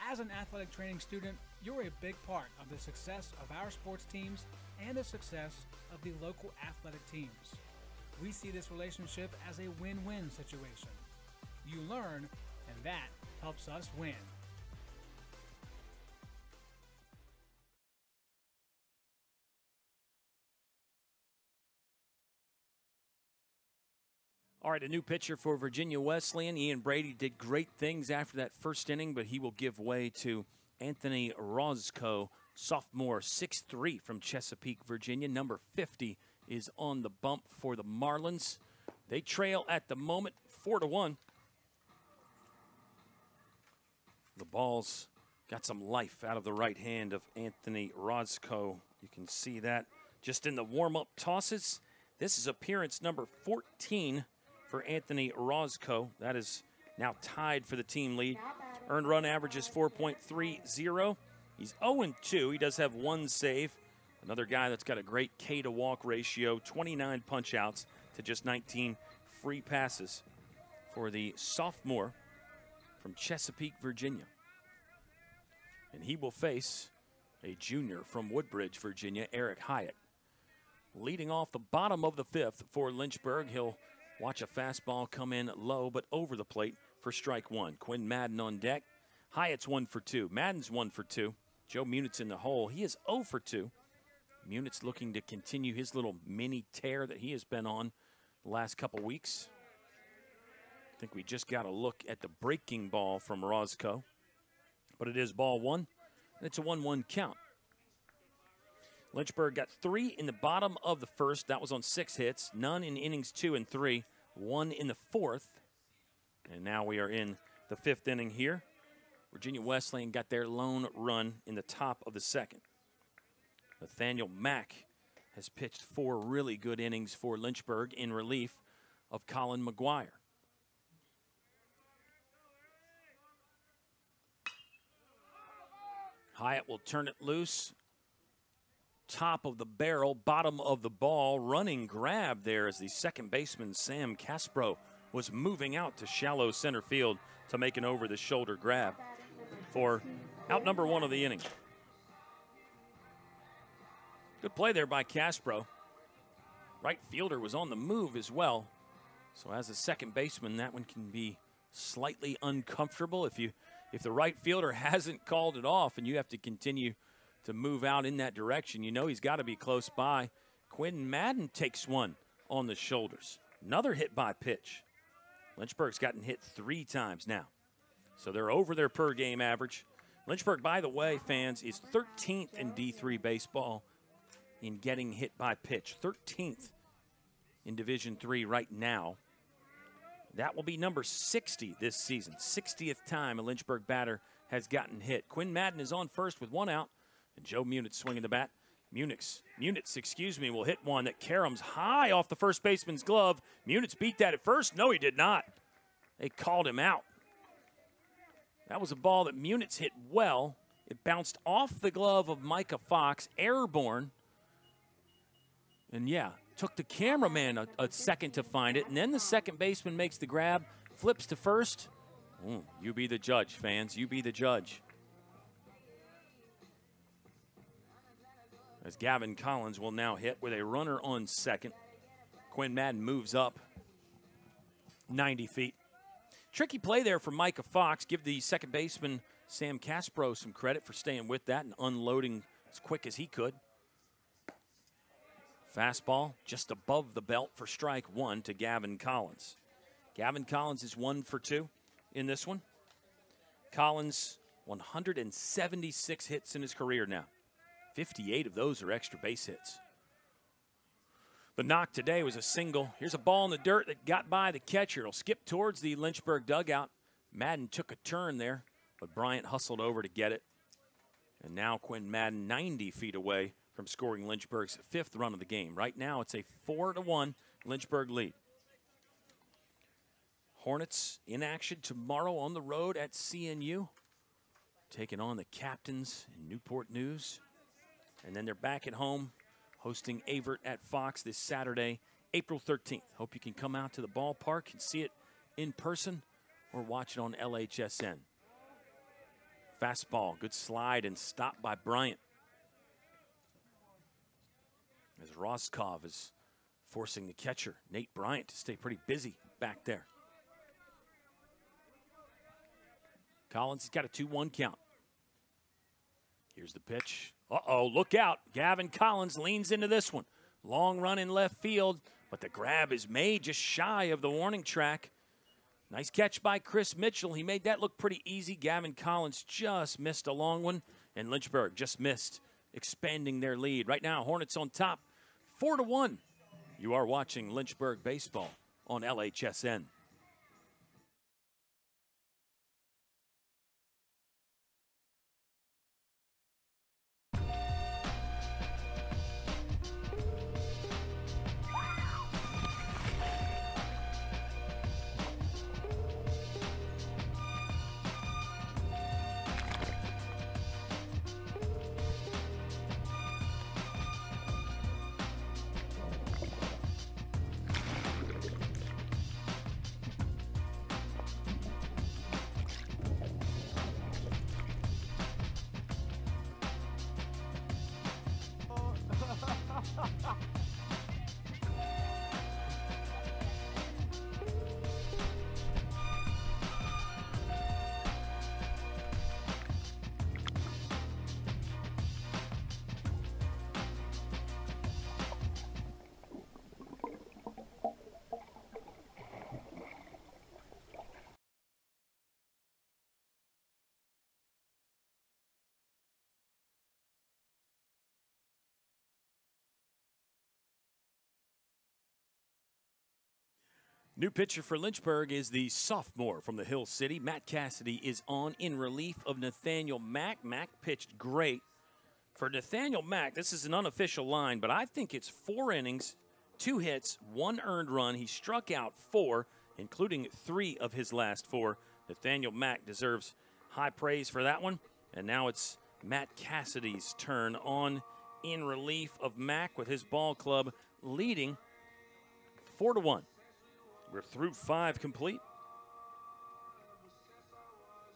S20: As an athletic training student, you're a big part of the success of our sports teams and the success of the local athletic teams. We see this relationship as a win win situation. You learn, and that helps us win.
S1: All right, a new pitcher for Virginia Wesleyan. Ian Brady did great things after that first inning, but he will give way to Anthony Roscoe, sophomore, 6'3 from Chesapeake, Virginia, number 50 is on the bump for the Marlins. They trail at the moment, four to one. The ball's got some life out of the right hand of Anthony Roscoe. You can see that just in the warm-up tosses. This is appearance number 14 for Anthony Roscoe. That is now tied for the team lead. Earned run average is 4.30. He's 0 2. He does have one save. Another guy that's got a great K to walk ratio, 29 punch outs to just 19 free passes for the sophomore from Chesapeake, Virginia. And he will face a junior from Woodbridge, Virginia, Eric Hyatt. Leading off the bottom of the fifth for Lynchburg, he'll watch a fastball come in low but over the plate for strike one. Quinn Madden on deck. Hyatt's one for two. Madden's one for two. Joe Munitz in the hole. He is 0 for 2. Munitz looking to continue his little mini tear that he has been on the last couple weeks. I think we just got a look at the breaking ball from Roscoe. But it is ball one, and it's a 1 1 count. Lynchburg got three in the bottom of the first. That was on six hits, none in innings two and three, one in the fourth. And now we are in the fifth inning here. Virginia Wesleyan got their lone run in the top of the second. Nathaniel Mack has pitched four really good innings for Lynchburg in relief of Colin McGuire. Hyatt will turn it loose. Top of the barrel, bottom of the ball, running grab there as the second baseman Sam Caspro was moving out to shallow center field to make an over the shoulder grab for out number one of the inning. Good play there by Caspro. Right fielder was on the move as well. So as a second baseman, that one can be slightly uncomfortable if you if the right fielder hasn't called it off and you have to continue to move out in that direction. You know he's got to be close by. Quinn Madden takes one on the shoulders. Another hit by pitch. Lynchburg's gotten hit three times now. So they're over their per game average. Lynchburg, by the way, fans, is 13th in D3 baseball in getting hit by pitch. 13th in Division 3 right now. That will be number 60 this season. 60th time a Lynchburg batter has gotten hit. Quinn Madden is on first with one out, and Joe Munitz swinging the bat. Munitz, Munitz, excuse me, will hit one that caroms high off the first baseman's glove. Munitz beat that at first. No, he did not. They called him out. That was a ball that Munitz hit well. It bounced off the glove of Micah Fox, airborne. And yeah, took the cameraman a, a, second to find it. And then the second baseman makes the grab, flips to first. Ooh, you be the judge, fans. You be the judge. As Gavin Collins will now hit with a runner on second. Quinn Madden moves up 90 feet. Tricky play there for Micah Fox. Give the second baseman Sam Caspro some credit for staying with that and unloading as quick as he could. Fastball just above the belt for strike one to Gavin Collins. Gavin Collins is one for two in this one. Collins, 176 hits in his career now. 58 of those are extra base hits. The knock today was a single. Here's a ball in the dirt that got by the catcher. It'll skip towards the Lynchburg dugout. Madden took a turn there, but Bryant hustled over to get it. And now Quinn Madden 90 feet away from scoring Lynchburg's fifth run of the game. Right now, it's a 4 to 1 Lynchburg lead. Hornets in action tomorrow on the road at CNU, taking on the captains in Newport News. And then they're back at home hosting Averett at Fox this Saturday, April 13th. Hope you can come out to the ballpark and see it in person or watch it on LHSN. Fastball, good slide and stop by Bryant as Roscoe is forcing the catcher, Nate Bryant, to stay pretty busy back there. Collins has got a 2 1 count. Here's the pitch. Uh oh, look out. Gavin Collins leans into this one. Long run in left field, but the grab is made just shy of the warning track. Nice catch by Chris Mitchell. He made that look pretty easy. Gavin Collins just missed a long one, and Lynchburg just missed, expanding their lead. Right now, Hornets on top, four to one. You are watching Lynchburg baseball on LHSN. New pitcher for Lynchburg is the sophomore from the Hill City. Matt Cassidy is on in relief of Nathaniel Mack. Mack pitched great. For Nathaniel Mack, this is an unofficial line, but I think it's four innings, two hits, one earned run. He struck out four, including three of his last four. Nathaniel Mack deserves high praise for that one. And now it's Matt Cassidy's turn on in relief of Mack with his ball club leading four to one. We're through five complete.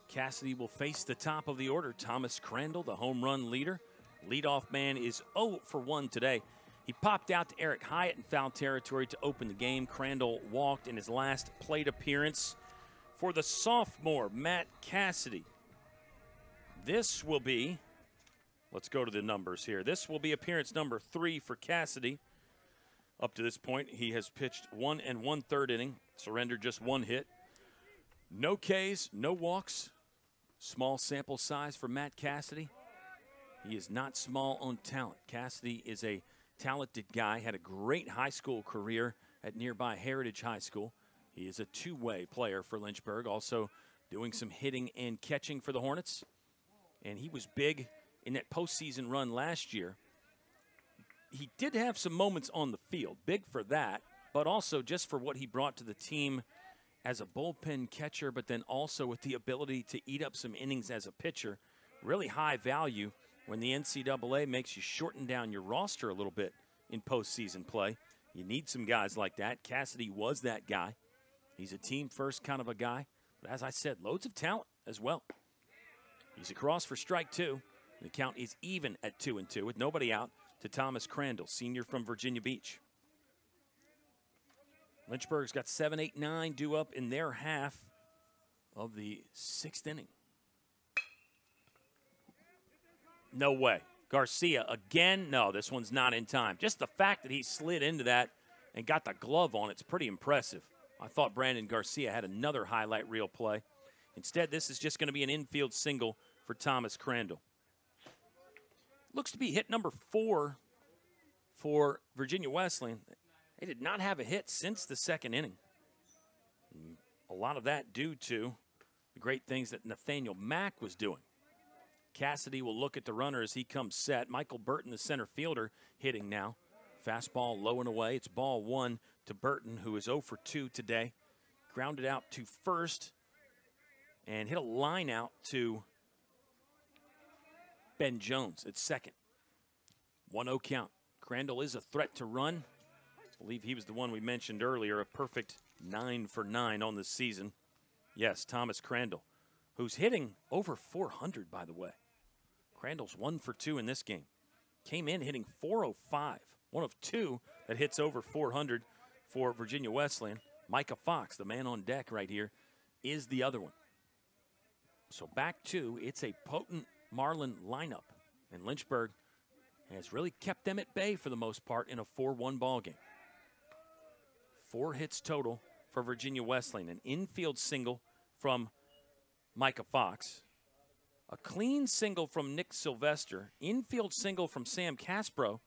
S1: Cassidy will face the top of the order. Thomas Crandall, the home run leader. Leadoff man is 0 for 1 today. He popped out to Eric Hyatt in foul territory to open the game. Crandall walked in his last plate appearance for the sophomore, Matt Cassidy. This will be, let's go to the numbers here. This will be appearance number three for Cassidy. Up to this point, he has pitched one and one third inning, surrendered just one hit. No Ks, no walks. Small sample size for Matt Cassidy. He is not small on talent. Cassidy is a talented guy, had a great high school career at nearby Heritage High School. He is a two way player for Lynchburg, also doing some hitting and catching for the Hornets. And he was big in that postseason run last year he did have some moments on the field, big for that, but also just for what he brought to the team as a bullpen catcher, but then also with the ability to eat up some innings as a pitcher. Really high value when the NCAA makes you shorten down your roster a little bit in postseason play. You need some guys like that. Cassidy was that guy. He's a team first kind of a guy, but as I said, loads of talent as well. He's across for strike two. The count is even at two and two with nobody out to Thomas Crandall, senior from Virginia Beach. Lynchburg's got 7 8 9 due up in their half of the sixth inning. No way. Garcia again. No, this one's not in time. Just the fact that he slid into that and got the glove on it's pretty impressive. I thought Brandon Garcia had another highlight reel play. Instead, this is just going to be an infield single for Thomas Crandall looks to be hit number four for Virginia Wesleyan. They did not have a hit since the second inning. A lot of that due to the great things that Nathaniel Mack was doing. Cassidy will look at the runner as he comes set. Michael Burton, the center fielder, hitting now. Fastball low and away. It's ball one to Burton, who is 0 for 2 today. Grounded out to first and hit a line out to Ben Jones at second. 1 0 count. Crandall is a threat to run. I believe he was the one we mentioned earlier, a perfect 9 for 9 on the season. Yes, Thomas Crandall, who's hitting over 400, by the way. Crandall's 1 for 2 in this game. Came in hitting 405, one of two that hits over 400 for Virginia Wesleyan. Micah Fox, the man on deck right here, is the other one. So back to it's a potent Marlin lineup. And Lynchburg has really kept them at bay for the most part in a 4 1 ball game. Four hits total for Virginia Wesleyan. An infield single from Micah Fox. A clean single from Nick Sylvester. Infield single from Sam Caspro.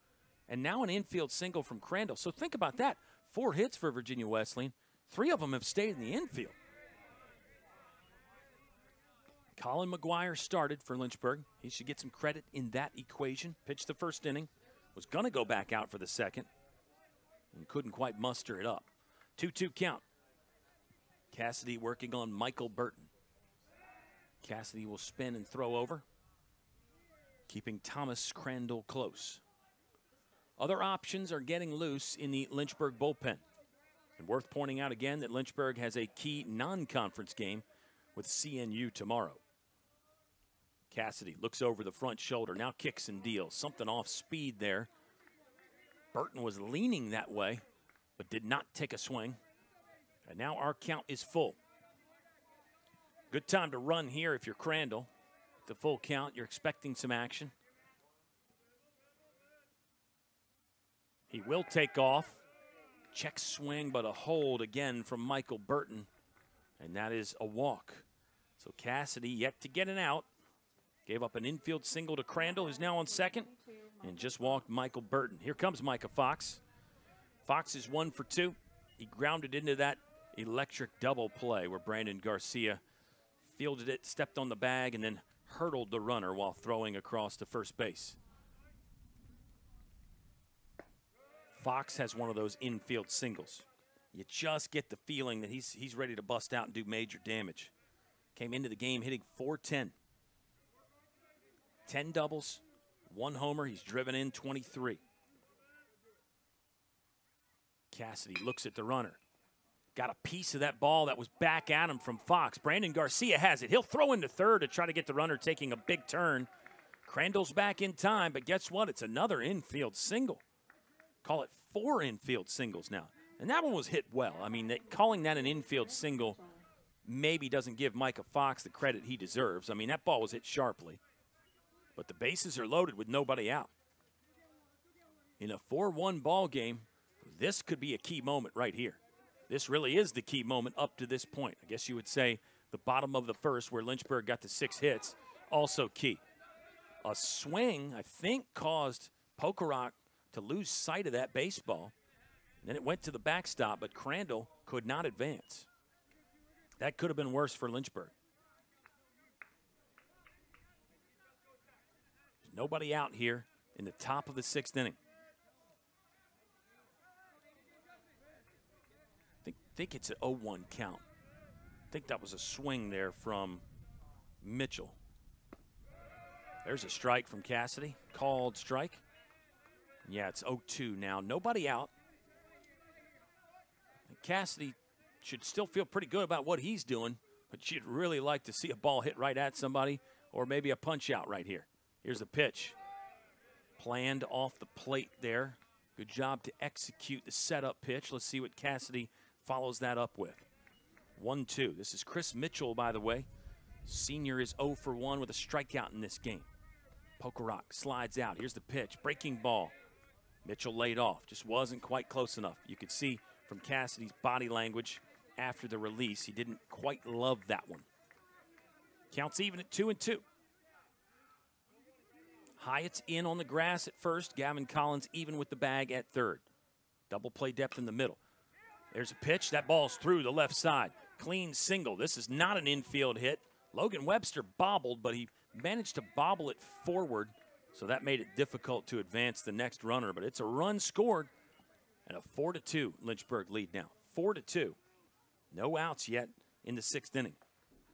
S1: And now an infield single from Crandall. So think about that. Four hits for Virginia Wesleyan. Three of them have stayed in the infield. Colin McGuire started for Lynchburg. He should get some credit in that equation. Pitched the first inning, was going to go back out for the second, and couldn't quite muster it up. 2 2 count. Cassidy working on Michael Burton. Cassidy will spin and throw over, keeping Thomas Crandall close. Other options are getting loose in the Lynchburg bullpen. And worth pointing out again that Lynchburg has a key non conference game with CNU tomorrow. Cassidy looks over the front shoulder, now kicks and deals. Something off speed there. Burton was leaning that way, but did not take a swing. And now our count is full. Good time to run here if you're Crandall. The full count, you're expecting some action. He will take off. Check swing, but a hold again from Michael Burton. And that is a walk. So Cassidy yet to get an out. Gave up an infield single to Crandall, who's now on second, and just walked Michael Burton. Here comes Micah Fox. Fox is one for two. He grounded into that electric double play where Brandon Garcia fielded it, stepped on the bag, and then hurdled the runner while throwing across to first base. Fox has one of those infield singles. You just get the feeling that he's he's ready to bust out and do major damage. Came into the game hitting 410. 10 doubles, one homer. He's driven in 23. Cassidy looks at the runner. Got a piece of that ball that was back at him from Fox. Brandon Garcia has it. He'll throw into third to try to get the runner taking a big turn. Crandall's back in time, but guess what? It's another infield single. Call it four infield singles now. And that one was hit well. I mean, calling that an infield single maybe doesn't give Micah Fox the credit he deserves. I mean, that ball was hit sharply. But the bases are loaded with nobody out. In a 4 1 ball game, this could be a key moment right here. This really is the key moment up to this point. I guess you would say the bottom of the first, where Lynchburg got the six hits, also key. A swing, I think, caused Pokerock to lose sight of that baseball. And then it went to the backstop, but Crandall could not advance. That could have been worse for Lynchburg. Nobody out here in the top of the sixth inning. I think, think it's an 0 1 count. I think that was a swing there from Mitchell. There's a strike from Cassidy. Called strike. Yeah, it's 0 2 now. Nobody out. Cassidy should still feel pretty good about what he's doing, but you'd really like to see a ball hit right at somebody or maybe a punch out right here. Here's the pitch. Planned off the plate there. Good job to execute the setup pitch. Let's see what Cassidy follows that up with. 1 2. This is Chris Mitchell, by the way. Senior is 0 for 1 with a strikeout in this game. Pokerock slides out. Here's the pitch. Breaking ball. Mitchell laid off. Just wasn't quite close enough. You could see from Cassidy's body language after the release, he didn't quite love that one. Counts even at 2 and 2. Hyatt's in on the grass at first. Gavin Collins even with the bag at third. Double play depth in the middle. There's a pitch. That ball's through the left side. Clean single. This is not an infield hit. Logan Webster bobbled, but he managed to bobble it forward, so that made it difficult to advance the next runner. But it's a run scored and a 4 to 2 Lynchburg lead now. 4 to 2. No outs yet in the sixth inning.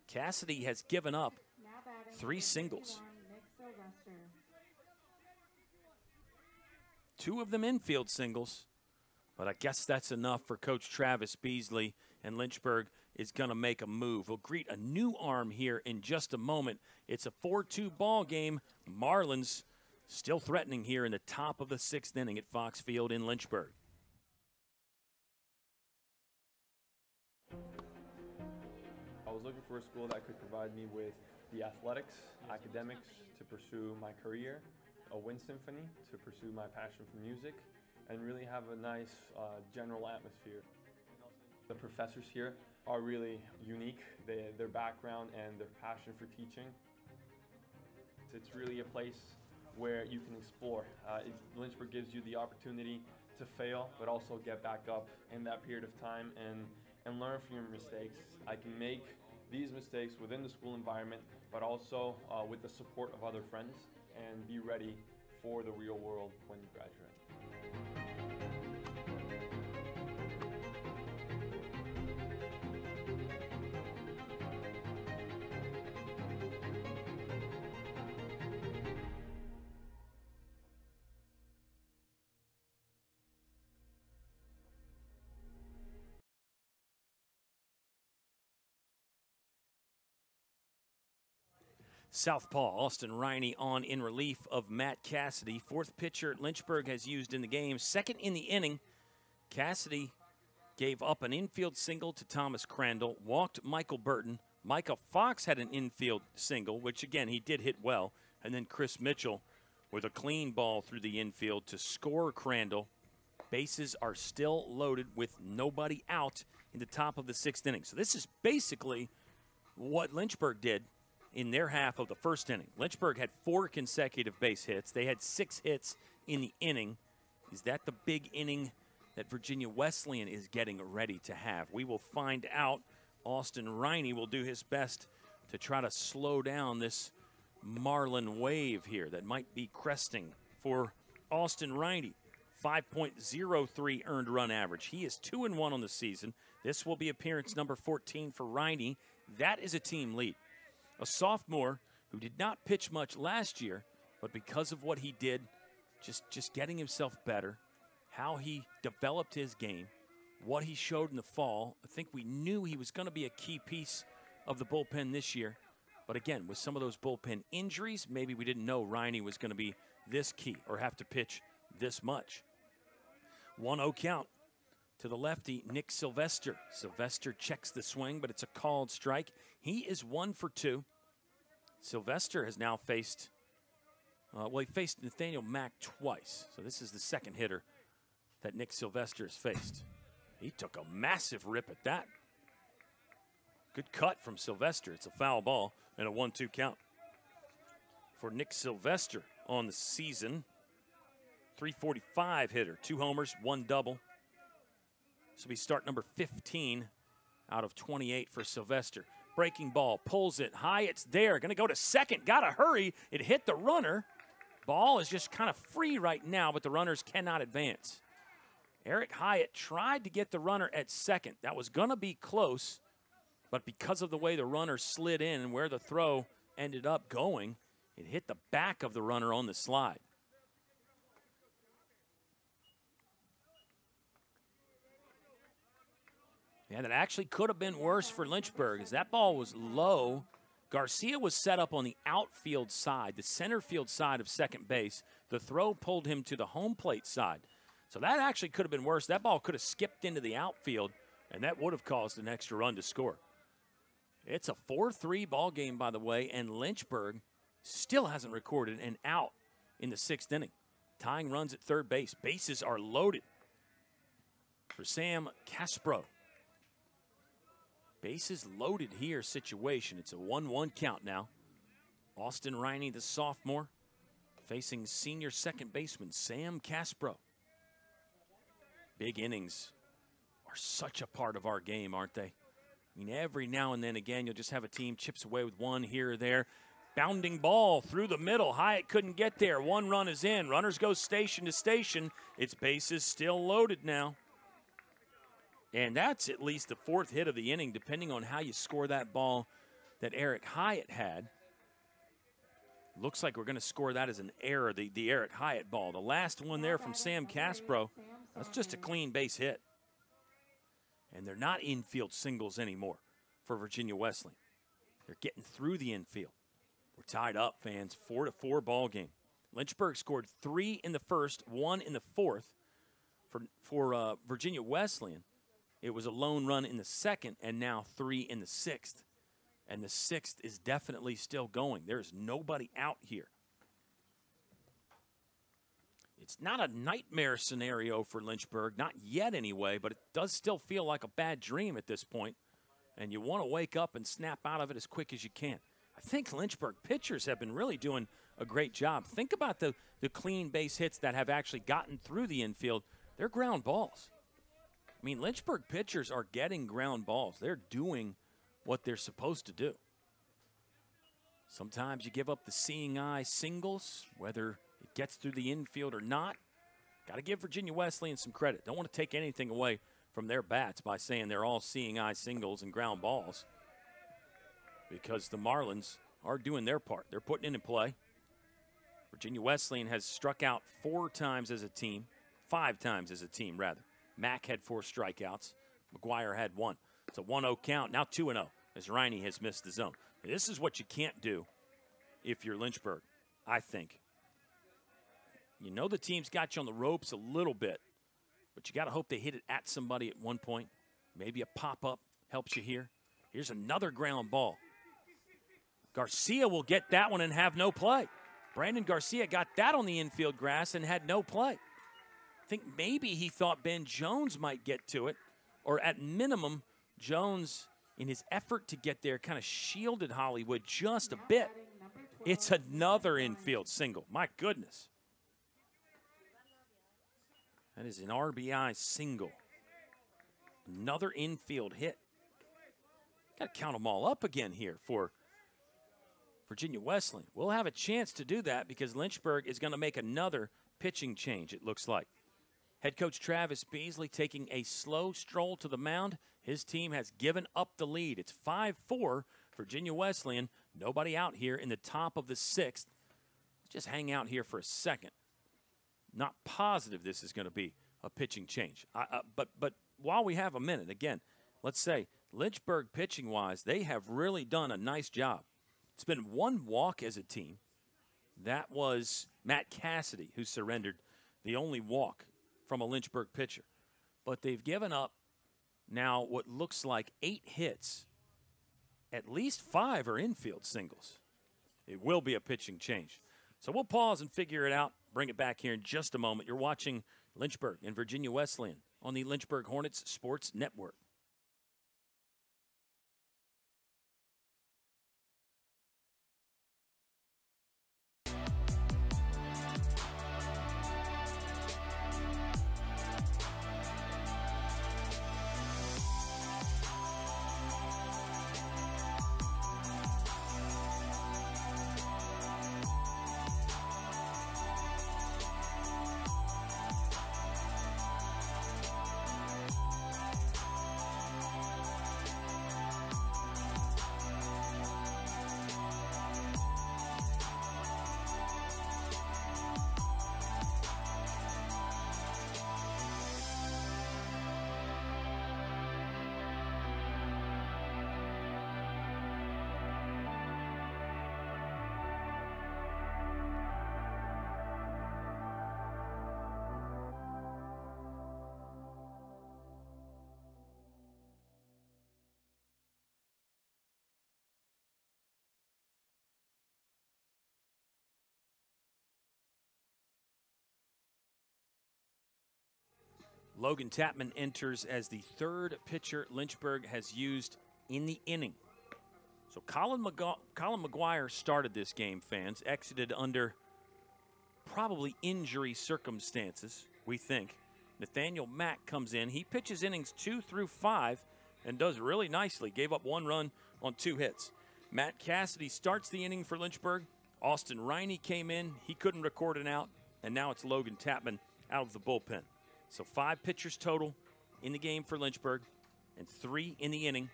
S1: Cassidy has given up three singles. Two of them infield singles, but I guess that's enough for Coach Travis Beasley, and Lynchburg is going to make a move. We'll greet a new arm here in just a moment. It's a 4 2 ball game. Marlins still threatening here in the top of the sixth inning at Fox Field in Lynchburg.
S21: I was looking for a school that could provide me with the athletics, academics to pursue my career, a wind symphony to pursue my passion for music, and really have a nice uh, general atmosphere. The professors here are really unique, they, their background and their passion for teaching. It's really a place where you can explore. Uh, it, Lynchburg gives you the opportunity to fail, but also get back up in that period of time and, and learn from your mistakes. I can make these mistakes within the school environment, but also uh, with the support of other friends and be ready for the real world when you graduate.
S1: Southpaw Austin Riney on in relief of Matt Cassidy. Fourth pitcher Lynchburg has used in the game. Second in the inning, Cassidy gave up an infield single to Thomas Crandall, walked Michael Burton. Micah Fox had an infield single, which again he did hit well. And then Chris Mitchell with a clean ball through the infield to score Crandall. Bases are still loaded with nobody out in the top of the sixth inning. So this is basically what Lynchburg did in their half of the first inning. Lynchburg had four consecutive base hits. They had six hits in the inning. Is that the big inning that Virginia Wesleyan is getting ready to have. We will find out. Austin Riney will do his best to try to slow down this Marlin wave here that might be cresting for Austin Riney. 5.03 earned run average. He is 2 and 1 on the season. This will be appearance number 14 for Riney. That is a team lead. A sophomore who did not pitch much last year, but because of what he did, just just getting himself better, how he developed his game, what he showed in the fall, I think we knew he was going to be a key piece of the bullpen this year. But again, with some of those bullpen injuries, maybe we didn't know Riney was going to be this key or have to pitch this much. 1 0 count to the lefty, Nick Sylvester. Sylvester checks the swing, but it's a called strike. He is one for two. Sylvester has now faced, uh, well, he faced Nathaniel Mack twice. So this is the second hitter that Nick Sylvester has faced. He took a massive rip at that. Good cut from Sylvester. It's a foul ball and a 1 2 count for Nick Sylvester on the season. 345 hitter, two homers, one double. Will be start number 15 out of 28 for Sylvester. Breaking ball, pulls it high, it's there. Going to go to second, got to hurry. It hit the runner. Ball is just kind of free right now, but the runners cannot advance. Eric Hyatt tried to get the runner at second. That was going to be close, but because of the way the runner slid in and where the throw ended up going, it hit the back of the runner on the slide. Yeah, that actually could have been worse for Lynchburg as that ball was low. Garcia was set up on the outfield side, the center field side of second base. The throw pulled him to the home plate side. So that actually could have been worse. That ball could have skipped into the outfield, and that would have caused an extra run to score. It's a 4 3 ball game, by the way, and Lynchburg still hasn't recorded an out in the sixth inning. Tying runs at third base. Bases are loaded for Sam Caspro. Bases loaded here situation. It's a 1 1 count now. Austin Riney, the sophomore, facing senior second baseman Sam Caspro. Big innings are such a part of our game, aren't they? I mean, every now and then again, you'll just have a team chips away with one here or there. Bounding ball through the middle. Hyatt couldn't get there. One run is in. Runners go station to station. Its bases still loaded now. And that's at least the fourth hit of the inning, depending on how you score that ball that Eric Hyatt had. Looks like we're going to score that as an error, the, the Eric Hyatt ball. The last one there from Sam Caspro, that's just a clean base hit. And they're not infield singles anymore for Virginia Wesleyan. They're getting through the infield. We're tied up, fans. Four to four ball game. Lynchburg scored three in the first, one in the fourth for, for uh, Virginia Wesleyan. It was a lone run in the second, and now three in the sixth. And the sixth is definitely still going. There's nobody out here. It's not a nightmare scenario for Lynchburg, not yet anyway, but it does still feel like a bad dream at this point, And you want to wake up and snap out of it as quick as you can. I think Lynchburg pitchers have been really doing a great job. Think about the, the clean base hits that have actually gotten through the infield. They're ground balls. I mean, Lynchburg pitchers are getting ground balls. They're doing what they're supposed to do. Sometimes you give up the seeing eye singles, whether it gets through the infield or not. Got to give Virginia Wesleyan some credit. Don't want to take anything away from their bats by saying they're all seeing eye singles and ground balls because the Marlins are doing their part. They're putting in play. Virginia Wesleyan has struck out four times as a team, five times as a team, rather. Mack had four strikeouts. McGuire had one. It's a 1 0 count. Now 2 0 as Riney has missed the zone. This is what you can't do if you're Lynchburg, I think. You know the team's got you on the ropes a little bit, but you got to hope they hit it at somebody at one point. Maybe a pop up helps you here. Here's another ground ball. Garcia will get that one and have no play. Brandon Garcia got that on the infield grass and had no play think maybe he thought Ben Jones might get to it, or at minimum, Jones, in his effort to get there, kind of shielded Hollywood just a bit. It's another infield single. My goodness. That is an RBI single. Another infield hit. Got to count them all up again here for Virginia Wesleyan. We'll have a chance to do that because Lynchburg is going to make another pitching change, it looks like. Head coach Travis Beasley taking a slow stroll to the mound. His team has given up the lead. It's 5 4 Virginia Wesleyan. Nobody out here in the top of the sixth. Let's just hang out here for a second. Not positive this is going to be a pitching change. I, uh, but, but while we have a minute, again, let's say Lynchburg pitching wise, they have really done a nice job. It's been one walk as a team. That was Matt Cassidy, who surrendered the only walk from a Lynchburg pitcher. But they've given up now what looks like eight hits. At least five are infield singles. It will be a pitching change. So we'll pause and figure it out. Bring it back here in just a moment. You're watching Lynchburg and Virginia Wesleyan on the Lynchburg Hornets Sports Network. Logan Tapman enters as the third pitcher Lynchburg has used in the inning. So Colin, McG- Colin McGuire started this game, fans, exited under probably injury circumstances, we think. Nathaniel Mack comes in. He pitches innings two through five and does really nicely. Gave up one run on two hits. Matt Cassidy starts the inning for Lynchburg. Austin Riney came in. He couldn't record an out. And now it's Logan Tapman out of the bullpen. So five pitchers total in the game for Lynchburg and three in the inning.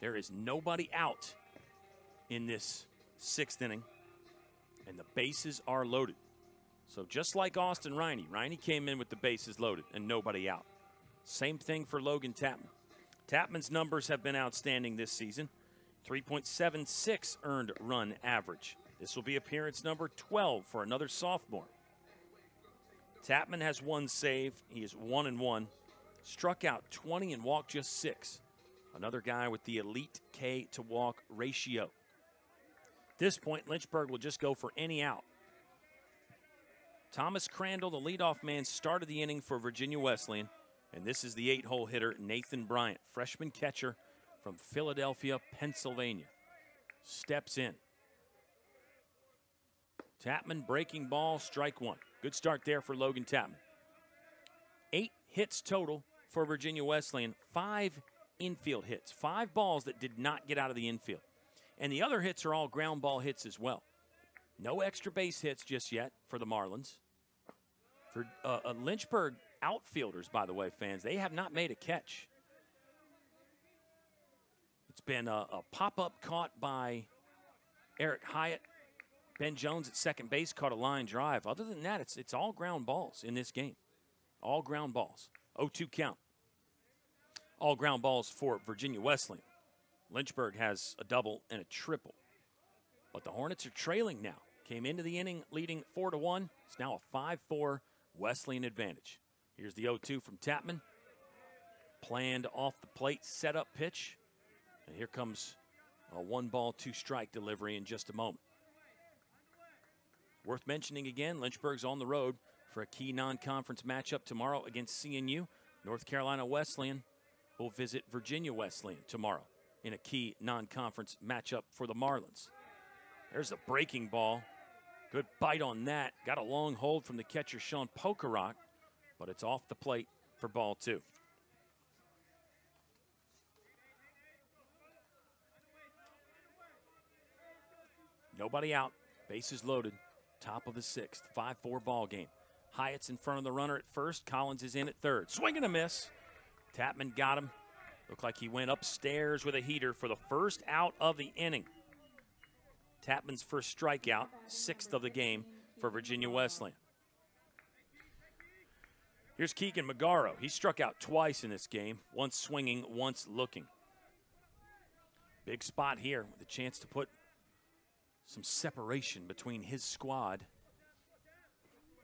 S1: There is nobody out in this sixth inning, and the bases are loaded. So just like Austin Riney, Riney came in with the bases loaded and nobody out. Same thing for Logan Tapman. Tapman's numbers have been outstanding this season 3.76 earned run average. This will be appearance number 12 for another sophomore. Tapman has one save. He is one and one. Struck out 20 and walked just six. Another guy with the elite K to walk ratio. At this point, Lynchburg will just go for any out. Thomas Crandall, the leadoff man, started the inning for Virginia Wesleyan. And this is the eight hole hitter, Nathan Bryant, freshman catcher from Philadelphia, Pennsylvania. Steps in. Tapman breaking ball, strike one. Good start there for Logan Tapman. Eight hits total for Virginia Wesleyan, five infield hits, five balls that did not get out of the infield. And the other hits are all ground ball hits as well. No extra base hits just yet for the Marlins. For uh, uh, Lynchburg outfielders, by the way, fans, they have not made a catch. It's been a, a pop up caught by Eric Hyatt Ben Jones at second base caught a line drive. Other than that, it's, it's all ground balls in this game. All ground balls. 0 2 count. All ground balls for Virginia Wesleyan. Lynchburg has a double and a triple. But the Hornets are trailing now. Came into the inning leading 4 to 1. It's now a 5 4 Wesleyan advantage. Here's the 0 2 from Tapman. Planned off the plate setup pitch. And here comes a one ball, two strike delivery in just a moment. Worth mentioning again, Lynchburg's on the road for a key non conference matchup tomorrow against CNU. North Carolina Wesleyan will visit Virginia Wesleyan tomorrow in a key non conference matchup for the Marlins. There's a breaking ball. Good bite on that. Got a long hold from the catcher, Sean Pokerock, but it's off the plate for ball two. Nobody out. Bases loaded. Top of the sixth. 5 4 ball game. Hyatt's in front of the runner at first. Collins is in at third. Swing and a miss. Tapman got him. Looked like he went upstairs with a heater for the first out of the inning. Tapman's first strikeout, sixth of the game for Virginia Wesleyan. Here's Keegan Magaro. He struck out twice in this game, once swinging, once looking. Big spot here with a chance to put some separation between his squad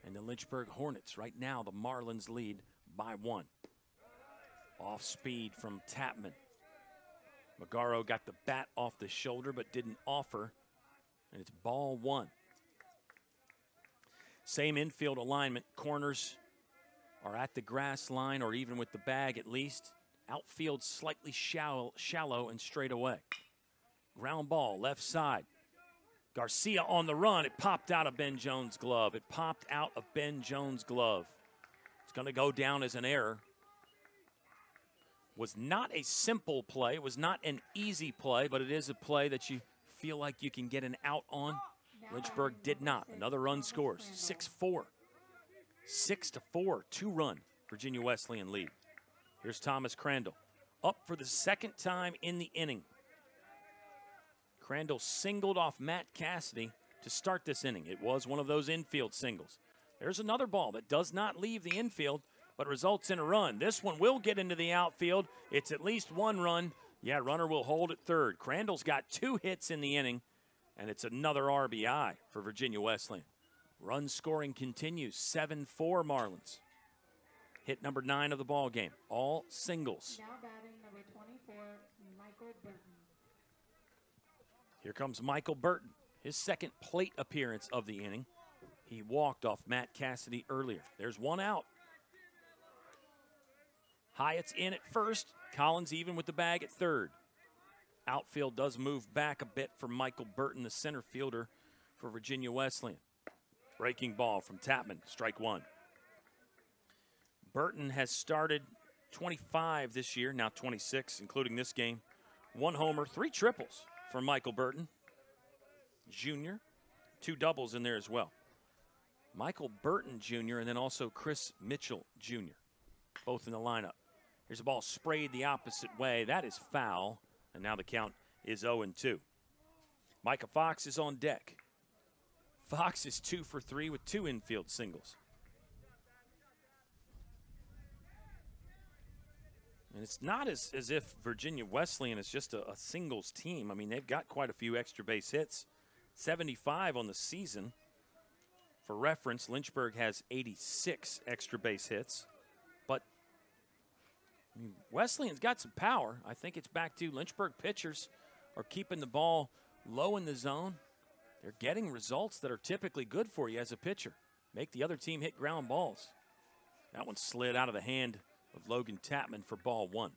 S1: and the Lynchburg Hornets. Right now, the Marlins lead by one. Off speed from Tapman. Magaro got the bat off the shoulder but didn't offer, and it's ball one. Same infield alignment. Corners are at the grass line or even with the bag at least. Outfield slightly shallow, shallow and straight away. Ground ball, left side. Garcia on the run. It popped out of Ben Jones' glove. It popped out of Ben Jones' glove. It's going to go down as an error. Was not a simple play. It was not an easy play, but it is a play that you feel like you can get an out on. Lynchburg did not. Another run scores. 6 4. 6 to 4. Two run. Virginia Wesleyan lead. Here's Thomas Crandall. Up for the second time in the inning. Crandall singled off Matt Cassidy to start this inning. It was one of those infield singles. There's another ball that does not leave the infield, but results in a run. This one will get into the outfield. It's at least one run. Yeah, runner will hold at third. Crandall's got two hits in the inning, and it's another RBI for Virginia Wesleyan. Run scoring continues 7 4 Marlins. Hit number nine of the ball game. All singles.
S10: Now batting number 24, Michael Burton.
S1: Here comes Michael Burton, his second plate appearance of the inning. He walked off Matt Cassidy earlier. There's one out. Hyatt's in at first. Collins even with the bag at third. Outfield does move back a bit for Michael Burton, the center fielder for Virginia Wesleyan. Breaking ball from Tapman, strike one. Burton has started 25 this year, now 26, including this game. One homer, three triples for Michael Burton Jr., two doubles in there as well. Michael Burton Jr., and then also Chris Mitchell Jr., both in the lineup. Here's a ball sprayed the opposite way. That is foul, and now the count is 0 2. Micah Fox is on deck. Fox is two for three with two infield singles. And it's not as, as if Virginia Wesleyan is just a, a, singles team. I mean, they've got quite a few extra base hits 75 on the season. For reference, Lynchburg has 86 extra base hits. But I mean, Wesleyan's got some power. I think it's back to Lynchburg pitchers are keeping the ball low in the zone. They're getting results that are typically good for you as a pitcher. Make the other team hit ground balls. That one slid out of the hand of Logan Tapman for ball one.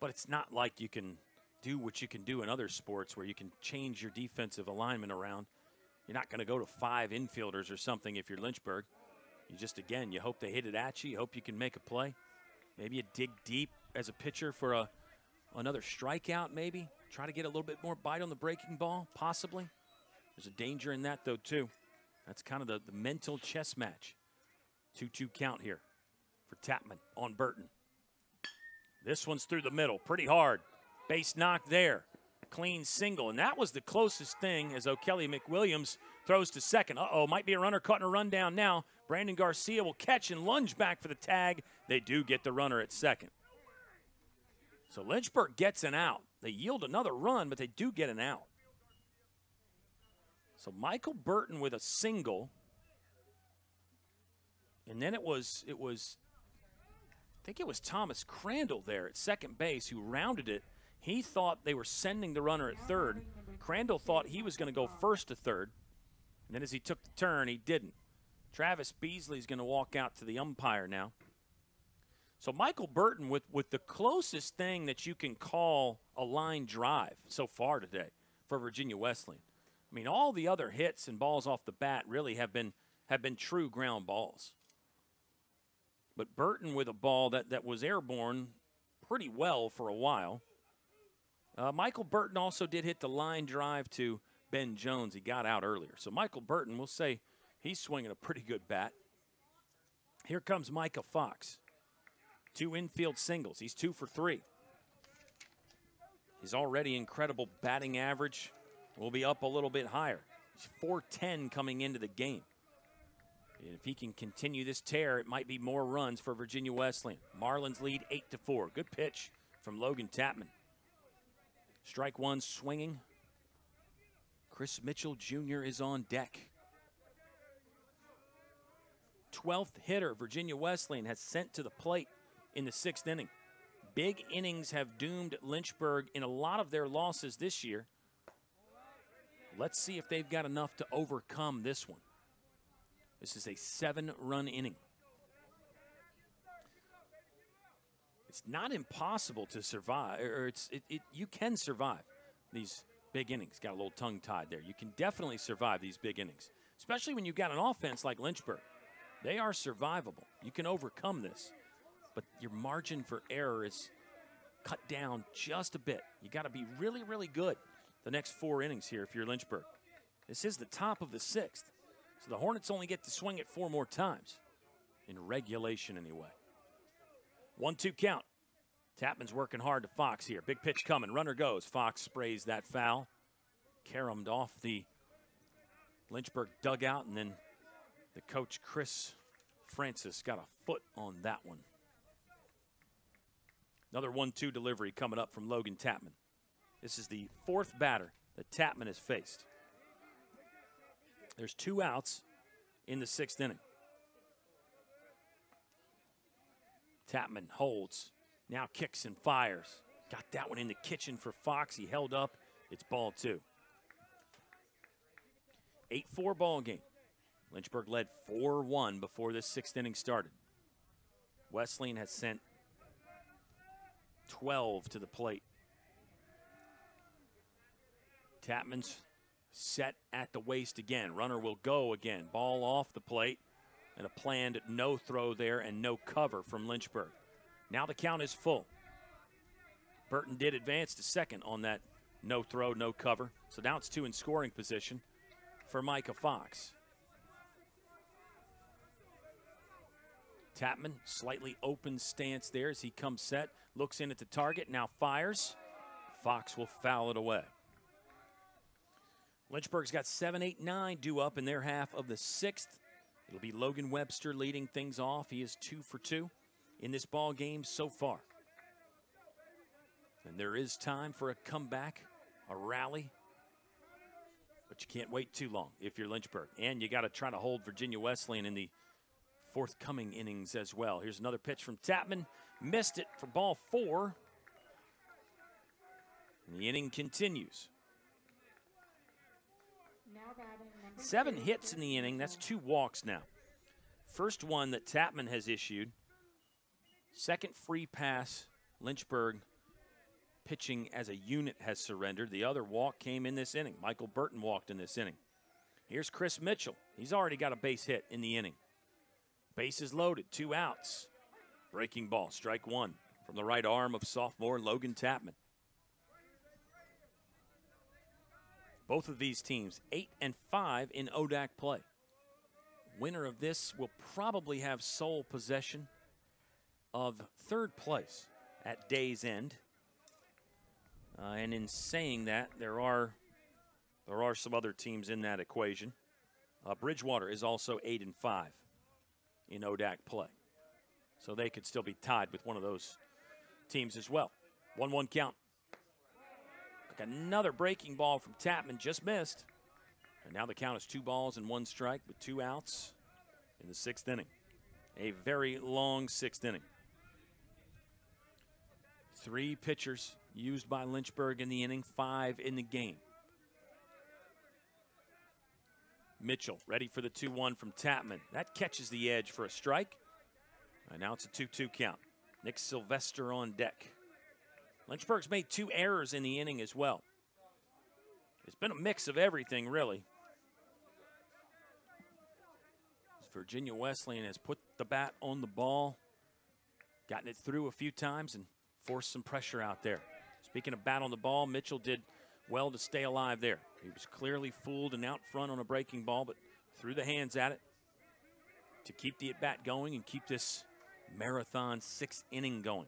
S1: But it's not like you can do what you can do in other sports where you can change your defensive alignment around. You're not going to go to five infielders or something if you're Lynchburg. You just, again, you hope they hit it at you. You hope you can make a play. Maybe you dig deep as a pitcher for a another strikeout, maybe. Try to get a little bit more bite on the breaking ball, possibly. There's a danger in that, though, too. That's kind of the, the mental chess match. 2 2 count here for Tapman on Burton. This one's through the middle, pretty hard. Base knock there. Clean single. And that was the closest thing as O'Kelly McWilliams throws to second. Uh oh, might be a runner cutting a run down now. Brandon Garcia will catch and lunge back for the tag. They do get the runner at second. So Lynchburg gets an out. They yield another run, but they do get an out. So Michael Burton with a single. And then it was it was I think it was Thomas Crandall there at second base who rounded it. He thought they were sending the runner at third. Crandall thought he was going to go first to third. And then as he took the turn, he didn't. Travis Beasley's going to walk out to the umpire now. So Michael Burton with, with the closest thing that you can call a line drive so far today for Virginia Wesleyan. I mean, all the other hits and balls off the bat really have been have been true ground balls. But Burton with a ball that, that was airborne pretty well for a while. Uh, Michael Burton also did hit the line drive to Ben Jones. He got out earlier. So Michael Burton, we'll say he's swinging a pretty good bat. Here comes Micah Fox. Two infield singles. He's two for three. His already incredible batting average will be up a little bit higher. He's 410 coming into the game. And if he can continue this tear, it might be more runs for Virginia Wesleyan. Marlins lead 8 to 4. Good pitch from Logan Tapman. Strike one swinging. Chris Mitchell Jr. is on deck. 12th hitter Virginia Wesleyan has sent to the plate in the sixth inning. Big innings have doomed Lynchburg in a lot of their losses this year. Let's see if they've got enough to overcome this one. This is a seven run inning. It's not impossible to survive, or it's it, it, you can survive these big innings. Got a little tongue tied there. You can definitely survive these big innings, especially when you've got an offense like Lynchburg. They are survivable. You can overcome this, but your margin for error is cut down just a bit. You got to be really, really good the next four innings here if you're Lynchburg. This is the top of the sixth, so the Hornets only get to swing it four more times in regulation anyway. One two count. Tapman's working hard to Fox here. Big pitch coming. Runner goes. Fox sprays that foul. Caromed off the Lynchburg dugout, and then the coach, Chris Francis, got a foot on that one. Another 1 2 delivery coming up from Logan Tapman. This is the fourth batter that Tapman has faced. There's two outs in the sixth inning. Tapman holds, now kicks and fires. Got that one in the kitchen for Fox. He held up. It's ball two. 8 4 ball game. Lynchburg led 4 1 before this sixth inning started. Wesleyan has sent 12 to the plate. Tapman's set at the waist again. Runner will go again. Ball off the plate and a planned no throw there and no cover from Lynchburg. Now the count is full. Burton did advance to second on that no throw, no cover. So now it's two in scoring position for Micah Fox. Tapman, slightly open stance there as he comes set, looks in at the target, now fires. Fox will foul it away. Lynchburg's got 7 8 9 due up in their half of the sixth. It'll be Logan Webster leading things off. He is two for two in this ball game so far. And there is time for a comeback, a rally. But you can't wait too long if you're Lynchburg. And you got to try to hold Virginia Wesleyan in the forthcoming innings as well. Here's another pitch from Tapman. Missed it for ball four. And the inning continues. Seven hits in the inning. That's two walks now. First one that Tapman has issued. Second free pass, Lynchburg pitching as a unit has surrendered. The other walk came in this inning. Michael Burton walked in this inning. Here's Chris Mitchell. He's already got a base hit in the inning. Bases loaded, two outs. Breaking ball, strike one from the right arm of sophomore Logan Tapman. Both of these teams, eight and five in ODAC play. Winner of this will probably have sole possession of third place at day's end. Uh, and in saying that, there are there are some other teams in that equation. Uh, Bridgewater is also eight and five in ODAC play, so they could still be tied with one of those teams as well. One-one count. Another breaking ball from Tapman just missed. And now the count is two balls and one strike with two outs in the sixth inning. A very long sixth inning. Three pitchers used by Lynchburg in the inning, five in the game. Mitchell ready for the 2 1 from Tapman. That catches the edge for a strike. And now it's a 2 2 count. Nick Sylvester on deck. Lynchburg's made two errors in the inning as well. It's been a mix of everything, really. Virginia Wesleyan has put the bat on the ball, gotten it through a few times, and forced some pressure out there. Speaking of bat on the ball, Mitchell did well to stay alive there. He was clearly fooled and out front on a breaking ball, but threw the hands at it to keep the at bat going and keep this marathon sixth inning going.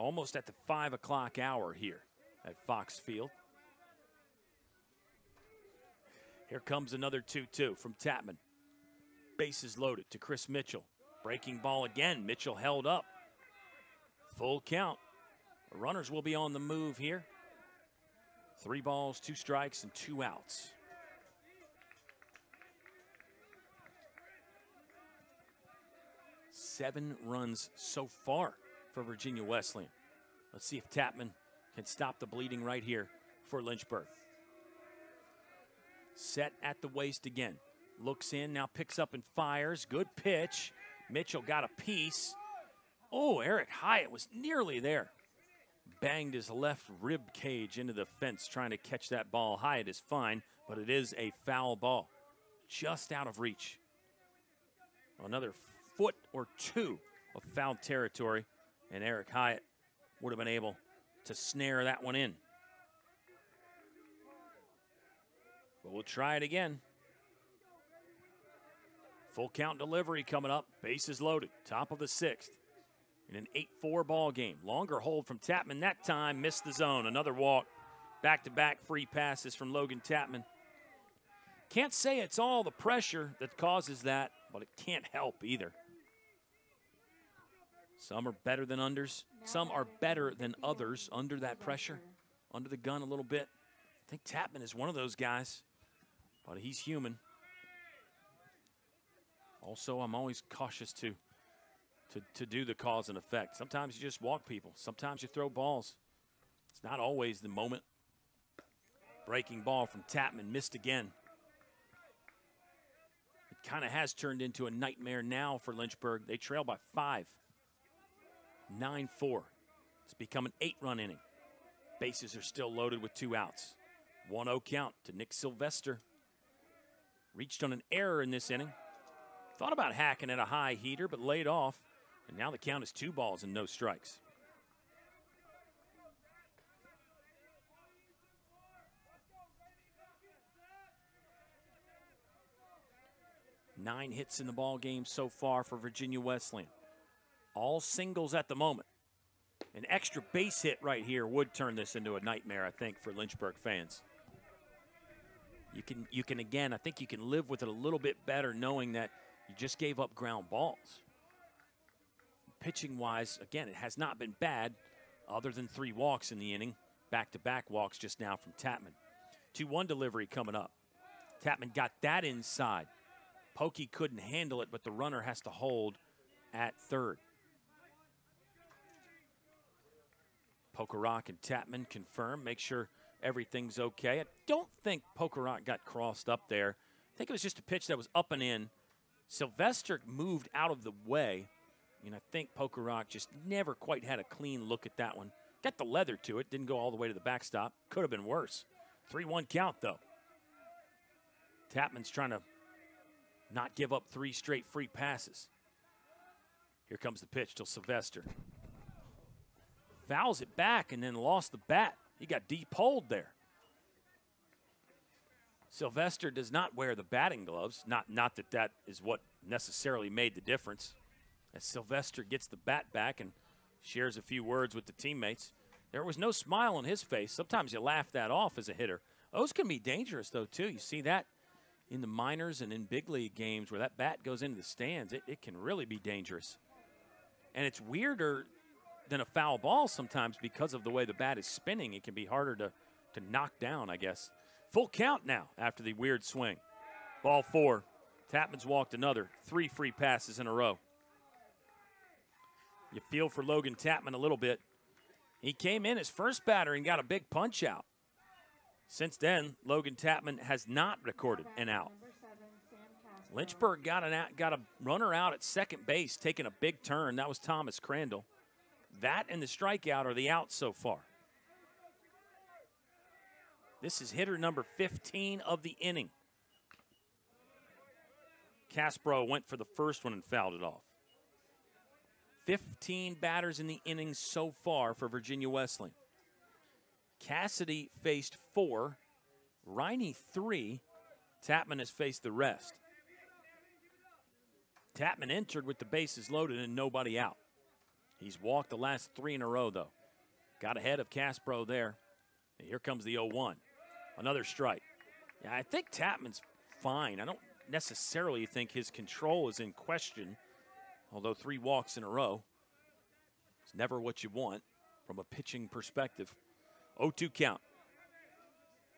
S1: Almost at the five o'clock hour here at Fox Field. Here comes another 2 2 from Tapman. Bases loaded to Chris Mitchell. Breaking ball again. Mitchell held up. Full count. Runners will be on the move here. Three balls, two strikes, and two outs. Seven runs so far for Virginia Wesleyan. Let's see if Tapman can stop the bleeding right here for Lynchburg. Set at the waist again. Looks in, now picks up and fires. Good pitch. Mitchell got a piece. Oh, Eric Hyatt was nearly there. Banged his left rib cage into the fence trying to catch that ball. Hyatt is fine, but it is a foul ball. Just out of reach. Another foot or two of foul territory, and Eric Hyatt would have been able to snare that one in. But we'll try it again. Full count delivery coming up. Bases loaded. Top of the sixth. In an 8 4 ball game. Longer hold from Tapman that time. Missed the zone. Another walk. Back to back free passes from Logan Tapman. Can't say it's all the pressure that causes that, but it can't help either. Some are better than unders. Some are better than others under that pressure, under the gun a little bit. I think Tapman is one of those guys, but he's human. Also, I'm always cautious to, to, to do the cause and effect. Sometimes you just walk people. Sometimes you throw balls. It's not always the moment. Breaking ball from Tapman, missed again. It kind of has turned into a nightmare now for Lynchburg. They trail by five. 9 4. It's become an eight run inning. Bases are still loaded with two outs. 1 0 count to Nick Sylvester. Reached on an error in this inning. Thought about hacking at a high heater, but laid off. And now the count is two balls and no strikes. Nine hits in the ball game so far for Virginia Wesleyan. All singles at the moment. An extra base hit right here would turn this into a nightmare, I think, for Lynchburg fans. You can, you can again, I think you can live with it a little bit better knowing that you just gave up ground balls. Pitching wise, again, it has not been bad other than three walks in the inning. Back to back walks just now from Tapman. 2 1 delivery coming up. Tapman got that inside. Pokey couldn't handle it, but the runner has to hold at third. Poker and Tapman confirm, make sure everything's okay. I don't think Poker got crossed up there. I think it was just a pitch that was up and in. Sylvester moved out of the way, and I think Poker just never quite had a clean look at that one. Got the leather to it, didn't go all the way to the backstop. Could have been worse. 3 1 count, though. Tapman's trying to not give up three straight free passes. Here comes the pitch to Sylvester fouls it back and then lost the bat. He got deep holed there. Sylvester does not wear the batting gloves. Not, not that that is what necessarily made the difference. As Sylvester gets the bat back and shares a few words with the teammates, there was no smile on his face. Sometimes you laugh that off as a hitter. Those can be dangerous, though, too. You see that in the minors and in big league games where that bat goes into the stands. It, it can really be dangerous. And it's weirder than a foul ball sometimes because of the way the bat is spinning. It can be harder to, to knock down, I guess. Full count now after the weird swing. Ball four. Tapman's walked another. Three free passes in a row. You feel for Logan Tapman a little bit. He came in his first batter and got a big punch out. Since then, Logan Tapman has not recorded an out. Lynchburg got an out, got a runner out at second base, taking a big turn. That was Thomas Crandall. That and the strikeout are the outs so far. This is hitter number 15 of the inning. Caspro went for the first one and fouled it off. 15 batters in the inning so far for Virginia Wesleyan. Cassidy faced four, Riney three, Tapman has faced the rest. Tapman entered with the bases loaded and nobody out. He's walked the last three in a row, though. Got ahead of Caspro there. And here comes the 0 1. Another strike. Yeah, I think Tapman's fine. I don't necessarily think his control is in question, although three walks in a row is never what you want from a pitching perspective. 0 2 count.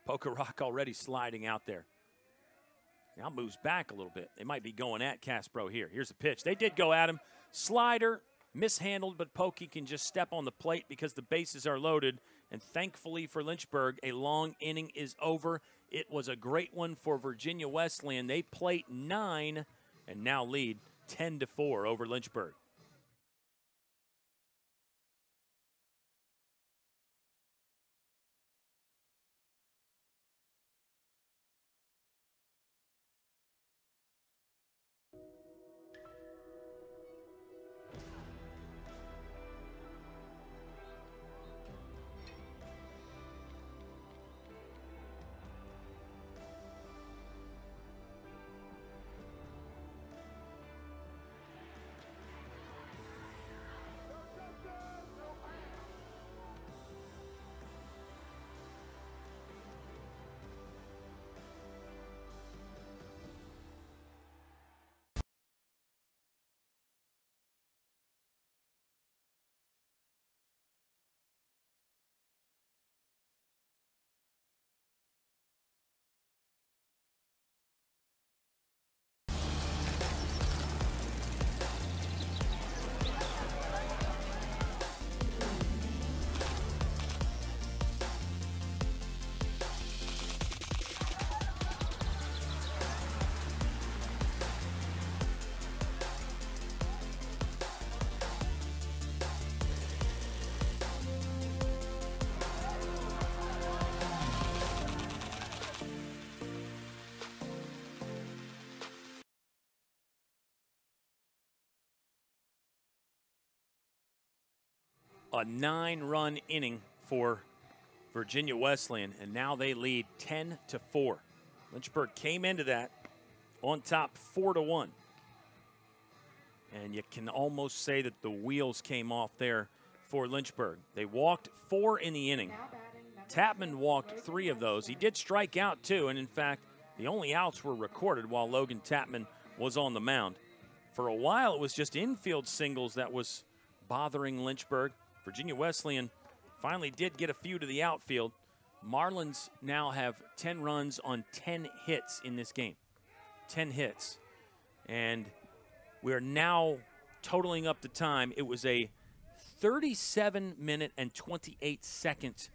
S1: Rock already sliding out there. Now moves back a little bit. They might be going at Caspro here. Here's a pitch. They did go at him. Slider mishandled, but Pokey can just step on the plate because the bases are loaded. And thankfully for Lynchburg, a long inning is over. It was a great one for Virginia Wesleyan. They plate nine and now lead 10 to 4 over Lynchburg. A nine run inning for Virginia Wesleyan, and now they lead 10 to 4. Lynchburg came into that on top 4 to 1. And you can almost say that the wheels came off there for Lynchburg. They walked four in the inning. Tapman walked three of those. He did strike out two, and in fact, the only outs were recorded while Logan Tapman was on the mound. For a while, it was just infield singles that was bothering Lynchburg. Virginia Wesleyan finally did get a few to the outfield. Marlins now have 10 runs on 10 hits in this game. 10 hits. And we're now totaling up the time. It was a 37 minute and 28 second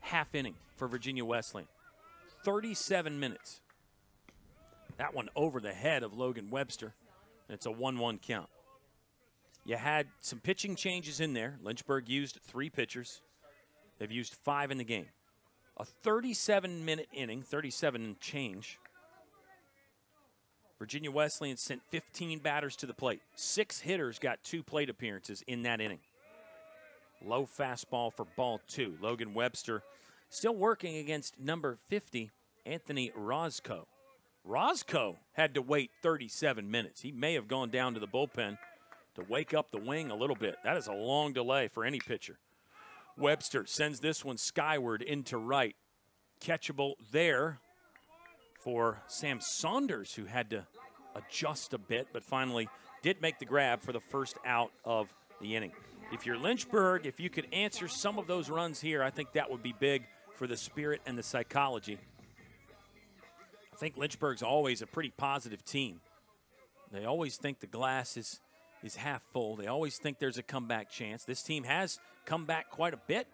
S1: half inning for Virginia Wesleyan. 37 minutes. That one over the head of Logan Webster. It's a 1 1 count. You had some pitching changes in there. Lynchburg used three pitchers. They've used five in the game. A 37 minute inning, 37 and change. Virginia Wesleyan sent 15 batters to the plate. Six hitters got two plate appearances in that inning. Low fastball for ball two. Logan Webster still working against number 50, Anthony Roscoe. Roscoe had to wait 37 minutes. He may have gone down to the bullpen to wake up the wing a little bit. That is a long delay for any pitcher. Webster sends this one skyward into right. Catchable there for Sam Saunders, who had to adjust a bit, but finally did make the grab for the first out of the inning. If you're Lynchburg, if you could answer some of those runs here, I think that would be big for the spirit and the psychology. I think Lynchburg's always a pretty positive team. They always think the glass is is half full. They always think there's a comeback chance. This team has come back quite a bit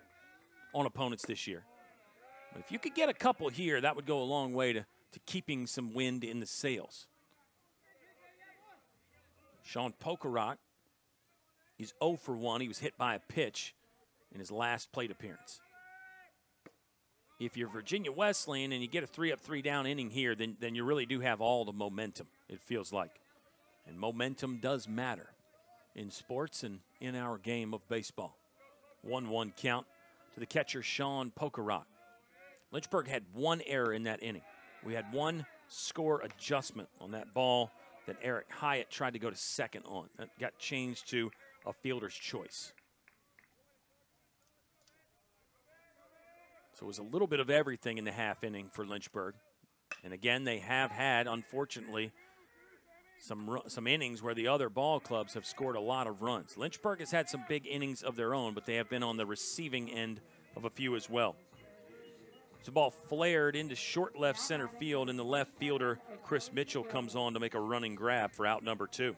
S1: on opponents this year. But if you could get a couple here, that would go a long way to, to keeping some wind in the sails. Sean Pokerock, he's 0 for 1. He was hit by a pitch in his last plate appearance. if you're Virginia Wesleyan and you get a three up, three down inning here, then, then you really do have all the momentum, it feels like. And momentum does matter in sports and in our game of baseball. 1 1 count to the catcher, Sean Pokerock. Lynchburg had one error in that inning. We had one score adjustment on that ball that Eric Hyatt tried to go to second on. That got changed to a fielder's choice. So it was a little bit of everything in the half inning for Lynchburg. And again, they have had, unfortunately, some some innings where the other ball clubs have scored a lot of runs. Lynchburg has had some big innings of their own, but they have been on the receiving end of a few as well. The ball flared into short left center field, and the left fielder, Chris Mitchell, comes on to make a running grab for out number two.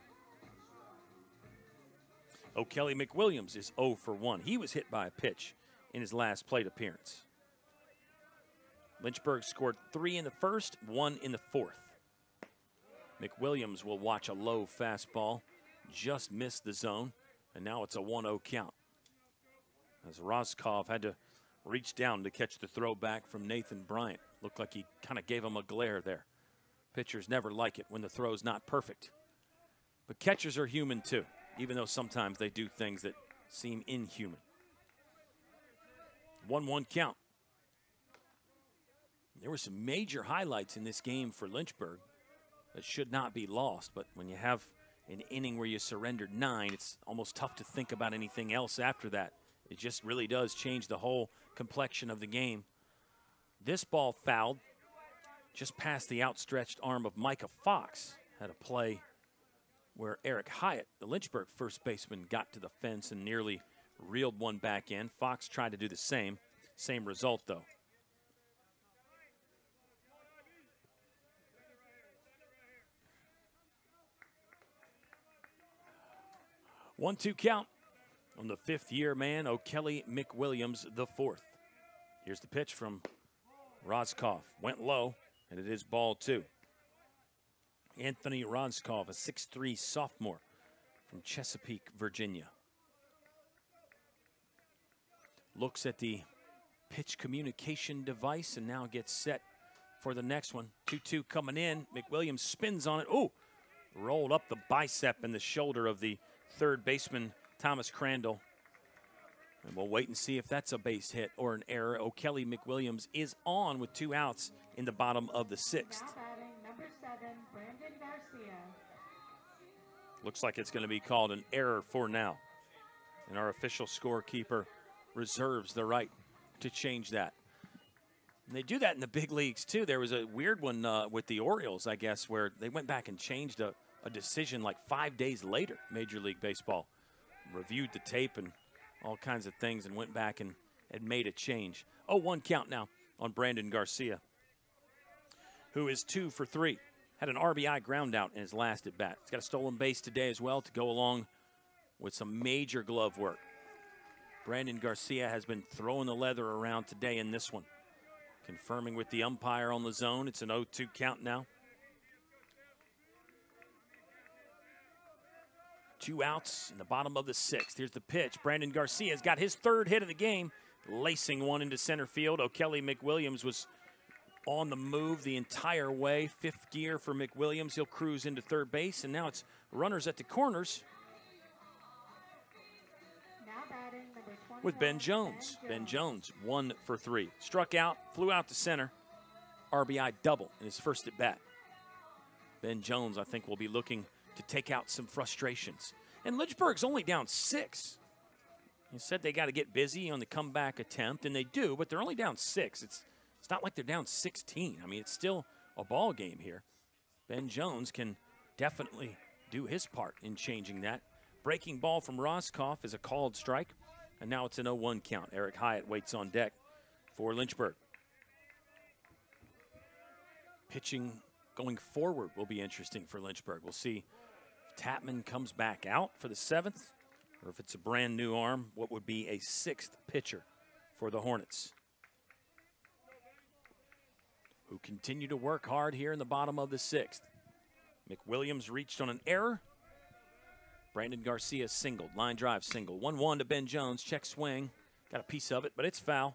S1: Oh, O'Kelly McWilliams is 0 for 1. He was hit by a pitch in his last plate appearance. Lynchburg scored three in the first, one in the fourth. McWilliams will watch a low fastball, just missed the zone, and now it's a 1 0 count. As Roskov had to reach down to catch the throw back from Nathan Bryant. Looked like he kind of gave him a glare there. Pitchers never like it when the throw's not perfect. But catchers are human too, even though sometimes they do things that seem inhuman. 1 1 count. There were some major highlights in this game for Lynchburg that should not be lost, but when you have an inning where you surrendered nine, it's almost tough to think about anything else after that. It just really does change the whole complexion of the game. This ball fouled just past the outstretched arm of Micah Fox. Had a play where Eric Hyatt, the Lynchburg first baseman, got to the fence and nearly reeled one back in. Fox tried to do the same. Same result, though. One two count on the fifth year man, oh, O'Kelly McWilliams, the fourth. Here's the pitch from Roskov. Went low, and it is ball two. Anthony Roskov, a 6'3 sophomore from Chesapeake, Virginia. Looks at the pitch communication device and now gets set for the next one. 2 2 coming in. McWilliams spins on it. Oh, rolled up the bicep and the shoulder of the third baseman, Thomas Crandall. And we'll wait and see if that's a base hit or an error. O'Kelly McWilliams is on with two outs in the bottom of the sixth.
S10: Seven,
S1: Looks like it's going to be called an error for now. And our official scorekeeper reserves the right to change that. And they do that in the big leagues too. There was a weird one uh, with the Orioles, I guess, where they went back and changed a, a decision like five days later. Major League Baseball reviewed the tape and all kinds of things and went back and, and made a change. Oh, one count now on Brandon Garcia, who is two for three. Had an RBI ground out in his last at bat. He's got a stolen base today as well to go along with some major glove work. Brandon Garcia has been throwing the leather around today in this one. Confirming with the umpire on the zone, it's an 0 2 count now. Two outs in the bottom of the sixth. Here's the pitch. Brandon Garcia's got his third hit of the game, lacing one into center field. O'Kelly McWilliams was on the move the entire way. Fifth gear for McWilliams. He'll cruise into third base, and now it's runners at the corners with Ben Jones. Ben Jones, one for three. Struck out, flew out to center. RBI double in his first at bat. Ben Jones, I think, will be looking to take out some frustrations. And Lynchburg's only down six. You said they got to get busy on the comeback attempt, and they do, but they're only down six. It's it's not like they're down 16. I mean, it's still a ball game here. Ben Jones can definitely do his part in changing that. Breaking ball from Roskopf is a called strike, and now it's an 0-1 count. Eric Hyatt waits on deck for Lynchburg. Pitching going forward will be interesting for Lynchburg. We'll see Tapman comes back out for the seventh, or if it's a brand new arm, what would be a sixth pitcher for the Hornets, who continue to work hard here in the bottom of the sixth. McWilliams reached on an error. Brandon Garcia singled, line drive single. 1 1 to Ben Jones, check swing. Got a piece of it, but it's foul.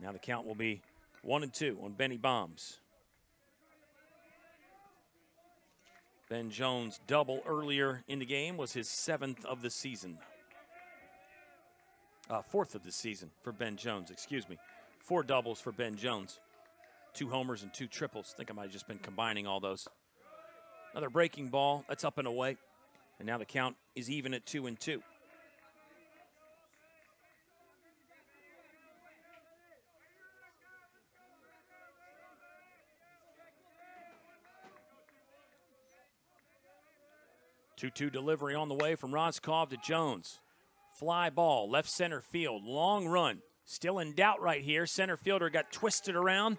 S1: Now the count will be one and two on Benny Bombs. Ben Jones' double earlier in the game was his seventh of the season. Uh, fourth of the season for Ben Jones, excuse me. Four doubles for Ben Jones. Two homers and two triples. I think I might have just been combining all those. Another breaking ball. That's up and away. And now the count is even at two and two. Two-two delivery on the way from Roskov to Jones. Fly ball, left center field, long run. Still in doubt right here. Center fielder got twisted around,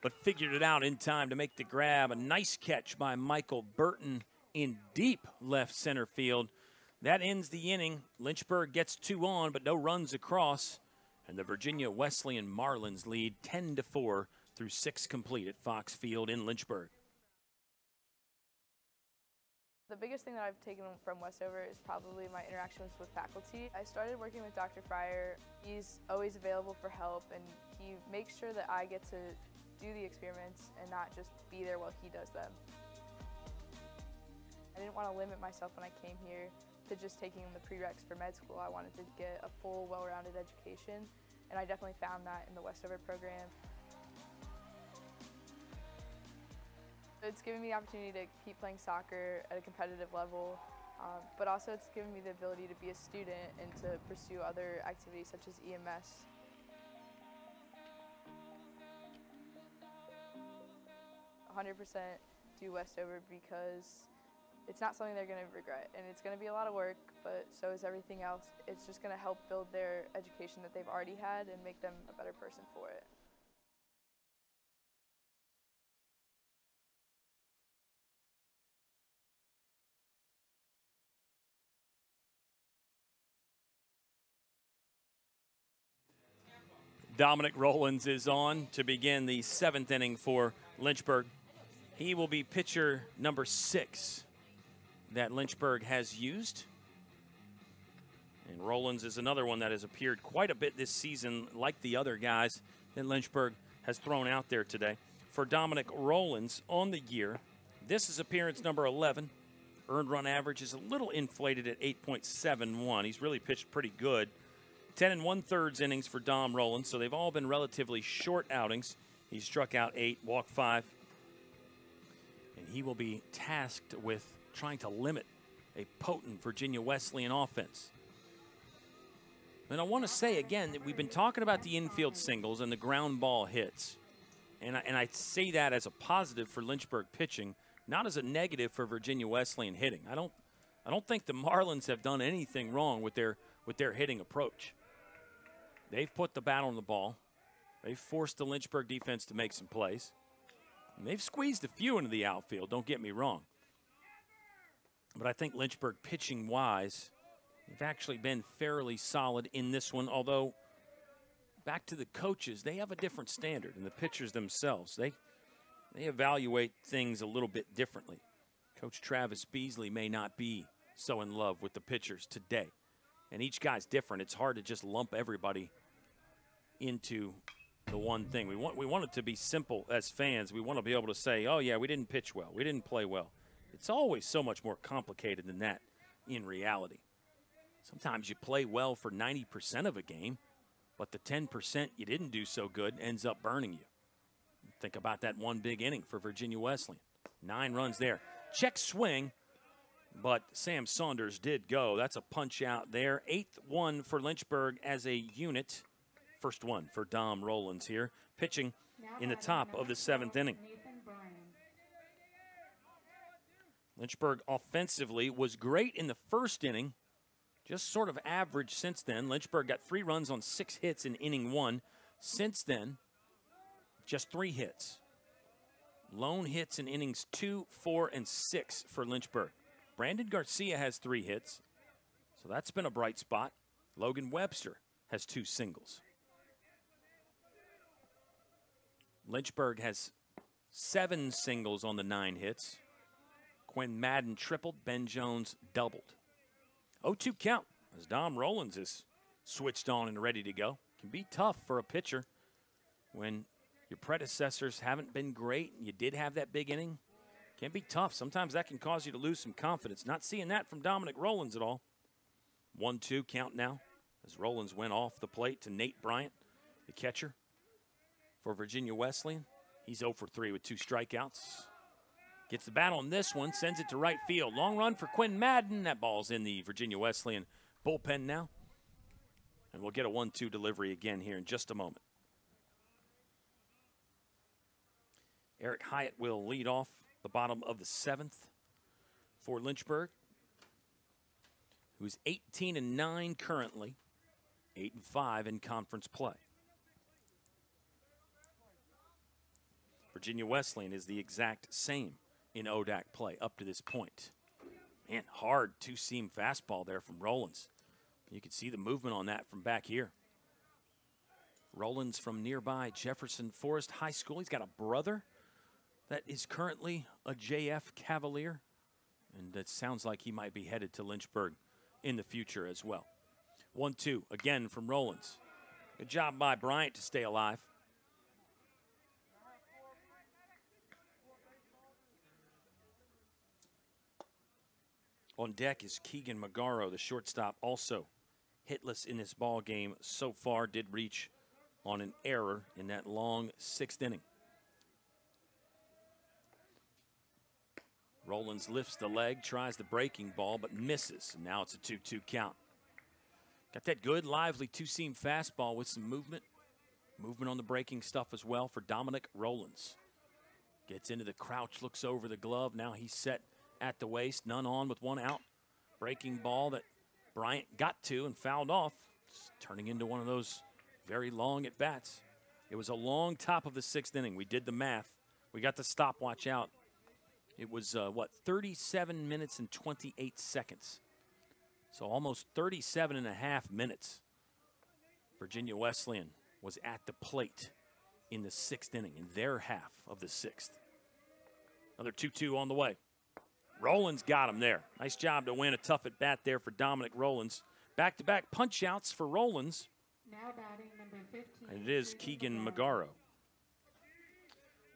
S1: but figured it out in time to make the grab. A nice catch by Michael Burton in deep left center field. That ends the inning. Lynchburg gets two on, but no runs across. And the Virginia Wesleyan Marlins lead 10 to 4 through six complete at Fox Field in Lynchburg.
S19: The biggest thing that I've taken from Westover is probably my interactions with faculty. I started working with Dr. Fryer. He's always available for help and he makes sure that I get to do the experiments and not just be there while he does them. I didn't want to limit myself when I came here to just taking the prereqs for med school. I wanted to get a full, well-rounded education and I definitely found that in the Westover program. It's given me the opportunity to keep playing soccer at a competitive level, um, but also it's given me the ability to be a student and to pursue other activities such as EMS. hundred percent do Westover because it's not something they're going to regret and it's going to be a lot of work but so is everything else it's just going to help build their education that they've already had and make them a better person for it
S1: Dominic Rollins is on to begin the seventh inning for Lynchburg. He will be pitcher number six that Lynchburg has used. And Rollins is another one that has appeared quite a bit this season, like the other guys that Lynchburg has thrown out there today. For Dominic Rollins on the year, this is appearance number 11. Earned run average is a little inflated at 8.71. He's really pitched pretty good. 10 and one thirds innings for Dom Rollins, so they've all been relatively short outings. He struck out eight, walked five, and he will be tasked with trying to limit a potent Virginia Wesleyan offense. And I want to say again that we've been talking about the infield singles and the ground ball hits. And I, and I say that as a positive for Lynchburg pitching, not as a negative for Virginia Wesleyan hitting. I don't, I don't think the Marlins have done anything wrong with their, with their hitting approach. They've put the bat on the ball. They've forced the Lynchburg defense to make some plays. And they've squeezed a few into the outfield, don't get me wrong. But I think Lynchburg pitching wise, they've actually been fairly solid in this one, although back to the coaches, they have a different standard, and the pitchers themselves, they they evaluate things a little bit differently. Coach Travis Beazley may not be so in love with the pitchers today. And each guy's different. It's hard to just lump everybody into the one thing. We want we want it to be simple as fans. We want to be able to say, "Oh yeah, we didn't pitch well. We didn't play well." It's always so much more complicated than that in reality. Sometimes you play well for 90% of a game, but the 10% you didn't do so good ends up burning you. Think about that one big inning for Virginia Wesleyan. Nine runs there. Check swing, but Sam Saunders did go. That's a punch out there. Eighth one for Lynchburg as a unit. First one for Dom Rollins here, pitching in the top of the seventh inning. Lynchburg offensively was great in the first inning, just sort of average since then. Lynchburg got three runs on six hits in inning one. Since then, just three hits. Lone hits in innings two, four, and six for Lynchburg. Brandon Garcia has three hits, so that's been a bright spot. Logan Webster has two singles. Lynchburg has seven singles on the nine hits. Quinn Madden tripled, Ben Jones doubled. 0 2 count as Dom Rollins is switched on and ready to go. Can be tough for a pitcher when your predecessors haven't been great and you did have that big inning, can be tough. Sometimes that can cause you to lose some confidence. Not seeing that from Dominic Rollins at all. 1 2 count now as Rollins went off the plate to Nate Bryant, the catcher for Virginia Wesleyan. He's 0 for 3 with two strikeouts. Gets the bat on this one, sends it to right field. Long run for Quinn Madden. That ball's in the Virginia Wesleyan bullpen now. And we'll get a 1 2 delivery again here in just a moment. Eric Hyatt will lead off the bottom of the seventh for Lynchburg, who's 18 and 9 currently, 8 and 5 in conference play. Virginia Wesleyan is the exact same in ODAC play up to this point. Man, hard two seam fastball there from Rollins. You can see the movement on that from back here. Rollins from nearby Jefferson Forest High School. He's got a brother that is currently a JF Cavalier, and it sounds like he might be headed to Lynchburg in the future as well. 1 2 again from Rollins. Good job by Bryant to stay alive. On deck is Keegan Magaro, the shortstop, also hitless in this ball game so far. Did reach on an error in that long sixth inning. Rollins lifts the leg, tries the breaking ball, but misses. And now it's a 2 2 count. Got that good, lively two seam fastball with some movement. Movement on the breaking stuff as well for Dominic Rollins. Gets into the crouch, looks over the glove. Now he's set at the waist, none on with one out. Breaking ball that Bryant got to and fouled off, it's turning into one of those very long at bats. It was a long top of the sixth inning. We did the math. We got the stopwatch out. It was, uh, what, 37 minutes and 28 seconds. So almost 37 and a half minutes. Virginia Wesleyan was at the plate in the sixth inning, in their half of the sixth. Another 2 2 on the way. Rollins got him there. Nice job to win a tough at bat there for Dominic Rollins. Back to back punch outs for Rollins.
S10: Now batting number 15.
S1: And it is Keegan Magaro,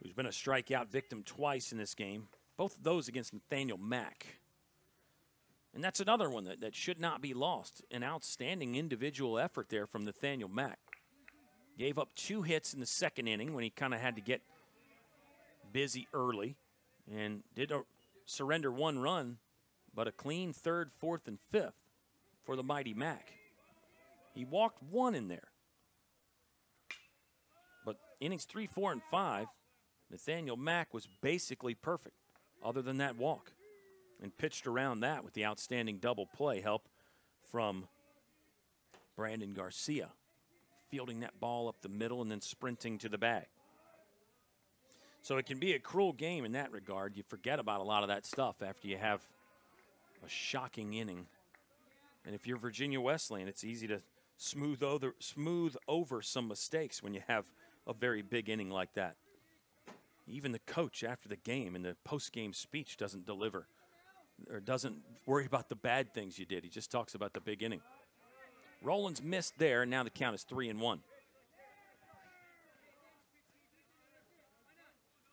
S1: who's been a strikeout victim twice in this game, both of those against Nathaniel Mack. And that's another one that, that should not be lost. An outstanding individual effort there from Nathaniel Mack. Gave up two hits in the second inning when he kind of had to get busy early and did surrender one run, but a clean third, fourth, and fifth for the mighty Mack. He walked one in there. But innings three, four, and five, Nathaniel Mack was basically perfect, other than that walk, and pitched around that with the outstanding double play help from Brandon Garcia, fielding that ball up the middle and then sprinting to the bag. So it can be a cruel game in that regard. You forget about a lot of that stuff after you have a shocking inning. And if you're Virginia Wesleyan, it's easy to smooth over, smooth over some mistakes when you have a very big inning like that. Even the coach after the game in the post-game speech doesn't deliver or doesn't worry about the bad things you did. He just talks about the big inning. Rollins missed there, and now the count is three and one.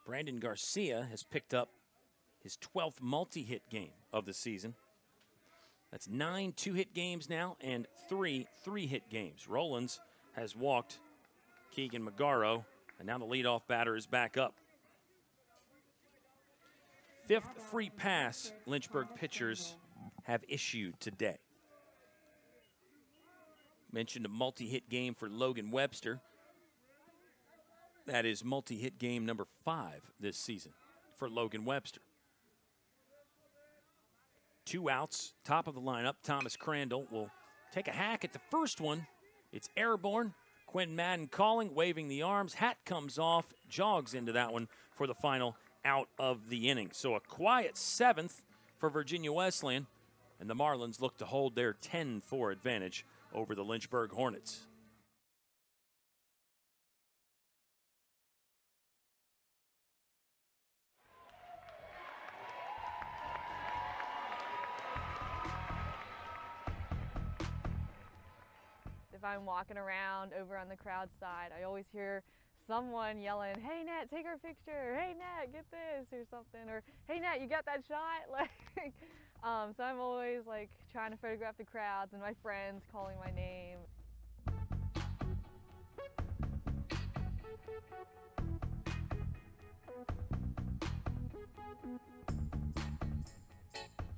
S1: Brandon Garcia has picked up his 12th multi hit game of the season. That's nine two hit games now and three three hit games. Rollins has walked Keegan Magaro, and now the leadoff batter is back up. Fifth free pass Lynchburg pitchers have issued today. Mentioned a multi hit game for Logan Webster. That is multi hit game number five this season for Logan Webster. Two outs, top of the lineup. Thomas Crandall will take a hack at the first one. It's airborne. Quinn Madden calling, waving the arms. Hat comes off, jogs into that one for the final out of the inning. So a quiet seventh for Virginia Wesleyan, and the Marlins look to hold their 10 4 advantage over the Lynchburg Hornets.
S22: If I'm walking around over on the crowd side, I always hear someone yelling, "Hey Nat, take our picture! Hey Nat, get this!" or something, or "Hey Nat, you got that shot?" Like, um, so I'm always like trying to photograph the crowds and my friends calling my name.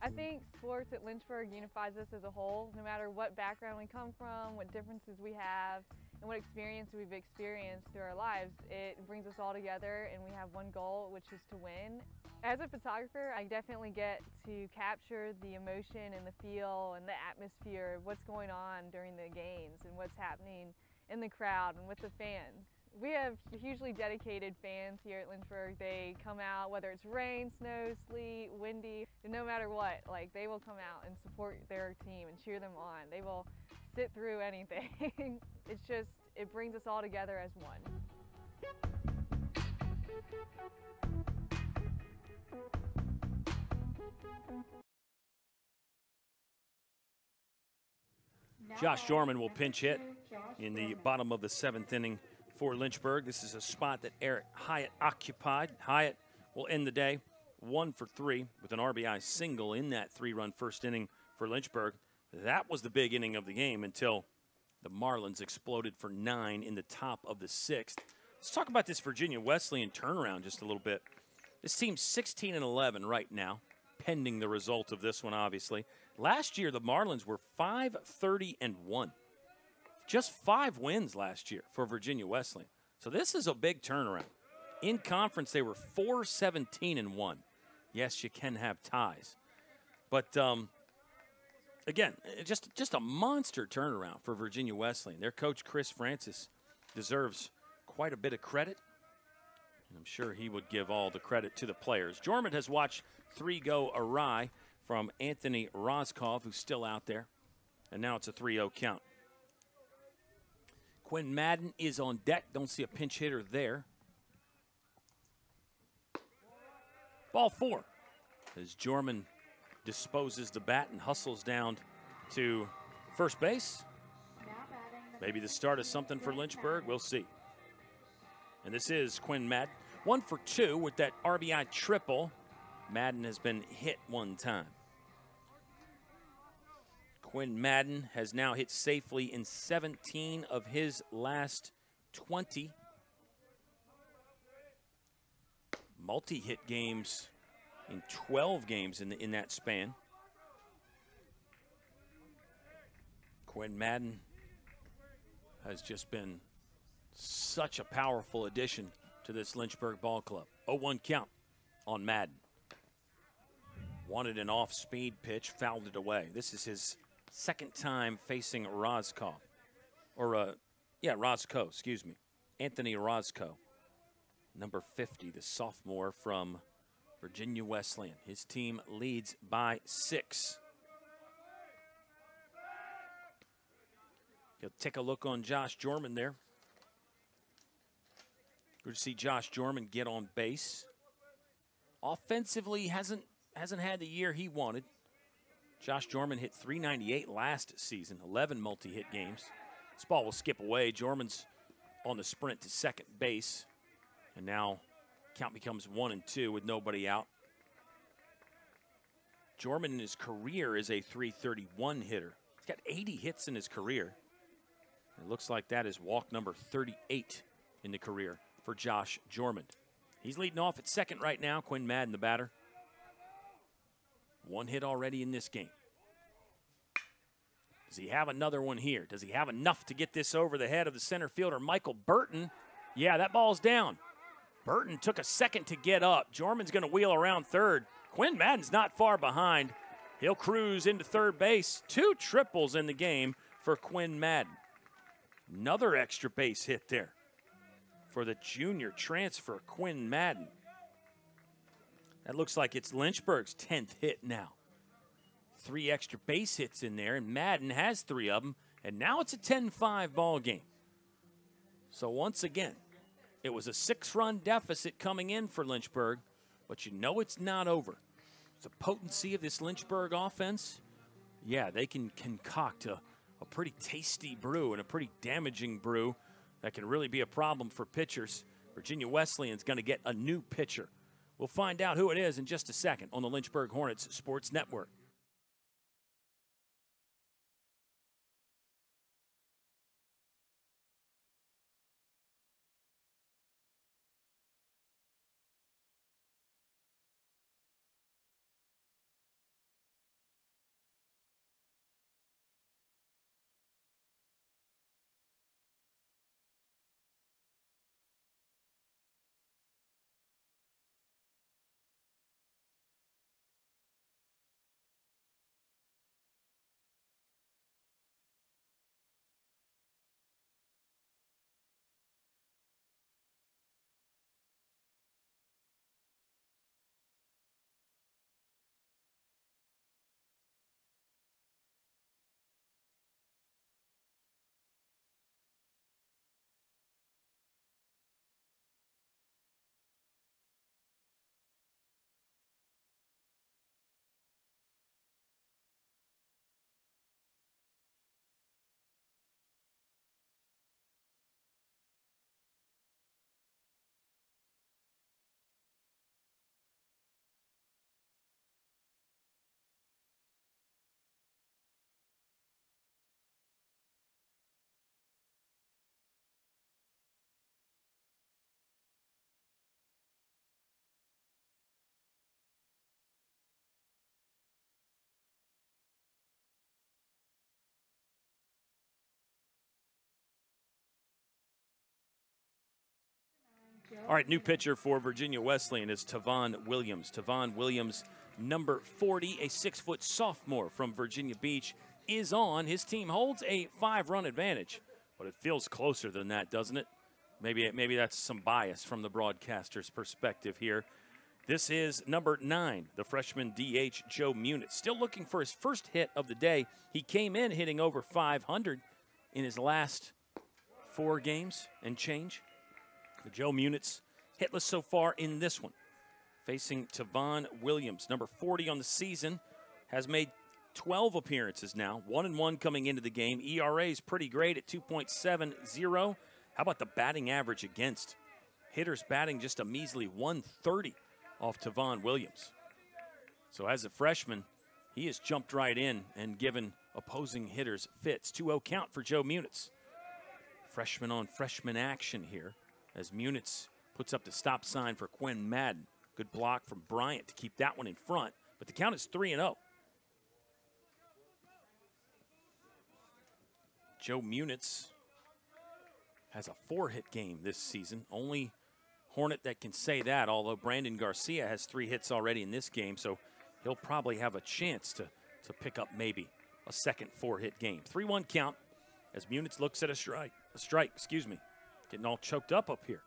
S22: I think sports at Lynchburg unifies us as a whole, no matter what background we come from, what differences we have, and what experience we've experienced through our lives. It brings us all together and we have one goal, which is to win. As a photographer, I definitely get to capture the emotion and the feel and the atmosphere of what's going on during the games and what's happening in the crowd and with the fans. We have hugely dedicated fans here at Lynchburg. They come out whether it's rain, snow, sleet, windy, no matter what, like they will come out and support their team and cheer them on. They will sit through anything. it's just, it brings us all together as one.
S1: Josh Jorman will pinch hit in the bottom of the seventh inning for Lynchburg. This is a spot that Eric Hyatt occupied. Hyatt will end the day one for three with an RBI single in that three run first inning for Lynchburg. That was the big inning of the game until the Marlins exploded for nine in the top of the sixth. Let's talk about this Virginia Wesleyan turnaround just a little bit. This team's 16 and 11 right now, pending the result of this one, obviously. Last year, the Marlins were 5 30 and 1. Just five wins last year for Virginia Wesleyan. So this is a big turnaround. In conference, they were 4 17 and 1. Yes, you can have ties. But um, again, eh, just just a monster turnaround for Virginia Wesleyan. Their coach Chris Francis deserves quite a bit of credit, and I'm sure he would give all the credit to the players. Jorman has watched three go awry from Anthony Roskov, who's still out there, and now it's a 3-0 count. Quinn Madden is on deck. Don't see a pinch hitter there. Ball four as Jorman disposes the bat and hustles down to first base. Maybe the start of something for Lynchburg. We'll see. And this is Quinn Madden. One for two with that RBI triple. Madden has been hit one time. Quinn Madden has now hit safely in 17 of his last 20. Multi hit games in 12 games in, the, in that span. Quinn Madden has just been such a powerful addition to this Lynchburg ball club. 0-1 count on Madden. Wanted an off-speed pitch, fouled it away. This is his second time facing Roskov. Or, uh, yeah, Roscoe, excuse me. Anthony Roscoe, number 50, the sophomore from Virginia Wesleyan. His team leads by six. You'll take a look on Josh Jorman there. Good to see Josh Jorman get on base. Offensively, hasn't hasn't had the year he wanted. Josh Jorman hit 398 last season, 11 multi-hit games. This ball will skip away. Jorman's on the sprint to second base, and now count becomes one and two with nobody out. Jorman in his career is a 331 hitter. He's got 80 hits in his career. It looks like that is walk number 38 in the career for Josh Jorman. He's leading off at second right now. Quinn Madden, the batter. One hit already in this game. Does he have another one here? Does he have enough to get this over the head of the center fielder, Michael Burton? Yeah, that ball's down. Burton took a second to get up. Jorman's going to wheel around third. Quinn Madden's not far behind. He'll cruise into third base. Two triples in the game for Quinn Madden. Another extra base hit there for the junior transfer, Quinn Madden. That looks like it's Lynchburg's 10th hit now. Three extra base hits in there, and Madden has three of them, and now it's a 10 5 ball game. So once again, it was a six run deficit coming in for Lynchburg, but you know it's not over. The potency of this Lynchburg offense, yeah, they can concoct a, a pretty tasty brew and a pretty damaging brew that can really be a problem for pitchers. Virginia Wesleyan's going to get a new pitcher. We'll find out who it is in just a second on the Lynchburg Hornets Sports Network. All right, new pitcher for Virginia Wesleyan is Tavon Williams. Tavon Williams, number 40, a six foot sophomore from Virginia Beach, is on. His team holds a five run advantage, but it feels closer than that, doesn't it? Maybe, maybe that's some bias from the broadcaster's perspective here. This is number nine, the freshman DH Joe Munitz. Still looking for his first hit of the day. He came in hitting over 500 in his last four games and change. Joe Munitz hitless so far in this one. Facing Tavon Williams, number 40 on the season, has made 12 appearances now, one and one coming into the game. ERA is pretty great at 2.70. How about the batting average against? Hitters batting just a measly 130 off Tavon Williams. So as a freshman, he has jumped right in and given opposing hitters fits. 2-0 count for Joe Munitz. Freshman on freshman action here as Munitz puts up the stop sign for Quinn Madden. Good block from Bryant to keep that one in front, but the count is 3 and 0. Joe Munitz has a four hit game this season. Only Hornet that can say that, although Brandon Garcia has three hits already in this game, so he'll probably have a chance to, to pick up maybe a second four hit game. 3 1 count as Munitz looks at a strike. A strike, excuse me. Getting all choked up up here.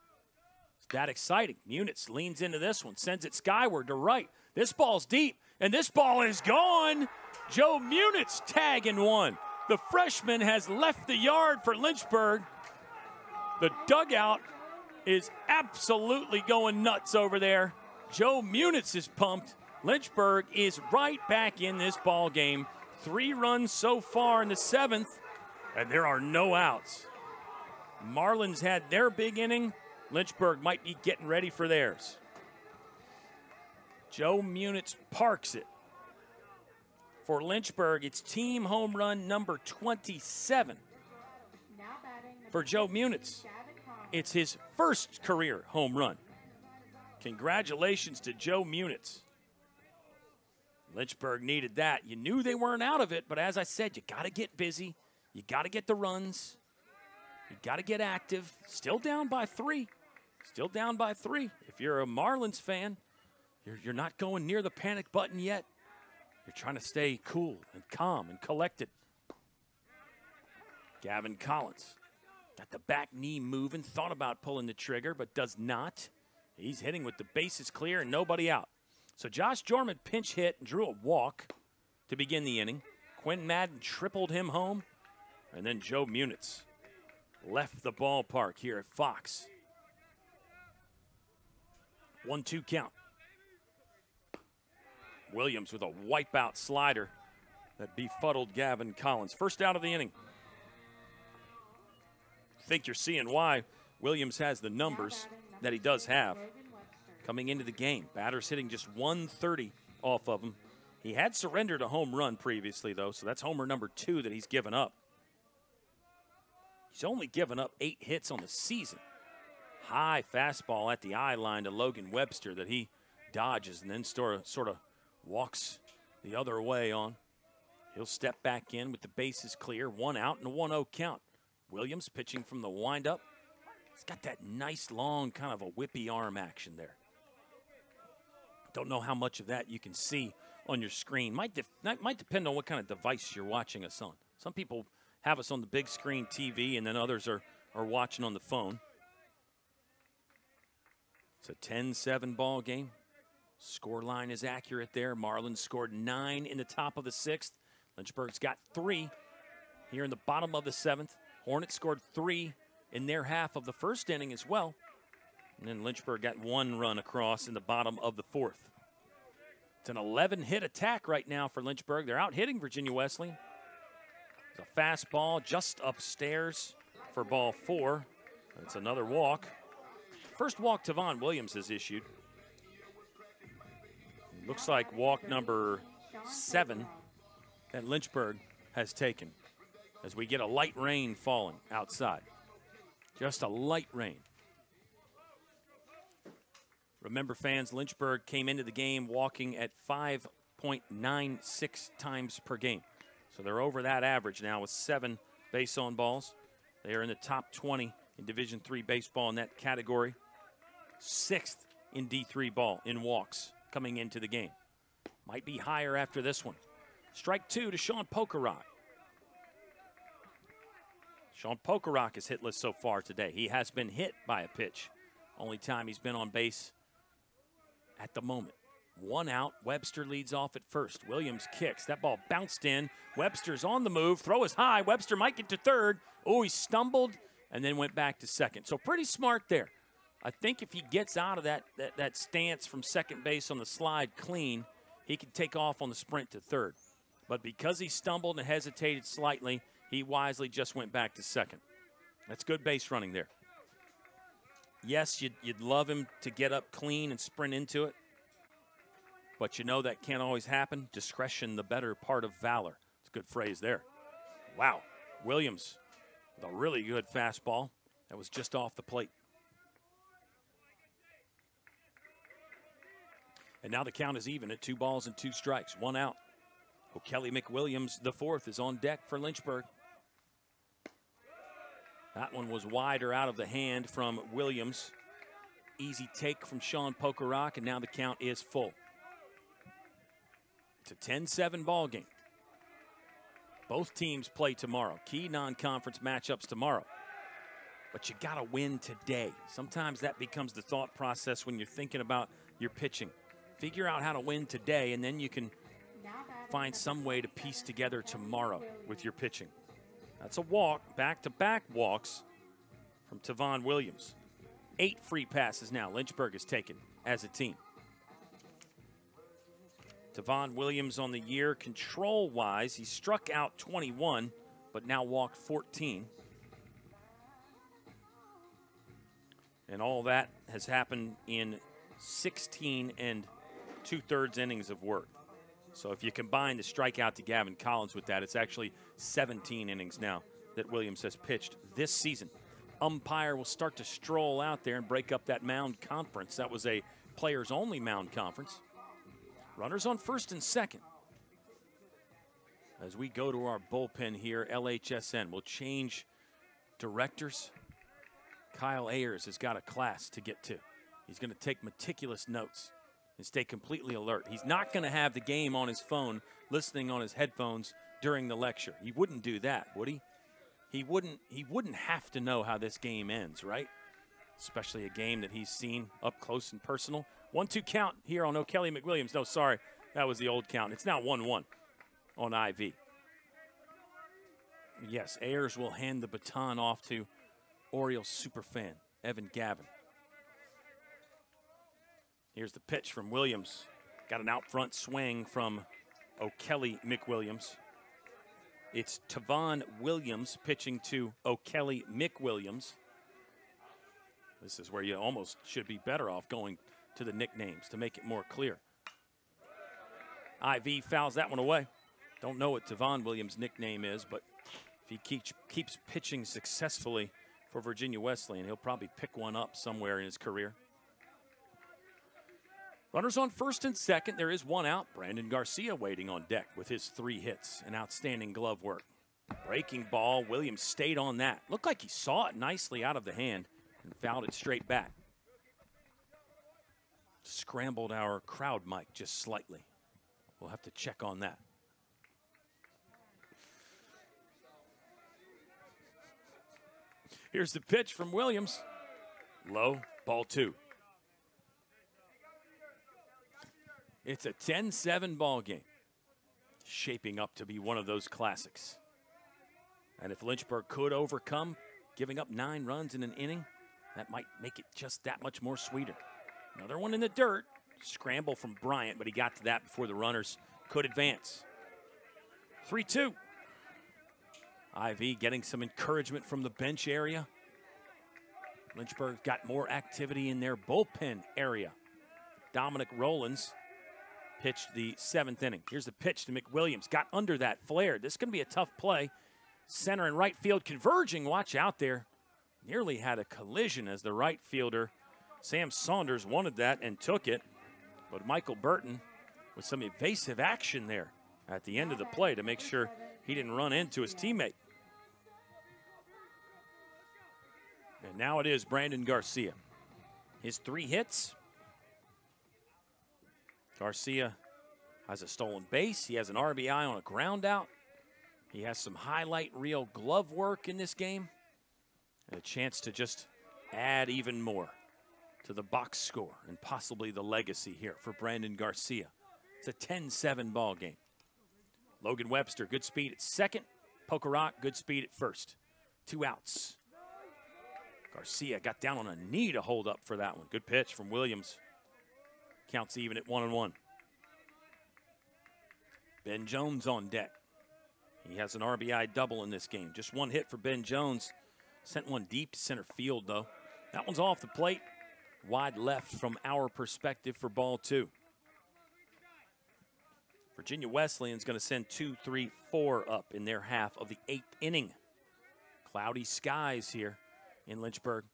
S1: It's that exciting. Munitz leans into this one, sends it skyward to right. This ball's deep, and this ball is gone. Joe Munitz tagging one. The freshman has left the yard for Lynchburg. The dugout is absolutely going nuts over there. Joe Munitz is pumped. Lynchburg is right back in this ball game. Three runs so far in the seventh, and there are no outs. Marlins had their big inning. Lynchburg might be getting ready for theirs. Joe Munitz parks it. For Lynchburg, it's team home run number 27. For Joe Munitz, it's his first career home run. Congratulations to Joe Munitz. Lynchburg needed that. You knew they weren't out of it, but as I said, you got to get busy. You got to get the runs. You got to get active. Still down by three. Still down by three. If you're a Marlins fan, you're, you're not going near the panic button yet. You're trying to stay cool and calm and collected. Gavin Collins got the back knee moving, thought about pulling the trigger, but does not. He's hitting with the bases clear and nobody out. So Josh Jorman pinch hit and drew a walk to begin the inning. Quinn Madden tripled him home. And then Joe Munitz left the ballpark here at Fox. 1 2 count. Williams with a wipeout slider that befuddled Gavin Collins. First out of the inning. think you're seeing why Williams has the numbers that he does have coming into the game. Batters hitting just 130 off of him. He had surrendered a home run previously, though, so that's homer number two that he's given up. He's only given up eight hits on the season. High fastball at the eye line to Logan Webster that he dodges and then sort of, walks the other way on. He'll step back in with the bases clear, one out and a 1 0 count. Williams pitching from the windup. He's got that nice long kind of a whippy arm action there. Don't know how much of that you can see on your screen. Might, might depend on what kind of device you're watching us on. Some people have us on the big screen TV, and then others are, are watching on the phone. It's a 10 7 ball game. Score line is accurate there. Marlins scored nine in the top of the sixth. Lynchburg's got three here in the bottom of the seventh. Hornets scored three in their half of the first inning as well. And then Lynchburg got one run across in the bottom of the fourth. It's an 11 hit attack right now for Lynchburg. They're out hitting Virginia Wesleyan. A fastball just upstairs for ball four. It's another walk. First walk Tavon Williams has issued. Looks like walk number seven that Lynchburg has taken as we get a light rain falling outside. Just a light rain. Remember, fans, Lynchburg came into the game walking at 5.96 times per game. So they're over that average now with seven base on balls. They are in the top 20 in Division Three baseball in that category. Sixth in D3 ball in walks coming into the game. Might be higher after this one. Strike two to Sean Pokerock. Sean Pokerock is hitless so far today. He has been hit by a pitch. Only time he's been on base at the moment. One out. Webster leads off at first. Williams kicks. That ball bounced in. Webster's on the move. Throw is high. Webster might get to third. Oh, he stumbled and then went back to second. So pretty smart there. I think if he gets out of that, that, that stance from second base on the slide clean, he can take off on the sprint to third. But because he stumbled and hesitated slightly, he wisely just went back to second. That's good base running there. Yes, you'd, you'd love him to get up clean and sprint into it. But you know that can't always happen. Discretion, the better part of valor. It's a good phrase there. Wow. Williams with a really good fastball that was just off the plate. And now the count is even at two balls and two strikes, one out. O'Kelly McWilliams, the fourth, is on deck for Lynchburg. That one was wider out of the hand from Williams. Easy take from Sean Pokerock, and now the count is full. It's a 10 7 ball game. Both teams play tomorrow. Key non conference matchups tomorrow. But you got to win today. Sometimes that becomes the thought process when you're thinking about your pitching. Figure out how to win today, and then you can find some way to piece together tomorrow with your pitching. That's a walk, back to back walks from Tavon Williams. Eight free passes now. Lynchburg has taken as a team. Tavon Williams on the year, control wise, he struck out 21, but now walked 14. And all that has happened in 16 and two thirds innings of work. So if you combine the strikeout to Gavin Collins with that, it's actually 17 innings now that Williams has pitched this season. Umpire will start to stroll out there and break up that mound conference. That was a players only mound conference. Runners on first and second. As we go to our bullpen here, LHSN will change directors. Kyle Ayers has got a class to get to. He's going to take meticulous notes and stay completely alert. He's not going to have the game on his phone, listening on his headphones during the lecture. He wouldn't do that, would he? He wouldn't. He wouldn't have to know how this game ends, right? Especially a game that he's seen up close and personal. One-two count here on O'Kelly McWilliams. No, sorry, that was the old count. It's now one-one on IV. Yes, Ayers will hand the baton off to Orioles superfan Evan Gavin. Here's the pitch from Williams. Got an out front swing from O'Kelly McWilliams. It's Tavon Williams pitching to O'Kelly McWilliams. This is where you almost should be better off going to the nicknames to make it more clear. IV fouls that one away. Don't know what Tavon Williams' nickname is, but if he keeps, keeps pitching successfully for Virginia Wesleyan, he'll probably pick one up somewhere in his career. Runners on first and second. There is one out. Brandon Garcia waiting on deck with his three hits and outstanding glove work. Breaking ball. Williams stayed on that. Looked like he saw it nicely out of the hand and fouled it straight back. Scrambled our crowd mic just slightly. We'll have to check on that. Here's the pitch from Williams. Low, ball two. It's a 10 7 ball game, shaping up to be one of those classics. And if Lynchburg could overcome giving up nine runs in an inning, that might make it just that much more sweeter. Another one in the dirt. Scramble from Bryant, but he got to that before the runners could advance. 3 2. IV getting some encouragement from the bench area. Lynchburg got more activity in their bullpen area. Dominic Rollins pitched the seventh inning. Here's the pitch to McWilliams. Got under that, flare. This is going to be a tough play. Center and right field converging. Watch out there. Nearly had a collision as the right fielder, Sam Saunders, wanted that and took it. But Michael Burton with some evasive action there at the end of the play to make sure he didn't run into his teammate. And now it is Brandon Garcia. His three hits. Garcia has a stolen base. He has an RBI on a ground out. He has some highlight reel glove work in this game. And a chance to just add even more to the box score and possibly the legacy here for Brandon Garcia. It's a 10 7 ball game. Logan Webster, good speed at second. Pokerock, good speed at first. Two outs. Garcia got down on a knee to hold up for that one. Good pitch from Williams. Counts even at one and one. Ben Jones on deck. He has an RBI double in this game. Just one hit for Ben Jones. Sent one deep to center field, though. That one's off the plate. Wide left from our perspective for ball two. Virginia Wesleyan's going to send two, three, four up in their half of the eighth inning. Cloudy skies here in Lynchburg.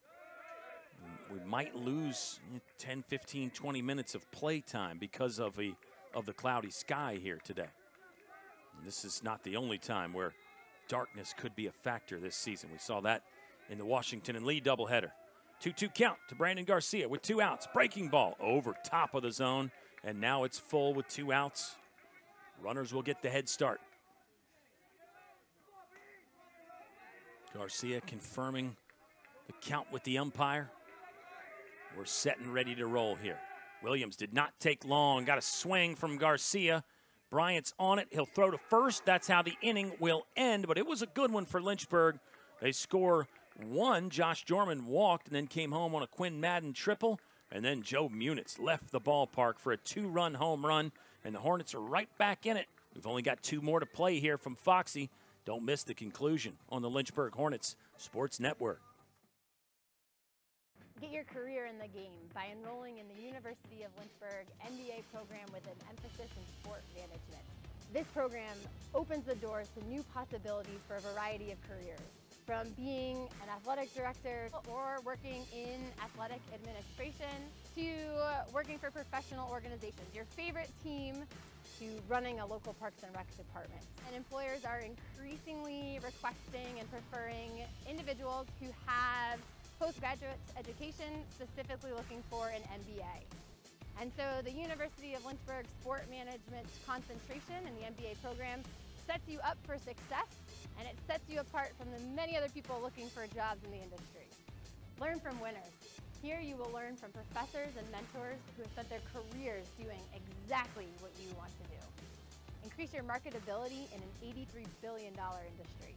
S1: We might lose 10, 15, 20 minutes of play time because of, a, of the cloudy sky here today. And this is not the only time where darkness could be a factor this season. We saw that in the Washington and Lee doubleheader. 2 2 count to Brandon Garcia with two outs. Breaking ball over top of the zone, and now it's full with two outs. Runners will get the head start. Garcia confirming the count with the umpire. We're set and ready to roll here. Williams did not take long. Got a swing from Garcia. Bryant's on it. He'll throw to first. That's how the inning will end. But it was a good one for Lynchburg. They score one. Josh Jorman walked and then came home on a Quinn Madden triple. And then Joe Munitz left the ballpark for a two run home run and the Hornets are right back in it. We've only got two more to play here from Foxy. Don't miss the conclusion on the Lynchburg Hornets Sports Network.
S23: Get your career in the game by enrolling in the University of Lynchburg MBA program with an emphasis in sport management. This program opens the doors to new possibilities for a variety of careers from being an athletic director or working in athletic administration to working for professional organizations, your favorite team to running a local parks and rec department. And employers are increasingly requesting and preferring individuals who have postgraduate education, specifically looking for an MBA. And so the University of Lynchburg Sport Management concentration in the MBA program sets you up for success and it sets you apart from the many other people looking for jobs in the industry. Learn from winners. Here you will learn from professors and mentors who have spent their careers doing exactly what you want to do. Increase your marketability in an $83 billion industry.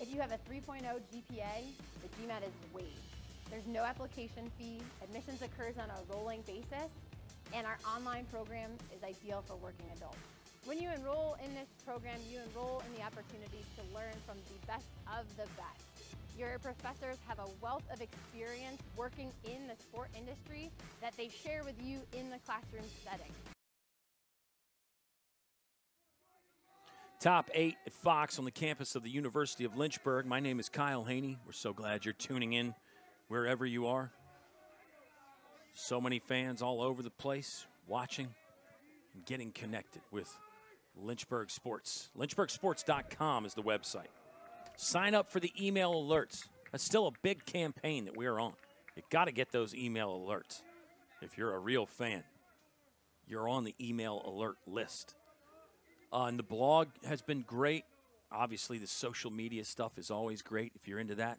S23: If you have a 3.0 GPA, the GMAT is waived. There's no application fee, admissions occurs on a rolling basis, and our online program is ideal for working adults. When you enroll in this program, you enroll in the opportunity to learn from the best of the best. Your professors have a wealth of experience working in the sport industry that they share with you in the classroom setting.
S1: Top eight at Fox on the campus of the University of Lynchburg. My name is Kyle Haney. We're so glad you're tuning in wherever you are. So many fans all over the place watching and getting connected with Lynchburg Sports. LynchburgSports.com is the website. Sign up for the email alerts. That's still a big campaign that we're on. You got to get those email alerts. If you're a real fan, you're on the email alert list. Uh, and the blog has been great. Obviously, the social media stuff is always great. If you're into that,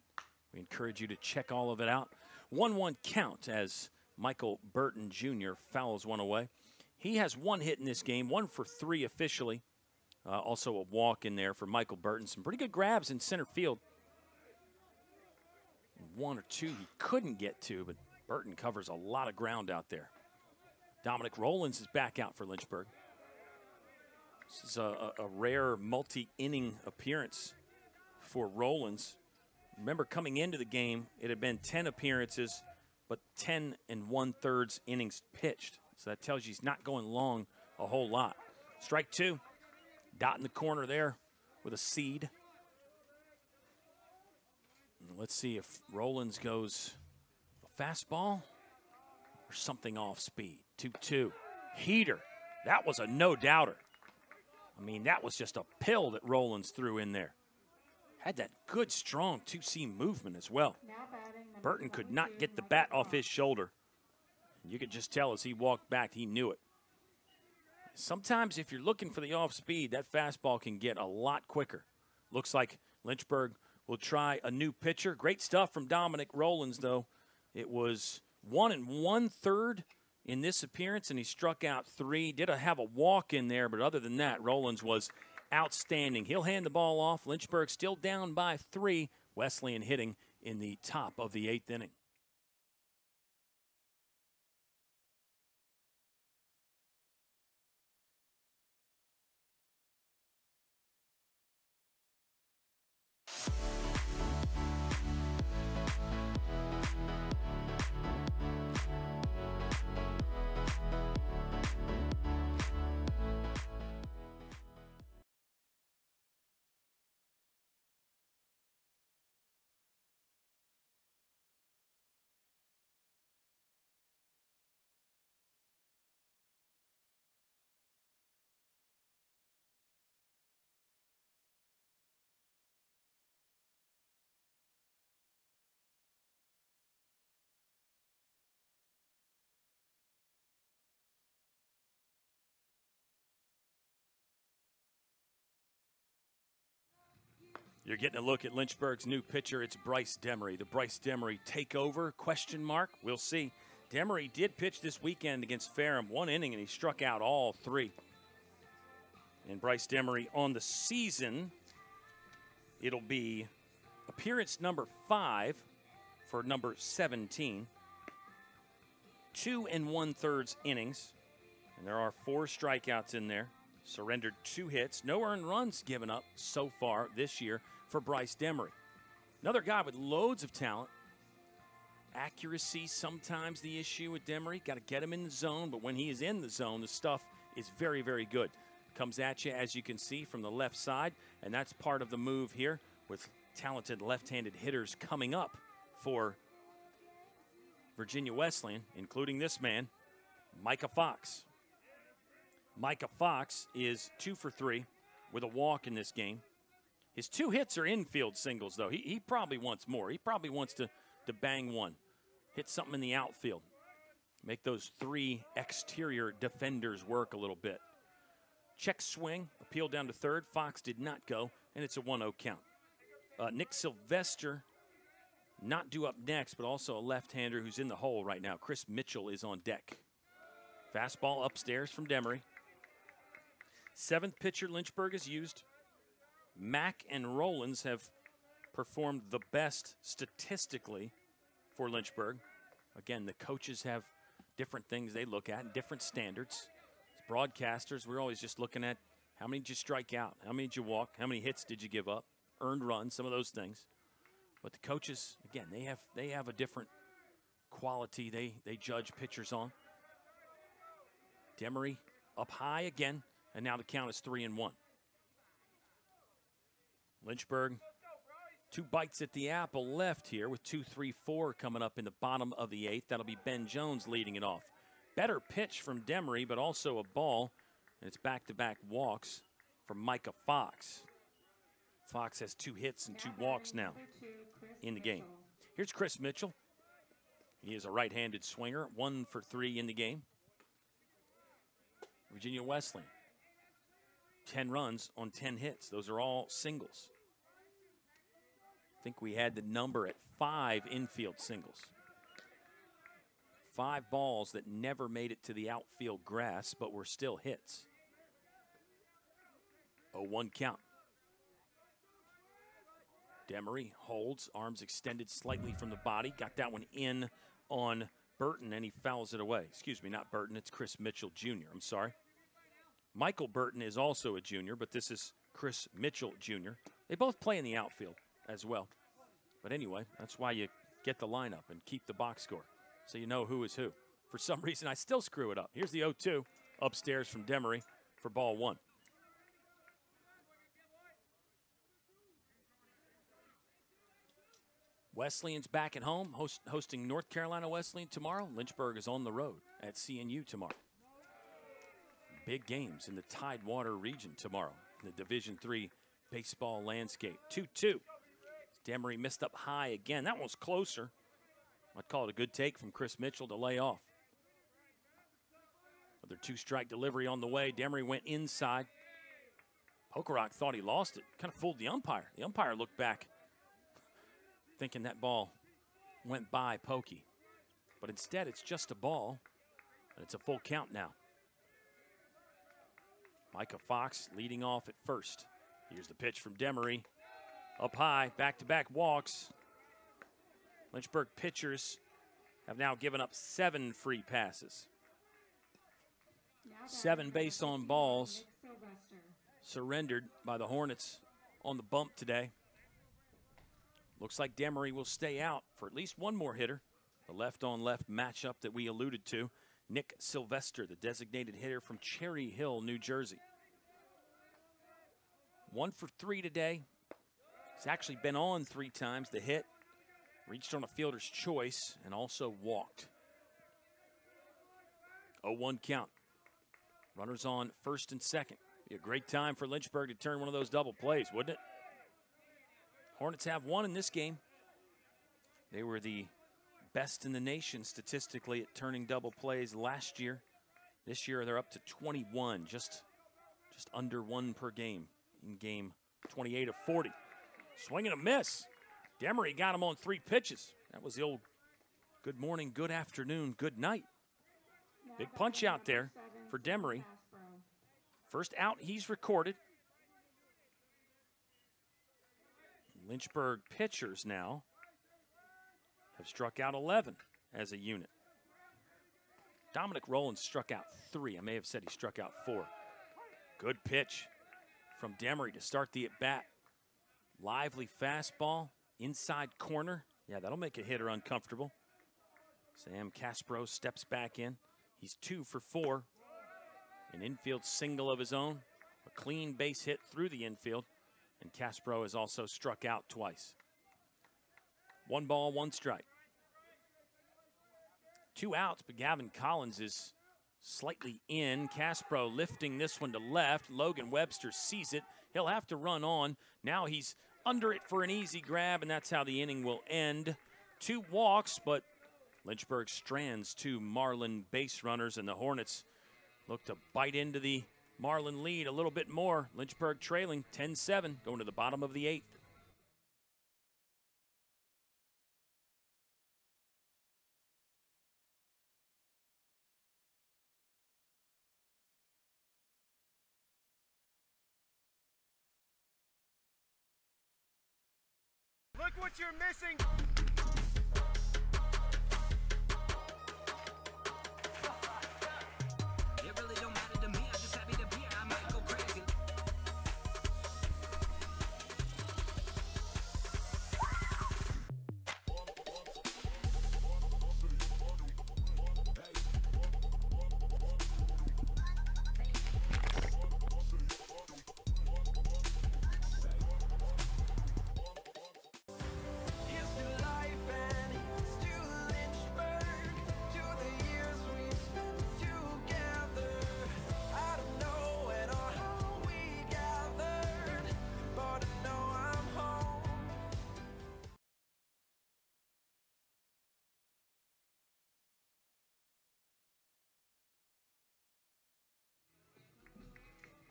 S1: we encourage you to check all of it out. 1 1 count as Michael Burton Jr. fouls one away. He has one hit in this game, one for three officially. Uh, also a walk in there for Michael Burton. Some pretty good grabs in center field. One or two he couldn't get to, but Burton covers a lot of ground out there. Dominic Rollins is back out for Lynchburg. This is a, a, rare multi inning appearance for Rollins. Remember, coming into the game, it had been 10 appearances, but 10 and one thirds innings pitched. So that tells you he's not going long a whole lot. Strike two. Dot in the corner there with a seed. Let's see if Rollins goes a fastball or something off speed. 2 2. Heater. That was a no doubter. I mean, that was just a pill that Rollins threw in there. Had that good, strong two seam movement as well. Burton could not get the bat off his shoulder. You could just tell as he walked back, he knew it. Sometimes, if you're looking for the off speed, that fastball can get a lot quicker. Looks like Lynchburg will try a new pitcher. Great stuff from Dominic Rollins, though. It was one and one third in this appearance, and he struck out three. Did have a walk in there, but other than that, Rollins was outstanding. He'll hand the ball off. Lynchburg still down by three. Wesleyan hitting in the top of the eighth inning. You're getting a look at Lynchburg's new pitcher. It's Bryce Demery. The Bryce Demery takeover? Question mark. We'll see. Demery did pitch this weekend against Ferrum, one inning, and he struck out all three. And Bryce Demery on the season, it'll be appearance number five for number 17. Two and one thirds innings, and there are four strikeouts in there. Surrendered two hits, no earned runs given up so far this year for Bryce Demery. Another guy with loads of talent. Accuracy sometimes the issue with Demery. Got to get him in the zone, but when he is in the zone, the stuff is very, very good. Comes at you, as you can see, from the left side, and that's part of the move here with talented left handed hitters coming up for Virginia Wesleyan, including this man, Micah Fox. Micah Fox is two for three with a walk in this game. His two hits are infield singles, though. He, he probably wants more. He probably wants to, to bang one, hit something in the outfield, make those three exterior defenders work a little bit. Check swing, appeal down to third. Fox did not go, and it's a 1 0 count. Uh, Nick Sylvester not due up next, but also a left hander who's in the hole right now. Chris Mitchell is on deck. Fastball upstairs from Demery. Seventh pitcher Lynchburg is used. Mack and Rollins have performed the best statistically for Lynchburg. Again, the coaches have different things they look at, and different standards. As broadcasters, we're always just looking at How many did you strike out? How many did you walk? How many hits did you give up? Earned runs, some of those things. But the coaches, again, they have they have a different quality they, they judge pitchers on. Demery up high again, and now the count is three and one. Lynchburg, two bites at the apple left here with two, three, four coming up in the bottom of the eighth. That'll be Ben Jones leading it off. Better pitch from Demery, but also a ball, and it's back to back walks from Micah Fox. Fox has two hits and two walks now in the game. Here's Chris Mitchell. He is a right handed swinger, one for three in the game. Virginia Wesleyan, 10 runs on 10 hits. Those are all singles. I think we had the number at five infield singles. Five balls that never made it to the outfield grass, but were still hits. A 1 count. Demery holds, arms extended slightly from the body. Got that one in on Burton, and he fouls it away. Excuse me, not Burton. It's Chris Mitchell Jr. I'm sorry. Michael Burton is also a junior, but this is Chris Mitchell Jr. They both play in the outfield as well. But anyway, that's why you get the lineup and keep the box score so you know who is who. For some reason, I still screw it up. Here's the 0 2 upstairs from Demery for ball one. Wesleyan's back at home, host, hosting North Carolina Wesleyan tomorrow. Lynchburg is on the road at CNU tomorrow. Big games in the Tidewater region tomorrow in the Division Three baseball landscape. 2-2. Demery missed up high again. That one's closer. I'd call it a good take from Chris Mitchell to lay off. Another two-strike delivery on the way. Demery went inside. Pokerock thought he lost it. Kind of fooled the umpire. The umpire looked back thinking that ball went by Pokey. But instead, it's just a ball, and it's a full count now. Micah Fox leading off at first. Here's the pitch from Demery. Up high, back to back walks. Lynchburg pitchers have now given up seven free passes. Seven base on balls surrendered by the Hornets on the bump today. Looks like Demery will stay out for at least one more hitter. The left on left matchup that we alluded to. Nick Sylvester, the designated hitter from Cherry Hill, New Jersey. One for three today. He's actually been on three times. The hit reached on a fielder's choice and also walked. 0 1 count. Runners on first and second. Be a great time for Lynchburg to turn one of those double plays, wouldn't it? Hornets have one in this game. They were the best in the nation statistically at turning double plays last year. This year they're up to 21, just just under one per game in game 28 of 40. Swing and a miss. Demery got him on three pitches. That was the old good morning, good afternoon, good night. Big punch out there for Demery. First out he's recorded. Lynchburg pitchers now have struck out 11 as a unit. Dominic Rollins struck out three. I may have said he struck out four. Good pitch from Demery to start the at bat. Lively fastball, inside corner. Yeah, that'll make a hitter uncomfortable. Sam Caspro steps back in. He's two for four. An infield single of his own. A clean base hit through the infield. And Caspro has also struck out twice. One ball, one strike. Two outs, but Gavin Collins is slightly in. Caspro lifting this one to left. Logan Webster sees it. He'll have to run on. Now he's under it for an easy grab, and that's how the inning will end. Two walks, but Lynchburg strands two Marlin base runners, and the Hornets look to bite into the Marlin lead a little bit more. Lynchburg trailing 10 7, going to the bottom of the eighth.
S24: Look what you're missing.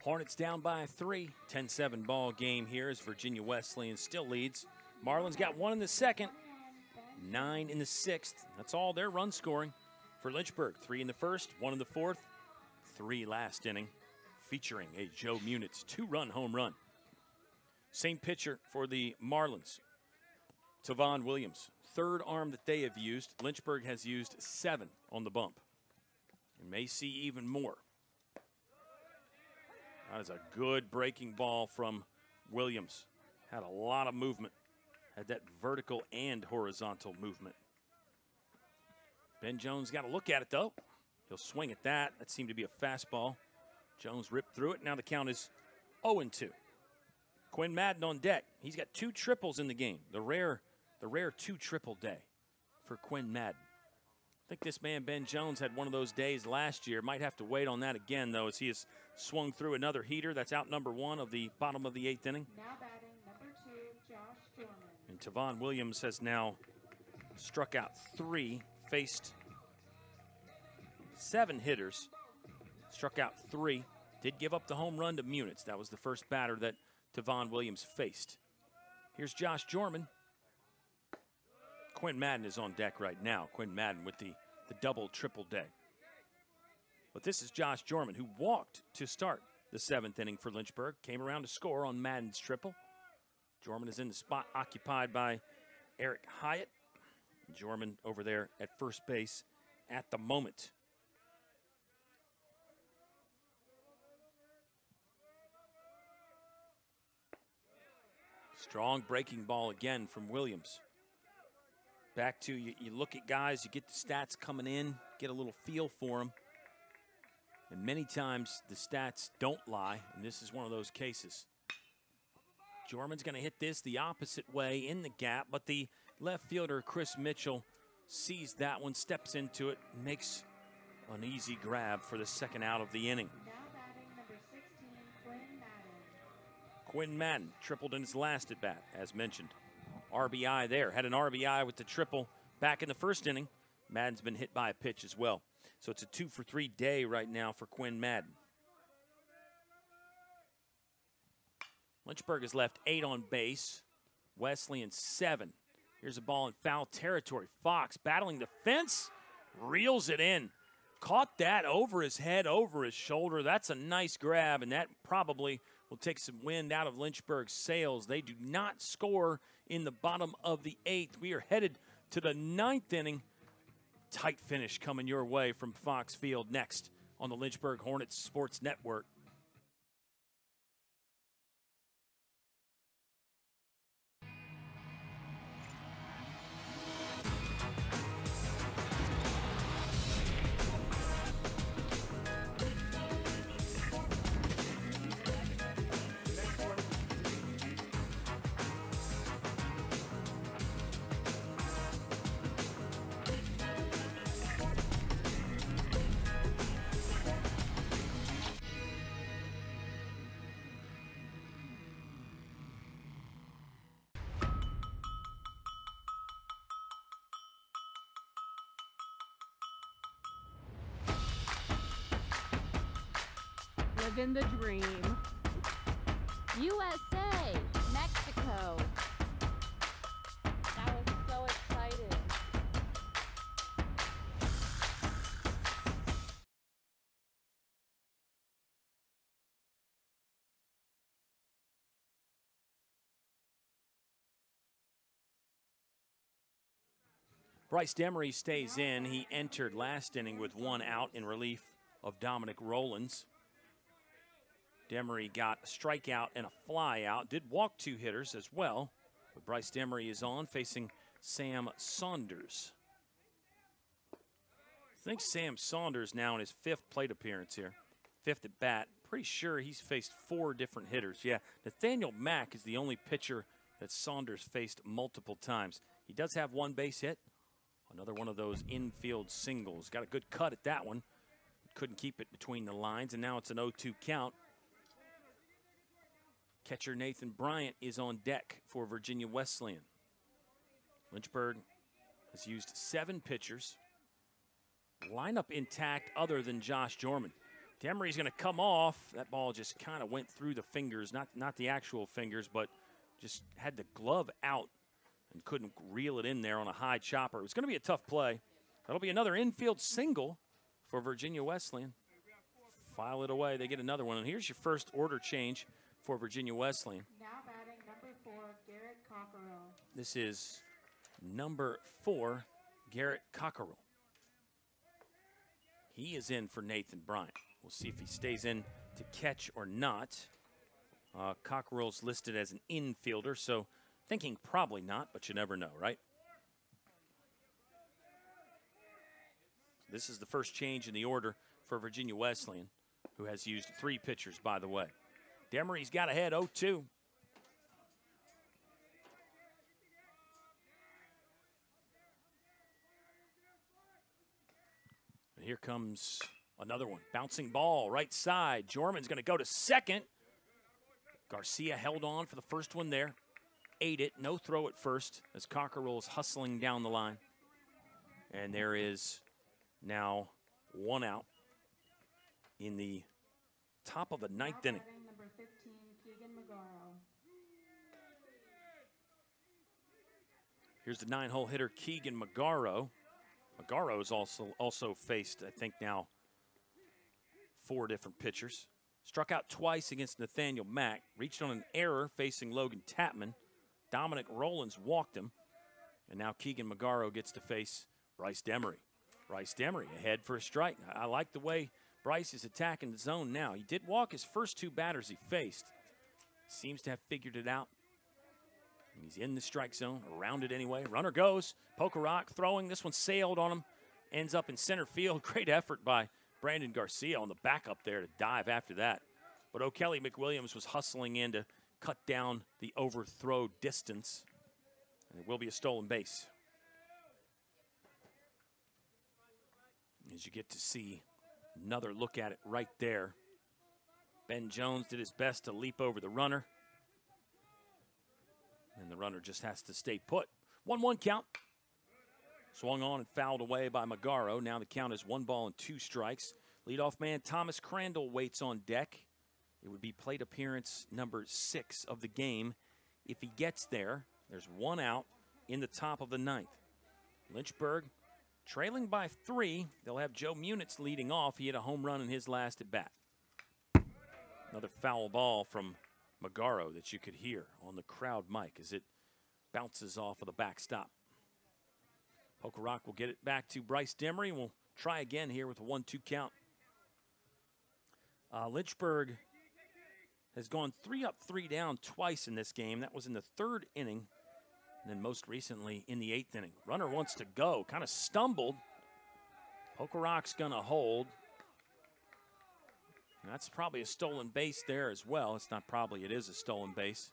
S1: Hornets down by three. 10 7 ball game here as Virginia Wesleyan still leads. Marlins got one in the second, nine in the sixth. That's all their run scoring for Lynchburg. Three in the first, one in the fourth, three last inning, featuring a Joe Munitz two run home run. Same pitcher for the Marlins. Tavon Williams, third arm that they have used. Lynchburg has used seven on the bump and may see even more. That is a good breaking ball from Williams. Had a lot of movement. Had that vertical and horizontal movement. Ben Jones got to look at it though. He'll swing at that. That seemed to be a fastball. Jones ripped through it. Now the count is 0 2. Quinn Madden on deck. He's got two triples in the game. The rare, the rare two triple day for Quinn Madden. I think this man Ben Jones had one of those days last year. Might have to wait on that again though, as he has swung through another heater. That's out number one of the bottom of the eighth inning.
S10: Now batting number two, Josh Jorman.
S1: And Tavon Williams has now struck out three, faced seven hitters, struck out three, did give up the home run to Munitz. That was the first batter that Tavon Williams faced. Here's Josh Jorman. Quinn Madden is on deck right now. Quinn Madden with the, the double triple day. But this is Josh Jorman, who walked to start the seventh inning for Lynchburg, came around to score on Madden's triple. Jorman is in the spot occupied by Eric Hyatt. Jorman over there at first base at the moment. Strong breaking ball again from Williams. Back to you, you look at guys, you get the stats coming in, get a little feel for them. And many times the stats don't lie, and this is one of those cases. Jorman's going to hit this the opposite way in the gap, but the left fielder, Chris Mitchell, sees that one, steps into it, makes an easy grab for the second out of the inning.
S10: Now batting number 16, Quinn Madden.
S1: Quinn Madden tripled in his last at bat, as mentioned. RBI there. Had an RBI with the triple back in the first inning. Madden's been hit by a pitch as well. So it's a two for three day right now for Quinn Madden. Lynchburg has left eight on base. Wesleyan seven. Here's a ball in foul territory. Fox battling the fence, reels it in. Caught that over his head, over his shoulder. That's a nice grab, and that probably will take some wind out of Lynchburg's sails. They do not score in the bottom of the eighth. We are headed to the ninth inning. Tight finish coming your way from Fox Field next on the Lynchburg Hornets Sports Network.
S24: Living the dream.
S12: USA, Mexico.
S22: That was so exciting.
S1: Bryce Demery stays in. He entered last inning with one out in relief of Dominic Rollins. Demery got a strikeout and a flyout. Did walk two hitters as well. But Bryce Demery is on facing Sam Saunders. I think Sam Saunders now in his fifth plate appearance here. Fifth at bat. Pretty sure he's faced four different hitters. Yeah, Nathaniel Mack is the only pitcher that Saunders faced multiple times. He does have one base hit. Another one of those infield singles. Got a good cut at that one. Couldn't keep it between the lines, and now it's an 0 2 count. Catcher Nathan Bryant is on deck for Virginia Wesleyan. Lynchburg has used seven pitchers. Lineup intact other than Josh Jorman. Demery's going to come off. That ball just kind of went through the fingers, not not the actual fingers, but just had the glove out and couldn't reel it in there on a high chopper. It was going to be a tough play. That'll be another infield single for Virginia Wesleyan. File it away. They get another one. And here's your first order change for Virginia Wesleyan.
S10: Now batting number four, Garrett Cockerell.
S1: This is number four, Garrett Cockerell. He is in for Nathan Bryant. We'll see if he stays in to catch or not. Uh, Cockerell's listed as an infielder, so thinking probably not, but you never know, right? This is the first change in the order for Virginia Wesleyan, who has used three pitchers, by the way. Demery's got ahead 0 2. And here comes another one. Bouncing ball, right side. Jorman's going to go to second. Garcia held on for the first one there. Ate it. No throw at first as Cockerell is hustling down the line. And there is now one out in the top of the ninth inning.
S10: batting number 15, Keegan Magaro.
S1: Here's the nine-hole hitter Keegan Magaro. Magaro has also also faced, I think now, four different pitchers. Struck out twice against Nathaniel Mack. Reached on an error facing Logan Tapman. Dominic Rollins walked him. And now Keegan Magaro gets to face Bryce Demery. Bryce Demery ahead for a strike. I like the way Bryce is attacking the zone now. He did walk his first two batters he faced. Seems to have figured it out. And he's in the strike zone, around it anyway. Runner goes. Pokerock throwing. This one sailed on him. Ends up in center field. Great effort by Brandon Garcia on the backup there to dive after that. But O'Kelly McWilliams was hustling in to cut down the overthrow distance. And it will be a stolen base. As you get to see another look at it right there. Ben Jones did his best to leap over the runner. And the runner just has to stay put. 1 1 count. Swung on and fouled away by Magaro. Now the count is one ball and two strikes. Leadoff man Thomas Crandall waits on deck. It would be plate appearance number six of the game. If he gets there, there's one out in the top of the ninth. Lynchburg trailing by three. They'll have Joe Munitz leading off. He had a home run in his last at bat. Another foul ball from Magaro that you could hear on the crowd mic as it bounces off of the backstop. Pokerock will get it back to Bryce Demery. We'll try again here with a 1 2 count. Uh, Lynchburg has gone three up, three down twice in this game. That was in the third inning, and then most recently in the eighth inning. Runner wants to go, kind of stumbled. Pokerock's going to hold. That's probably a stolen base there as well. It's not probably, it is a stolen base.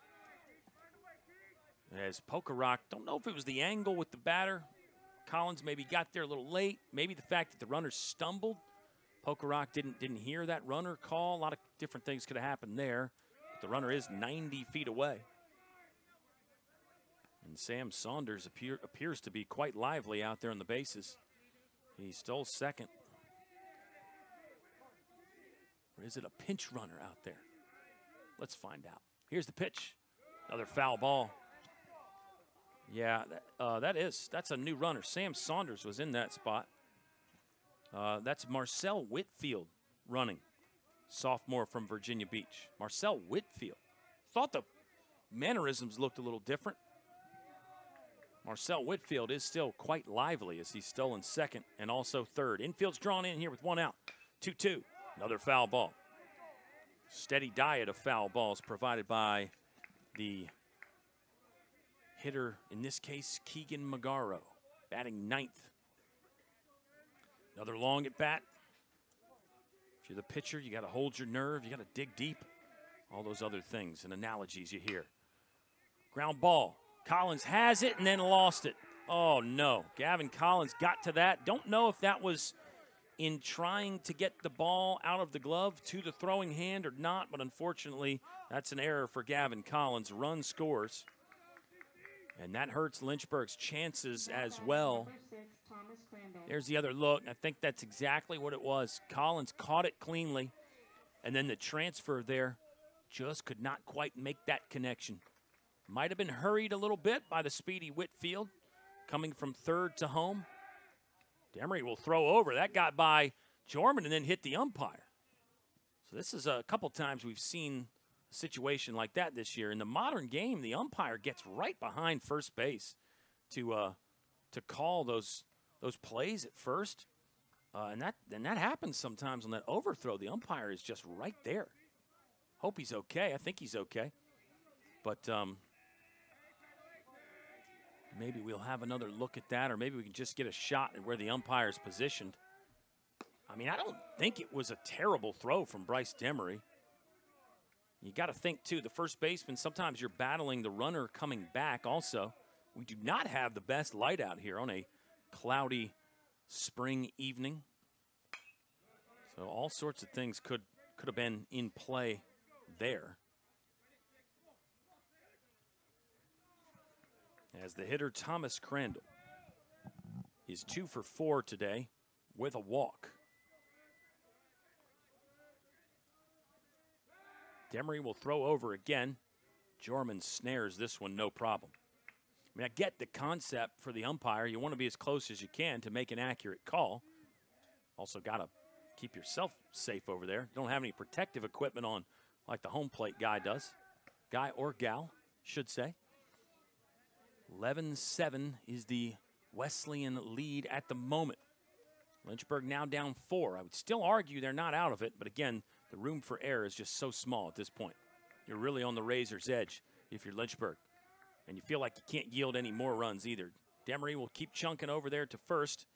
S1: As Pokerock, don't know if it was the angle with the batter. Collins maybe got there a little late. Maybe the fact that the runner stumbled. Pokerock didn't didn't hear that runner call. A lot of different things could have happened there. But the runner is 90 feet away. And Sam Saunders appear, appears to be quite lively out there on the bases. He stole second. Or is it a pinch runner out there? Let's find out. Here's the pitch. Another foul ball. Yeah, that, uh, that is. That's a new runner. Sam Saunders was in that spot. Uh, that's Marcel Whitfield running, sophomore from Virginia Beach. Marcel Whitfield. Thought the mannerisms looked a little different. Marcel Whitfield is still quite lively as he's stolen second and also third. Infield's drawn in here with one out. 2 2. Another foul ball. Steady diet of foul balls provided by the hitter, in this case, Keegan Magaro, batting ninth. Another long at bat. If you're the pitcher, you got to hold your nerve, you got to dig deep. All those other things and analogies you hear. Ground ball. Collins has it and then lost it. Oh no. Gavin Collins got to that. Don't know if that was in trying to get the ball out of the glove to the throwing hand or not, but unfortunately, that's an error for Gavin Collins. Run scores. And that hurts Lynchburg's chances as well. There's the other look. I think that's exactly what it was. Collins caught it cleanly, and then the transfer there just could not quite make that connection. Might have been hurried a little bit by the speedy Whitfield coming from third to home. Demery will throw over. That got by Jorman and then hit the umpire. So this is a couple times we've seen a situation like that this year. In the modern game, the umpire gets right behind first base to uh, to call those those plays at first, uh, and that and that happens sometimes on that overthrow. The umpire is just right there. Hope he's okay. I think he's okay, but um, maybe we'll have another look at that, or maybe we can just get a shot at where the umpire is positioned. I mean, I don't think it was a terrible throw from Bryce Demery. You got to think, too, the first baseman, sometimes you're battling the runner coming back also. We do not have the best light out here on a cloudy spring evening. So all sorts of things could, could have been in play there. As the hitter, Thomas Crandall, is two for four today with a walk. Demery will throw over again. Jorman snares this one, no problem. I mean, I get the concept for the umpire. You want to be as close as you can to make an accurate call. Also, got to keep yourself safe over there. Don't have any protective equipment on like the home plate guy does. Guy or gal, should say. 11 7 is the Wesleyan lead at the moment. Lynchburg now down four. I would still argue they're not out of it, but again, the room for error is just so small at this point. You're really on the razor's edge if you're Lynchburg. And you feel like you can't yield any more runs either. Demery will keep chunking over there to first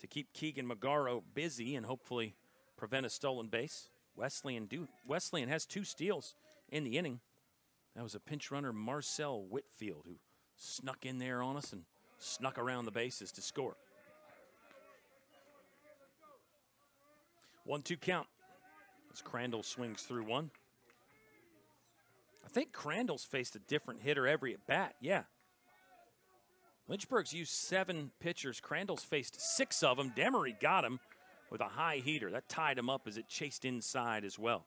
S1: to keep Keegan Magaro busy and hopefully prevent a stolen base. Wesleyan do Wesleyan has two steals in the inning. That was a pinch runner, Marcel Whitfield, who snuck in there on us and snuck around the bases to score. One two count as Crandall swings through one. I think Crandall's faced a different hitter every at bat. Yeah. Lynchburg's used seven pitchers. Crandall's faced six of them. Demery got him with a high heater. That tied him up as it chased inside as well.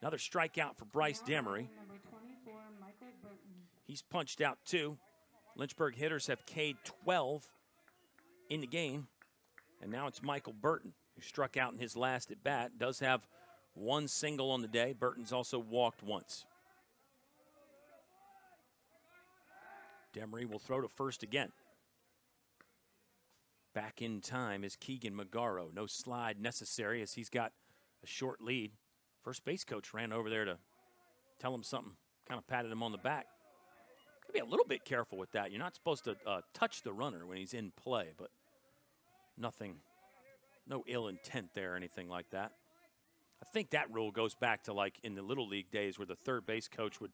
S1: Another strikeout for Bryce Demery. He's punched out two. Lynchburg hitters have K'd 12 in the game. And now it's Michael Burton, who struck out in his last at bat. Does have one single on the day. Burton's also walked once. Demery will throw to first again. Back in time is Keegan Magaro. No slide necessary as he's got a short lead. First base coach ran over there to tell him something, kind of patted him on the back. Be a little bit careful with that. You're not supposed to uh, touch the runner when he's in play, but nothing, no ill intent there or anything like that. I think that rule goes back to like in the little league days where the third base coach would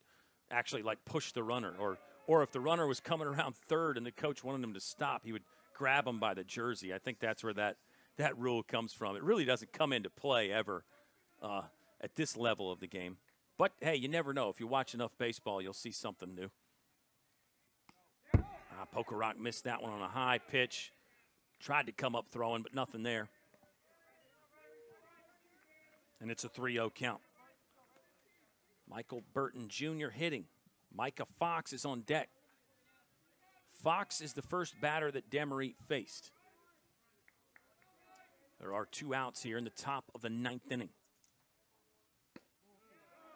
S1: actually like push the runner or or if the runner was coming around third and the coach wanted him to stop, he would grab him by the jersey. I think that's where that that rule comes from. It really doesn't come into play ever uh, at this level of the game. But hey, you never know. If you watch enough baseball, you'll see something new. Pokerock missed that one on a high pitch. Tried to come up throwing, but nothing there and it's a 3 0 count. Michael Burton Jr. hitting. Micah Fox is on deck. Fox is the first batter that Demery faced. There are two outs here in the top of the ninth inning.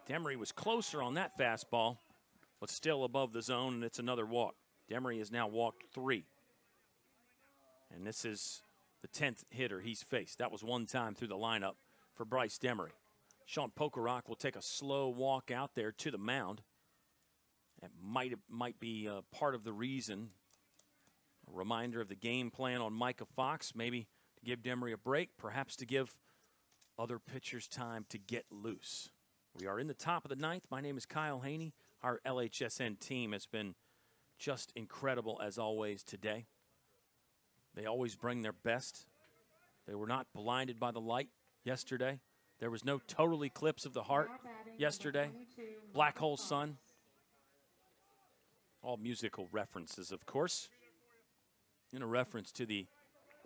S1: Demery was closer on that fastball, but still above the zone, and it's another walk. Demery has now walked three. And this is the 10th hitter he's faced. That was one time through the lineup for Bryce Demery. Sean Pokerock will take a slow walk out there to the mound. That might might be uh, part of the reason. A reminder of the game plan on Micah Fox, maybe to give Demery a break, perhaps to give other pitchers time to get loose. We are in the top of the ninth. My name is Kyle Haney. Our LHSN team has been just incredible as always today. They always bring their best. They were not blinded by the light yesterday. There was no total eclipse of the heart yesterday. Black hole sun. All musical references, of course, in a reference to the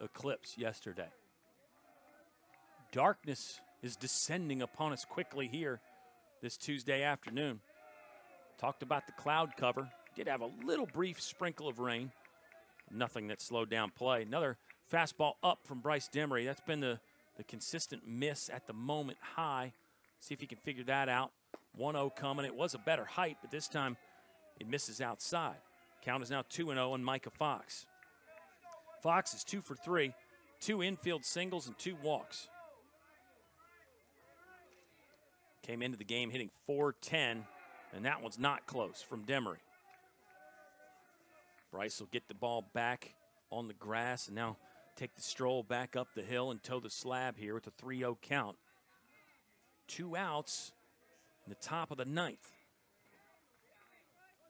S1: eclipse yesterday. Darkness is descending upon us quickly here this Tuesday afternoon. Talked about the cloud cover. Did have a little brief sprinkle of rain. Nothing that slowed down play. Another fastball up from Bryce Demery. That's been the, the consistent miss at the moment high. See if he can figure that out. 1 0 coming. It was a better height, but this time it misses outside. Count is now 2 0 on Micah Fox. Fox is 2 for 3, two infield singles and two walks. Came into the game hitting 410, and that one's not close from Demery. Bryce will get the ball back on the grass and now take the stroll back up the hill and toe the slab here with a 3 0 count. Two outs in the top of the ninth.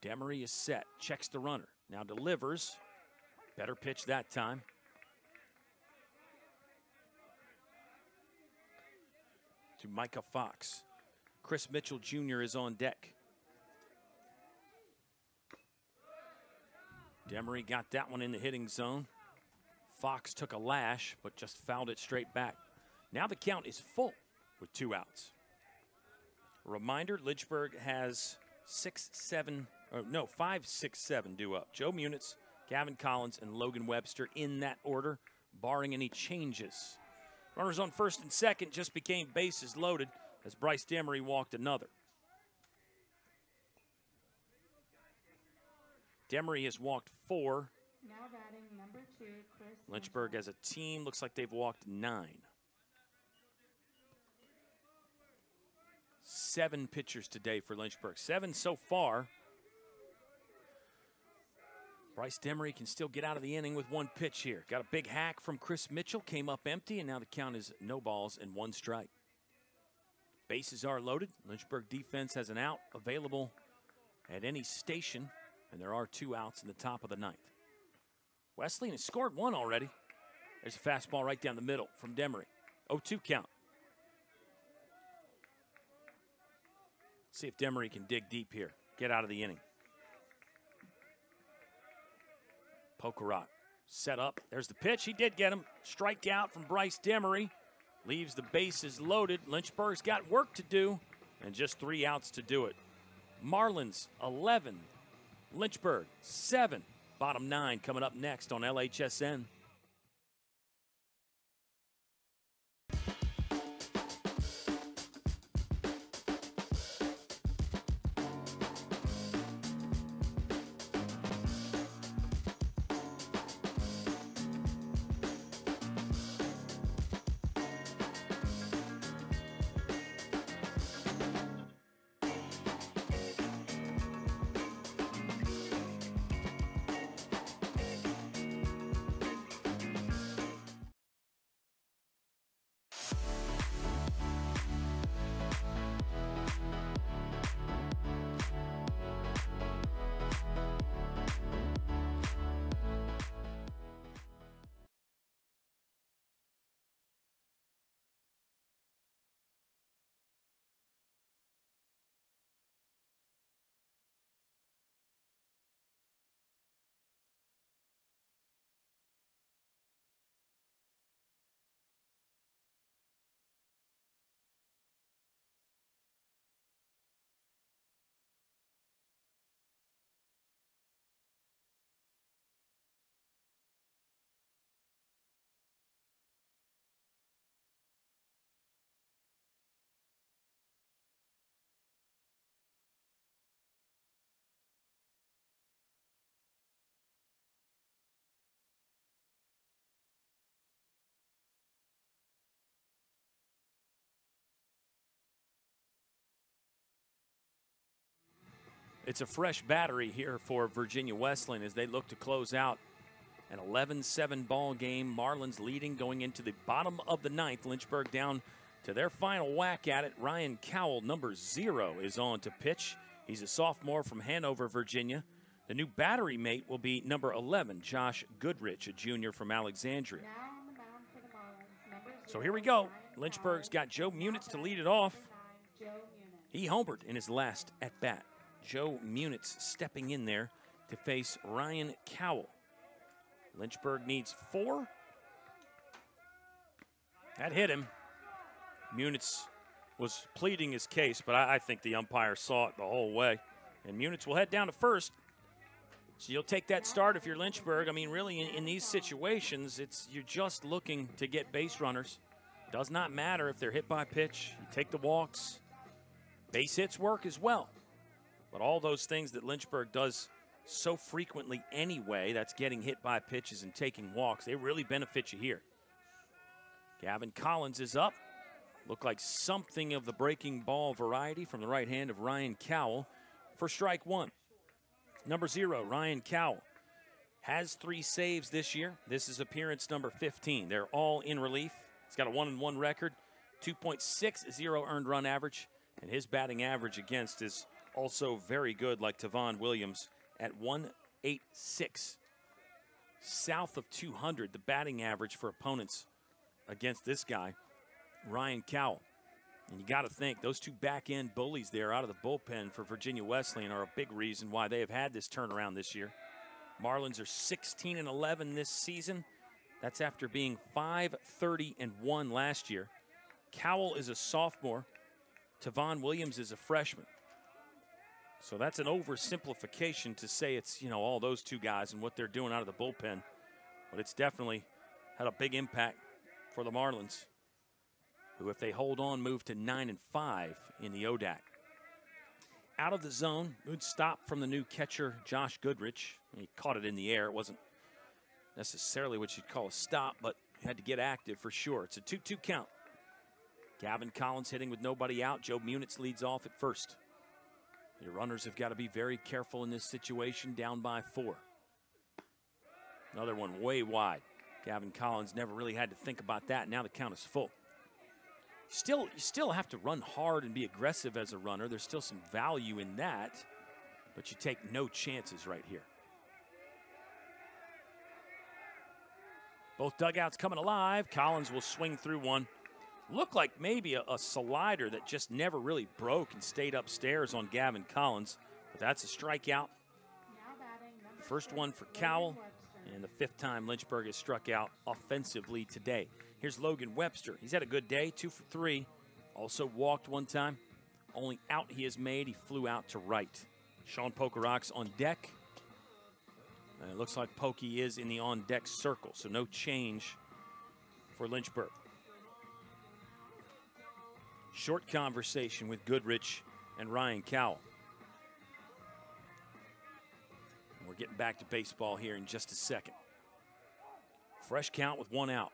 S1: Demery is set, checks the runner, now delivers. Better pitch that time. To Micah Fox. Chris Mitchell Jr. is on deck. Demery got that one in the hitting zone. Fox took a lash, but just fouled it straight back. Now the count is full with two outs. Reminder, Lynchburg has six, seven, or no, five, six, seven due up. Joe Munitz, Gavin Collins, and Logan Webster in that order, barring any changes. Runners on first and second just became bases loaded as Bryce Demery walked another. Demery has walked four.
S10: Now batting number two, Chris.
S1: Lynchburg as a team looks like they've walked nine. Seven pitchers today for Lynchburg. Seven so far. Bryce Demery can still get out of the inning with one pitch here. Got a big hack from Chris Mitchell, came up empty, and now the count is no balls and one strike. Bases are loaded. Lynchburg defense has an out available at any station, and there are two outs in the top of the ninth. Wesleyan has scored one already. There's a fastball right down the middle from Demery. 0 2 count. See if Demery can dig deep here, get out of the inning. Pokerock set up. There's the pitch. He did get him. Strikeout from Bryce Demery. Leaves the bases loaded. Lynchburg's got work to do, and just three outs to do it. Marlins 11, Lynchburg 7. Bottom nine coming up next on LHSN. It's a fresh battery here for Virginia Wesleyan as they look to close out an 11 7 ball game. Marlins leading going into the bottom of the ninth. Lynchburg down to their final whack at it. Ryan Cowell, number zero, is on to pitch. He's a sophomore from Hanover, Virginia. The new battery mate will be number 11, Josh Goodrich, a junior from Alexandria. So here we go. Lynchburg's got Joe Munitz to lead it off. He homered in his last at bat. Joe Munitz stepping in there to face Ryan Cowell. Lynchburg needs four. That hit him. Munitz was pleading his case, but I, I think the umpire saw it the whole way. And Munitz will head down to first. So you'll take that start if you're Lynchburg. I mean, really, in, in, these situations, it's you're just looking to get base runners. Does not matter if they're hit by pitch. You take the walks. Base hits work as well. But all those things that Lynchburg does so frequently anyway, that's getting hit by pitches and taking walks, they really benefit you here. Gavin Collins is up. Look like something of the breaking ball variety from the right hand of Ryan Cowell for strike one. Number zero, Ryan Cowell. Has three saves this year. This is appearance number 15. They're all in relief. He's got a one and one record, 2.60 earned run average, and his batting average against is also very good, like Tavon Williams at 186. South of 200, the batting average for opponents against this guy, Ryan Cowell. And you got to think those two back end bullies there out of the bullpen for Virginia Wesleyan are a big reason why they have had this turnaround this year. Marlins are 16 and 11 this season. That's after being 530 and 1 last year. Cowell is a sophomore. Tavon Williams is a freshman. So that's an oversimplification to say it's, you know, all those two guys and what they're doing out of the bullpen. But it's definitely had a big impact for the Marlins, who, if they hold on, move to 9 and 5 in the ODAC. Out of the zone, good stop from the new catcher, Josh Goodrich. He caught it in the air. It wasn't necessarily what you'd call a stop, but had to get active for sure. It's a 2 2 count. Gavin Collins hitting with nobody out. Joe Munitz leads off at first. Your runners have got to be very careful in this situation, down by four. Another one way wide. Gavin Collins never really had to think about that. Now the count is full. Still, you still have to run hard and be aggressive as a runner. There's still some value in that, but you take no chances right here. Both dugouts coming alive. Collins will swing through one. Looked like maybe a, a slider that just never really broke and stayed upstairs on Gavin Collins, but that's a strikeout. First one for Cowell. And the fifth time Lynchburg has struck out offensively today. Here's Logan Webster. He's had a good day, two for three. Also walked one time. Only out he has made, he flew out to right. Sean Pokerock's on deck. And it looks like Pokey is in the on deck circle, so no change for Lynchburg. Short conversation with Goodrich and Ryan Cowell. We're getting back to baseball here in just a second. Fresh count with one out.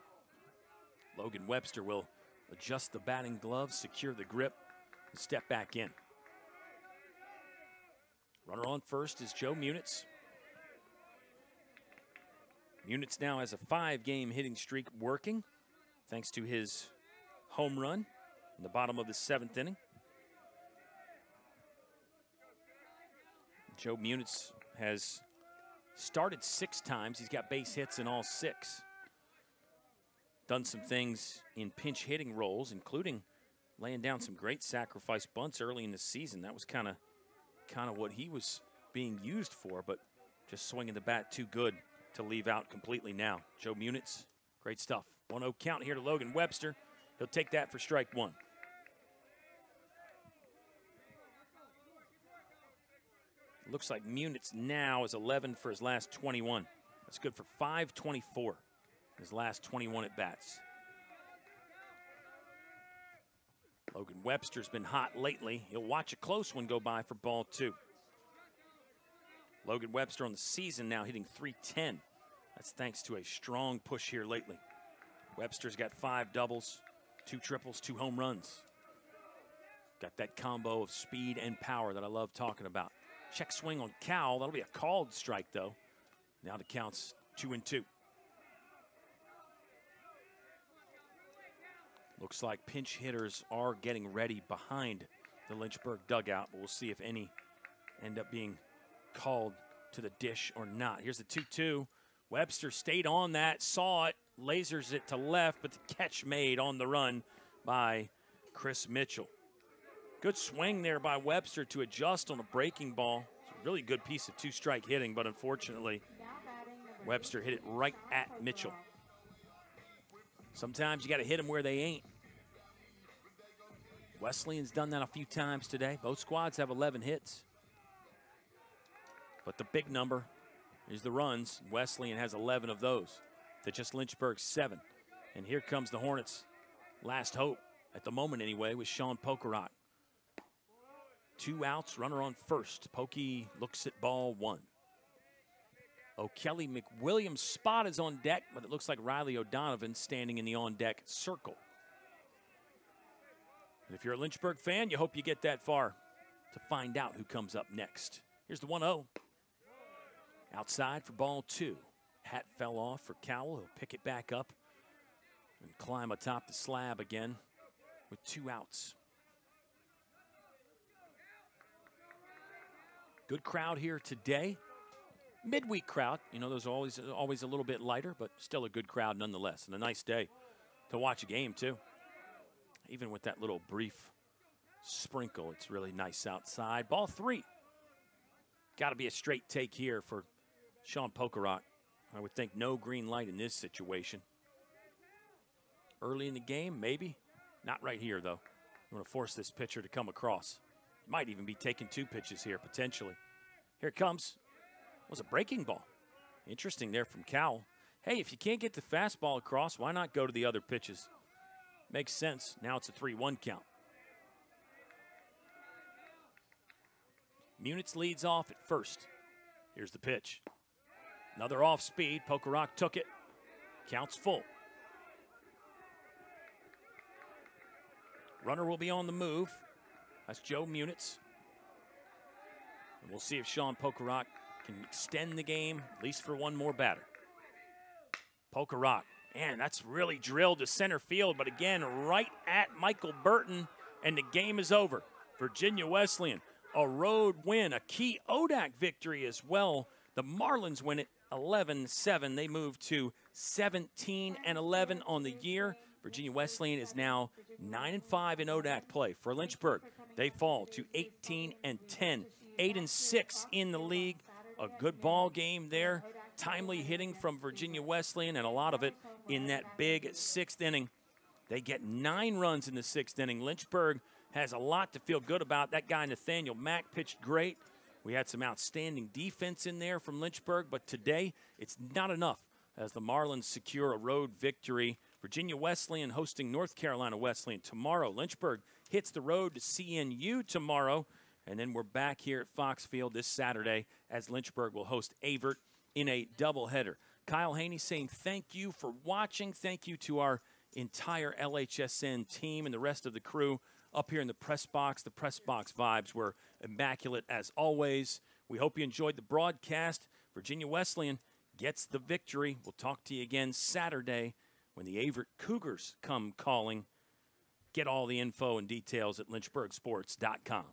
S1: Logan Webster will adjust the batting gloves, secure the grip, and step back in. Runner on first is Joe Munitz. Munitz now has a five game hitting streak working thanks to his home run in the bottom of the seventh inning. Joe Munitz has Started six times. He's got base hits in all six. Done some things in pinch hitting roles, including laying down some great sacrifice bunts early in the season. That was kind of kind of what he was being used for, but just swinging the bat too good to leave out completely now. Joe Munitz, great stuff. 1 0 count here to Logan Webster. He'll take that for strike one. Looks like Munitz now is 11 for his last 21. That's good for 524 his last 21 at bats. Logan Webster's been hot lately. He'll watch a close one go by for ball two. Logan Webster on the season now hitting 310. That's thanks to a strong push here lately. Webster's got five doubles, two triples, two home runs. Got that combo of speed and power that I love talking about. Check swing on Cowell. That'll be a called strike, though. Now the count's two and two. Looks like pinch hitters are getting ready behind the Lynchburg dugout, but we'll see if any end up being called to the dish or not. Here's the 2 2. Webster stayed on that, saw it, lasers it to left, but the catch made on the run by Chris Mitchell. Good swing there by Webster to adjust on a breaking ball. really good piece of two strike hitting, but unfortunately, Webster hit it right at Mitchell. Sometimes you got to hit them where they ain't. Wesleyan's done that a few times today. Both squads have 11 hits. But the big number is the runs. Wesleyan has 11 of those to just Lynchburg, seven. And here comes the Hornets' last hope, at the moment anyway, with Sean Pokerock. Two outs, runner on first. Pokey looks at ball one. O'Kelly McWilliams' spot is on deck, but it looks like Riley O'Donovan standing in the on deck circle. And if you're a Lynchburg fan, you hope you get that far to find out who comes up next. Here's the 1 0. Outside for ball two. Hat fell off for Cowell. He'll pick it back up and climb atop the slab again with two outs. Good crowd here today. Midweek crowd. You know, those always always a little bit lighter, but still a good crowd nonetheless. And a nice day to watch a game too. Even with that little brief sprinkle, it's really nice outside. Ball three. Got to be a straight take here for Sean Pokerock. I would think no green light in this situation. Early in the game, maybe. Not right here, though. You want to force this pitcher to come across. Might even be taking two pitches here, potentially. Here it comes. Was a breaking ball. Interesting there from Cowell. Hey, if you can't get the fastball across, why not go to the other pitches? Makes sense. Now it's a 3 1 count. Munitz leads off at first. Here's the pitch. Another off speed. Pokerock took it. Counts full. Runner will be on the move. That's Joe Munitz. And we'll see if Sean Pokerock can extend the game, at least for one more batter. Pokerock. Man, that's really drilled to center field, but again, right at Michael Burton, and the game is over. Virginia Wesleyan, a road win, a key ODAC victory as well. The Marlins win it 11 7. They move to 17 and 11 on the year. Virginia Wesleyan is now 9 and 5 in ODAC play. For Lynchburg, they fall to 18 and 10, 8 and 6 in the league. A good ball game there. Timely hitting from Virginia Wesleyan, and a lot of it in that big sixth inning. They get nine runs in the sixth inning. Lynchburg has a lot to feel good about. That guy, Nathaniel Mack, pitched great. We had some outstanding defense in there from Lynchburg, but today it's not enough as the Marlins secure a road victory. Virginia Wesleyan hosting North Carolina Wesleyan tomorrow. Lynchburg hits the road to CNU tomorrow. And then we're back here at Fox Field this Saturday as Lynchburg will host Averett in a doubleheader. Kyle Haney saying thank you for watching. Thank you to our entire LHSN team and the rest of the crew up here in the press box. The press box vibes were immaculate as always. We hope you enjoyed the broadcast. Virginia Wesleyan gets the victory. We'll talk to you again Saturday when the Averett Cougars come calling. Get all the info and details at lynchburgsports.com.